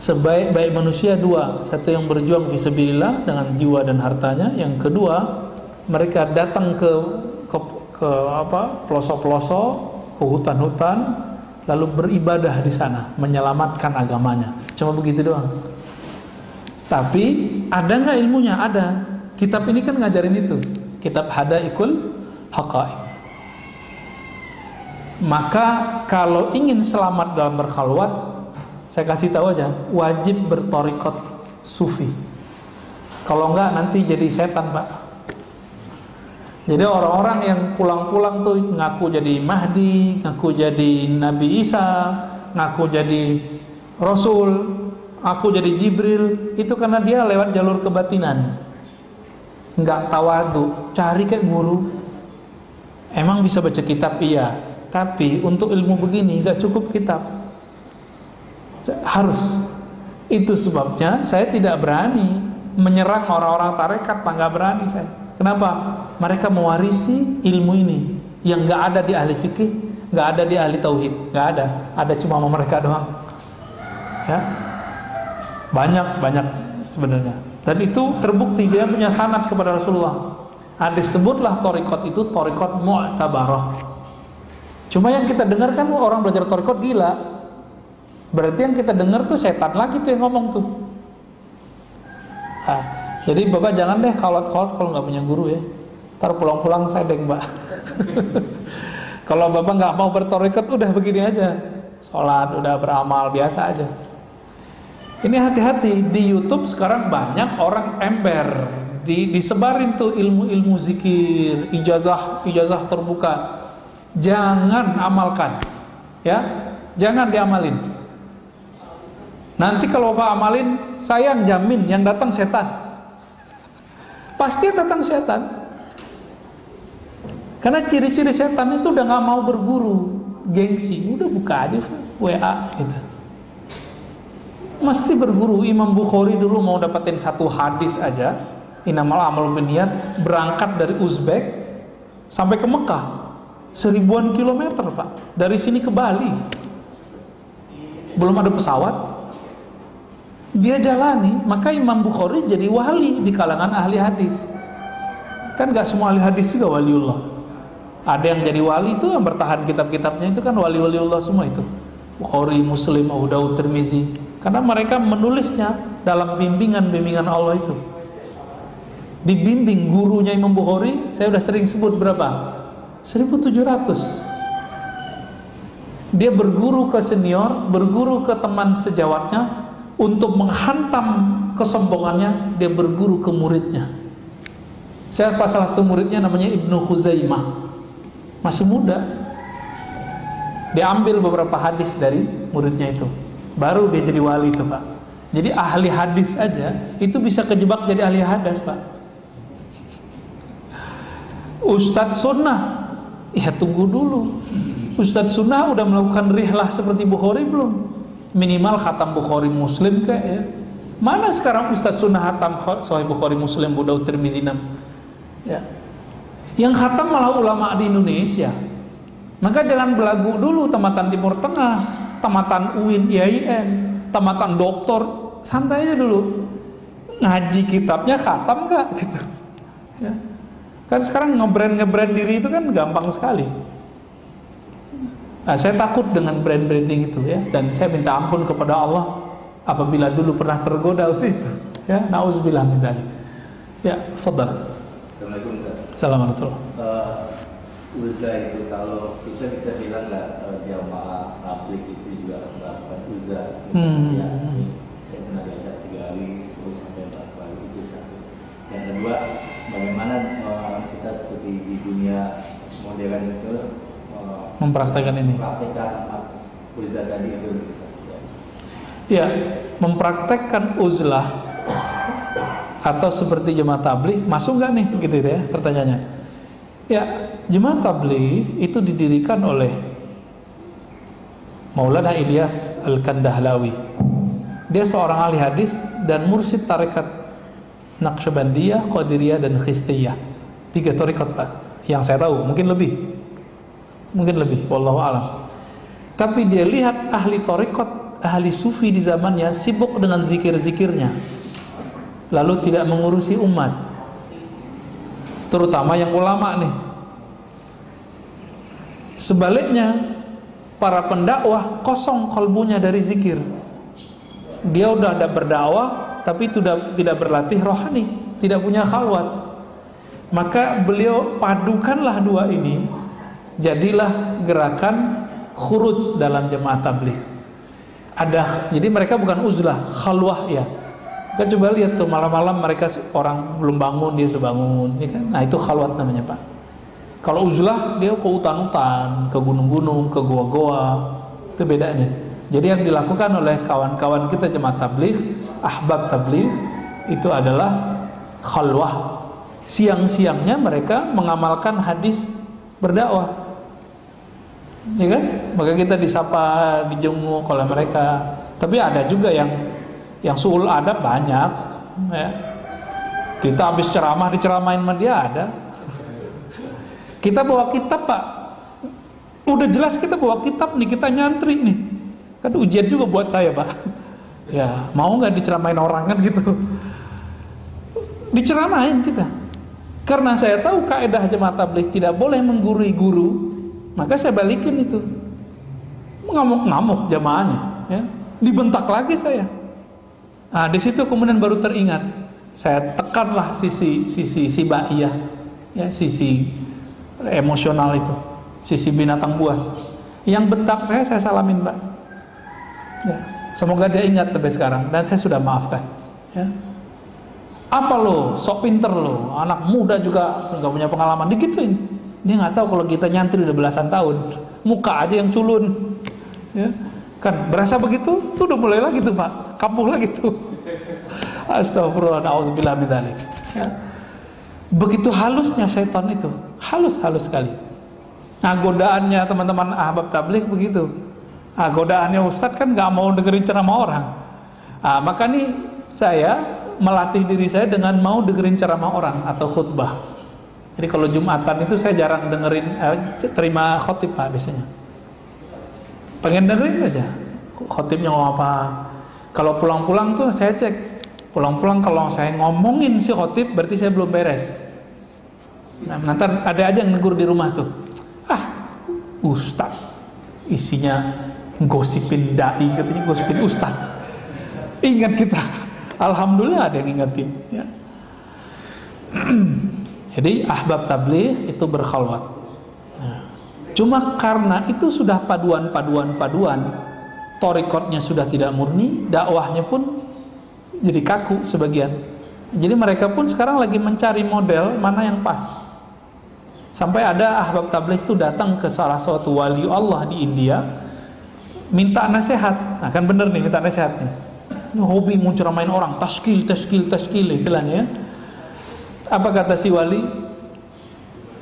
Sebaik-baik manusia dua, satu yang berjuang fisabilillah dengan jiwa dan hartanya, yang kedua mereka datang ke ke, ke apa? pelosok-pelosok, ke hutan-hutan lalu beribadah di sana, menyelamatkan agamanya. Cuma begitu doang. Tapi ada nggak ilmunya? Ada. Kitab ini kan ngajarin itu. kitab Hadaikul Haqaiq. Maka kalau ingin selamat dalam berkhalwat, saya kasih tahu aja, wajib bertorikot sufi. Kalau enggak nanti jadi setan, Pak. Jadi orang-orang yang pulang-pulang tuh ngaku jadi Mahdi, ngaku jadi Nabi Isa, ngaku jadi Rasul, aku jadi Jibril, itu karena dia lewat jalur kebatinan. Enggak tawadu, cari kayak guru. Emang bisa baca kitab iya, tapi untuk ilmu begini enggak cukup kitab. Harus. Itu sebabnya saya tidak berani menyerang orang-orang tarekat, Pak, enggak berani saya. Kenapa? Mereka mewarisi ilmu ini yang nggak ada di ahli fikih, nggak ada di ahli tauhid, nggak ada. Ada cuma sama mereka doang. Ya, banyak banyak sebenarnya. Dan itu terbukti dia punya sanad kepada Rasulullah. Ada sebutlah torikot itu torikot mu'tabarah. Cuma yang kita dengar kan orang belajar torikot gila. Berarti yang kita dengar tuh setan lagi tuh yang ngomong tuh. Nah, jadi bapak jangan deh kalau kalau nggak punya guru ya. Ntar pulang-pulang saya deng mbak. <laughs> kalau bapak nggak mau bertorikat udah begini aja. Sholat udah beramal biasa aja. Ini hati-hati di YouTube sekarang banyak orang ember di, disebarin tuh ilmu-ilmu zikir, ijazah ijazah terbuka. Jangan amalkan, ya, jangan diamalin. Nanti kalau bapak amalin, saya yang jamin yang datang setan. Pasti yang datang setan. Karena ciri-ciri setan itu udah nggak mau berguru, gengsi, udah buka aja WA gitu. Mesti berguru. Imam Bukhari dulu mau dapetin satu hadis aja, inamal amal beniat, berangkat dari Uzbek sampai ke Mekah, seribuan kilometer pak, dari sini ke Bali, belum ada pesawat, dia jalani. Maka Imam Bukhari jadi wali di kalangan ahli hadis. Kan gak semua ahli hadis juga waliullah. Ada yang jadi wali itu yang bertahan kitab-kitabnya itu kan wali-waliullah semua itu. Bukhari, Muslim, Abu Dawud, Tirmizi. Karena mereka menulisnya dalam bimbingan-bimbingan Allah itu. Dibimbing gurunya Imam Bukhari saya udah sering sebut berapa 1700 dia berguru ke senior berguru ke teman sejawatnya untuk menghantam kesombongannya dia berguru ke muridnya. Saya pas salah satu muridnya? Namanya Ibnu Huzaimah masih muda. Dia ambil beberapa hadis dari muridnya itu. Baru dia jadi wali itu pak. Jadi ahli hadis aja itu bisa kejebak jadi ahli hadis pak. Ustadz sunnah ya tunggu dulu. Ustadz sunnah udah melakukan rihlah seperti Bukhari belum? Minimal khatam Bukhari Muslim kayak ya. Mana sekarang Ustadz Sunnah khatam Sahih Bukhari Muslim Bu Daud Tirmizi ya. Yang khatam malah ulama di Indonesia. Maka jangan belagu dulu tamatan Timur Tengah tamatan UIN IAIN tamatan doktor santai aja dulu. Ngaji kitabnya khatam gak gitu. Ya kan sekarang ngebrand ngebrand diri itu kan gampang sekali Nah, saya takut dengan brand branding itu ya, dan saya minta ampun kepada Allah apabila dulu pernah tergoda itu itu. Ya, nauzubillah min dzalik. Ya, fadal. Assalamualaikum Assalamualaikum. Uh, uzza itu kalau kita bisa bilang nggak uh, jamaah tablik itu juga melakukan uzza. Hmm. Ya, saya pernah diajak tiga kali, sepuluh sampai empat kali itu satu. Yang kedua, bagaimana uh, kita seperti di dunia modern itu mempraktekkan ini. Ya, mempraktekkan uzlah atau seperti jemaah tabligh masuk nggak nih gitu ya pertanyaannya. Ya, jemaah tabligh itu didirikan oleh Maulana Ilyas Al-Kandahlawi. Dia seorang ahli hadis dan mursyid tarekat Naqsyabandiyah, Qadiriyah dan Khistiyah. Tiga tarekat Pak. Yang saya tahu, mungkin lebih. Mungkin lebih wallahu alam. Tapi dia lihat ahli torikot ahli sufi di zamannya sibuk dengan zikir-zikirnya. Lalu tidak mengurusi umat. Terutama yang ulama nih. Sebaliknya para pendakwah kosong kalbunya dari zikir. Dia udah ada berdakwah tapi tidak tidak berlatih rohani. Tidak punya khalwat Maka beliau padukanlah dua ini, jadilah gerakan khuruj dalam jemaah tabligh. Ada, jadi mereka bukan uzlah, khalwah ya. Kita coba lihat tuh malam-malam mereka orang belum bangun dia sudah bangun, ya kan? Nah itu khalwat namanya pak. Kalau uzlah dia ke hutan-hutan, ke gunung-gunung, ke goa-goa, itu bedanya. Jadi yang dilakukan oleh kawan-kawan kita jemaah tabligh, ahbab tabligh itu adalah khalwah. Siang-siangnya mereka mengamalkan hadis berdakwah. Ya kan? Maka kita disapa, dijenguk oleh mereka. Tapi ada juga yang yang suul adab banyak ya. Kita habis ceramah diceramain sama dia ada. Kita bawa kitab, Pak. Udah jelas kita bawa kitab nih, kita nyantri nih. Kan ujian juga buat saya, Pak. Ya, mau nggak diceramain orang kan gitu. Diceramain kita. Karena saya tahu kaidah jemaah tabligh tidak boleh menggurui guru, maka saya balikin itu. Ngamuk-ngamuk jamaahnya, ya. Dibentak lagi saya. Nah, di situ kemudian baru teringat. Saya tekanlah sisi sisi si ya, sisi emosional itu, sisi binatang buas. Yang bentak saya saya salamin, Pak. Ya, semoga dia ingat sampai sekarang dan saya sudah maafkan. Ya. Apa lo, sok pinter lo, anak muda juga nggak punya pengalaman, digituin. Dia nggak tahu kalau kita nyantri udah belasan tahun, muka aja yang culun. Ya. Kan berasa begitu, tuh udah mulai lagi tuh Pak, kambuh lagi tuh. <laughs> Astagfirullah. Ya. Begitu halusnya syaitan itu, halus-halus sekali. Nah, godaannya teman-teman ahbab tabligh begitu. Nah, godaannya ustadz kan nggak mau dengerin ceramah orang. Nah, maka nih saya melatih diri saya dengan mau dengerin ceramah orang atau khutbah. Jadi kalau Jumatan itu saya jarang dengerin eh, terima khotib Pak biasanya. Pengen dengerin aja khotibnya ngomong apa. Kalau pulang-pulang tuh saya cek. Pulang-pulang kalau saya ngomongin si khotib berarti saya belum beres. Nah, nanti ada aja yang negur di rumah tuh. Ah, ustad isinya gosipin dai katanya gosipin ustad. Ingat kita. Alhamdulillah ada yang ingetin ya. <clears throat> Jadi ahbab tabligh itu berkhalwat. Cuma karena itu sudah paduan-paduan-paduan, torikotnya sudah tidak murni, dakwahnya pun jadi kaku sebagian. Jadi mereka pun sekarang lagi mencari model mana yang pas. Sampai ada ahbab tabligh itu datang ke salah satu wali Allah di India, minta nasihat. Nah, kan bener nih minta nasihat nih. Ini hobi mau ceramain orang, taskil, taskil, taskil istilahnya ya. Apa kata si wali?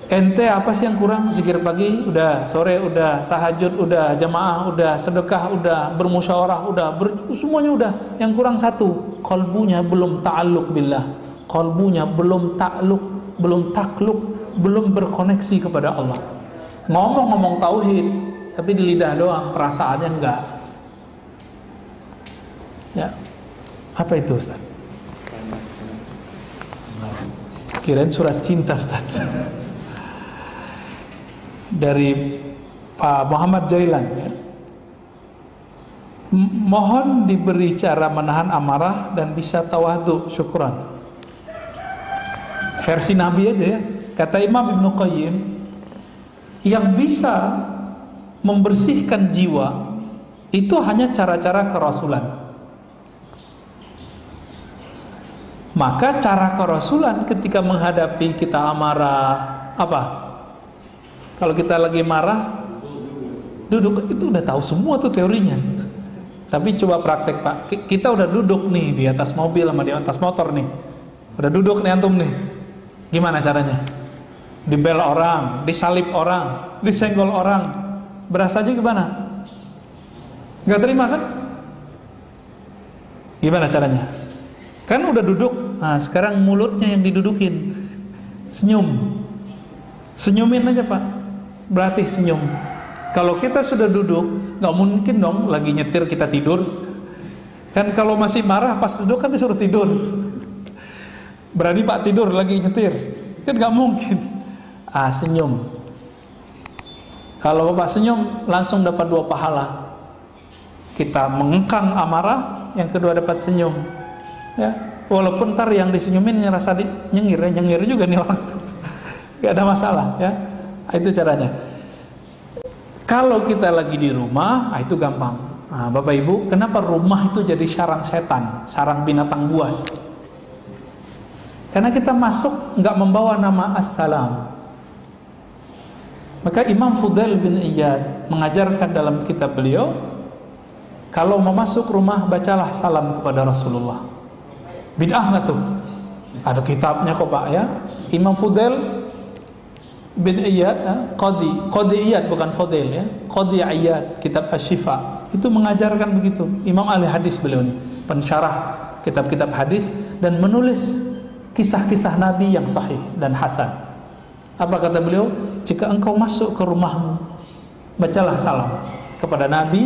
Ente apa sih yang kurang? Zikir pagi udah, sore udah, tahajud udah, jamaah udah, sedekah udah, bermusyawarah udah, ber, semuanya udah. Yang kurang satu, kolbunya belum ta'aluk billah. Kolbunya belum takluk, belum takluk, belum berkoneksi kepada Allah. Ngomong-ngomong tauhid, tapi di lidah doang, perasaannya enggak. Ya. Apa itu Ustaz? Kirain surat cinta Ustaz Dari Pak Muhammad Jailan ya. Mohon diberi cara menahan amarah dan bisa tawadu syukuran Versi Nabi aja ya Kata Imam Ibn Qayyim Yang bisa membersihkan jiwa Itu hanya cara-cara kerasulan Maka cara kerasulan ketika menghadapi kita amarah apa? Kalau kita lagi marah duduk itu udah tahu semua tuh teorinya. Tapi coba praktek Pak. Kita udah duduk nih di atas mobil sama di atas motor nih. Udah duduk nih antum nih. Gimana caranya? Dibel orang, disalip orang, disenggol orang. Berasa aja gimana? Gak terima kan? Gimana caranya? Kan udah duduk, nah sekarang mulutnya yang didudukin. Senyum. Senyumin aja pak. Berarti senyum. Kalau kita sudah duduk, nggak mungkin dong lagi nyetir kita tidur. Kan kalau masih marah pas duduk kan disuruh tidur. Berani pak tidur lagi nyetir. Kan nggak mungkin. Ah senyum. Kalau bapak senyum langsung dapat dua pahala. Kita mengengkang amarah, yang kedua dapat senyum ya walaupun ntar yang disenyumin ngerasa di, nyengir ya nyengir juga nih orang <laughs> Gak ada masalah ya. Itu caranya. Kalau kita lagi di rumah, ah, itu gampang. Nah, Bapak Ibu, kenapa rumah itu jadi sarang setan, sarang binatang buas? Karena kita masuk nggak membawa nama assalam. Maka Imam Fudail bin Iyad mengajarkan dalam kitab beliau, kalau mau masuk rumah bacalah salam kepada Rasulullah. Bid'ah nggak tuh? Ada kitabnya kok Pak ya. Imam Fudail bin Iyad, ya, Qadi, Qadi Iyad bukan Fudail ya. Qadi Iyad, kitab Asy-Syifa. Itu mengajarkan begitu. Imam ahli hadis beliau ini, pensyarah kitab-kitab hadis dan menulis kisah-kisah Nabi yang sahih dan hasan. Apa kata beliau? Jika engkau masuk ke rumahmu, bacalah salam kepada Nabi,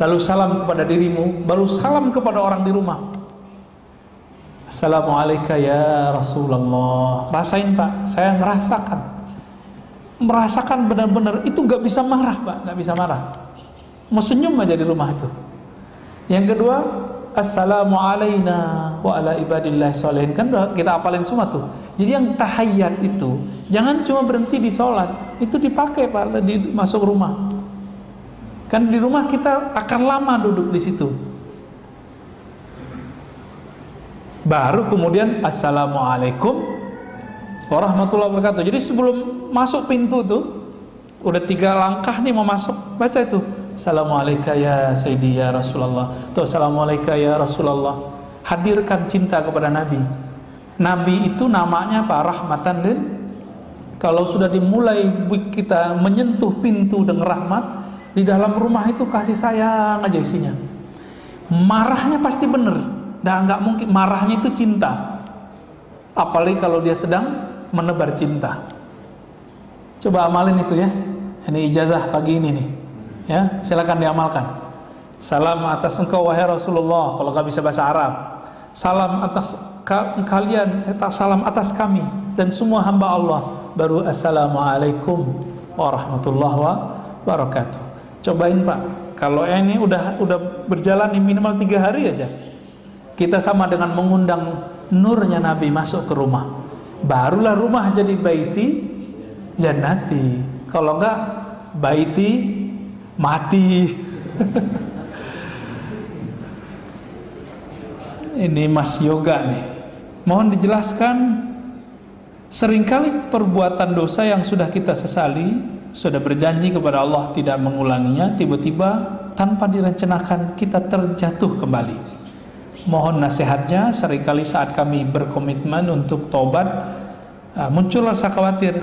lalu salam kepada dirimu, baru salam kepada orang di rumah. Assalamualaikum ya Rasulullah. Rasain Pak, saya ngerasakan. Merasakan benar-benar itu nggak bisa marah Pak, nggak bisa marah. Mau senyum aja di rumah itu. Yang kedua, Assalamu alayna wa ala ibadillah salihin kan kita apalin semua tuh. Jadi yang tahayyat itu jangan cuma berhenti di sholat, itu dipakai pak di masuk rumah. Kan di rumah kita akan lama duduk di situ. Baru kemudian assalamualaikum warahmatullahi wabarakatuh. Jadi sebelum masuk pintu tuh udah tiga langkah nih mau masuk. Baca itu Assalamualaikum ya Sayyidi ya Rasulullah. Tuh Assalamualaikum ya Rasulullah. Hadirkan cinta kepada Nabi. Nabi itu namanya apa? Rahmatan dan Kalau sudah dimulai kita menyentuh pintu dengan rahmat Di dalam rumah itu kasih sayang aja isinya. Marahnya pasti bener Dan nggak mungkin marahnya itu cinta. Apalagi kalau dia sedang menebar cinta. Coba amalin itu ya. Ini ijazah pagi ini nih. Ya silakan diamalkan. Salam atas engkau wahai Rasulullah kalau nggak bisa bahasa Arab. Salam atas ka kalian salam atas kami dan semua hamba Allah. Baru assalamualaikum warahmatullahi wabarakatuh. Cobain pak. Kalau ini udah udah berjalan minimal tiga hari aja kita sama dengan mengundang nurnya Nabi masuk ke rumah. Barulah rumah jadi baiti jannati. Kalau enggak baiti mati. <laughs> Ini Mas Yoga nih. Mohon dijelaskan sering kali perbuatan dosa yang sudah kita sesali sudah berjanji kepada Allah tidak mengulanginya tiba-tiba tanpa direncanakan kita terjatuh kembali mohon nasihatnya sering kali saat kami berkomitmen untuk tobat ah, muncul rasa khawatir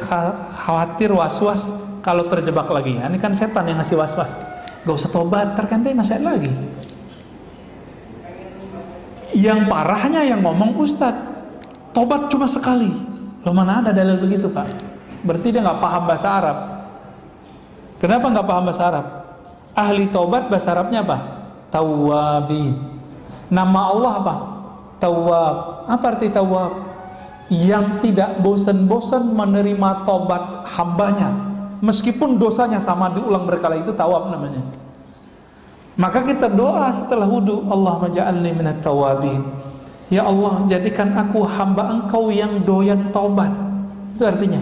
khawatir was-was kalau terjebak lagi. Ini kan setan yang ngasih was-was. Gak usah tobat terkantai masih lagi. Yang parahnya yang ngomong ustadz tobat cuma sekali. Lo mana ada dalil begitu pak? Berarti dia nggak paham bahasa Arab. Kenapa nggak paham bahasa Arab? Ahli tobat bahasa Arabnya apa? Tawabin nama Allah apa? Tawab apa arti tawab yang tidak bosan-bosan menerima tobat hambanya. Meskipun dosanya sama diulang berkala itu tawab namanya. Maka kita doa setelah wudhu Allah maja'alni minat tawabin ya Allah jadikan aku hamba engkau yang doyan tobat itu artinya.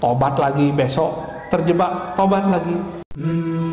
Tobat lagi besok. Terjebak tobat lagi. Hmm.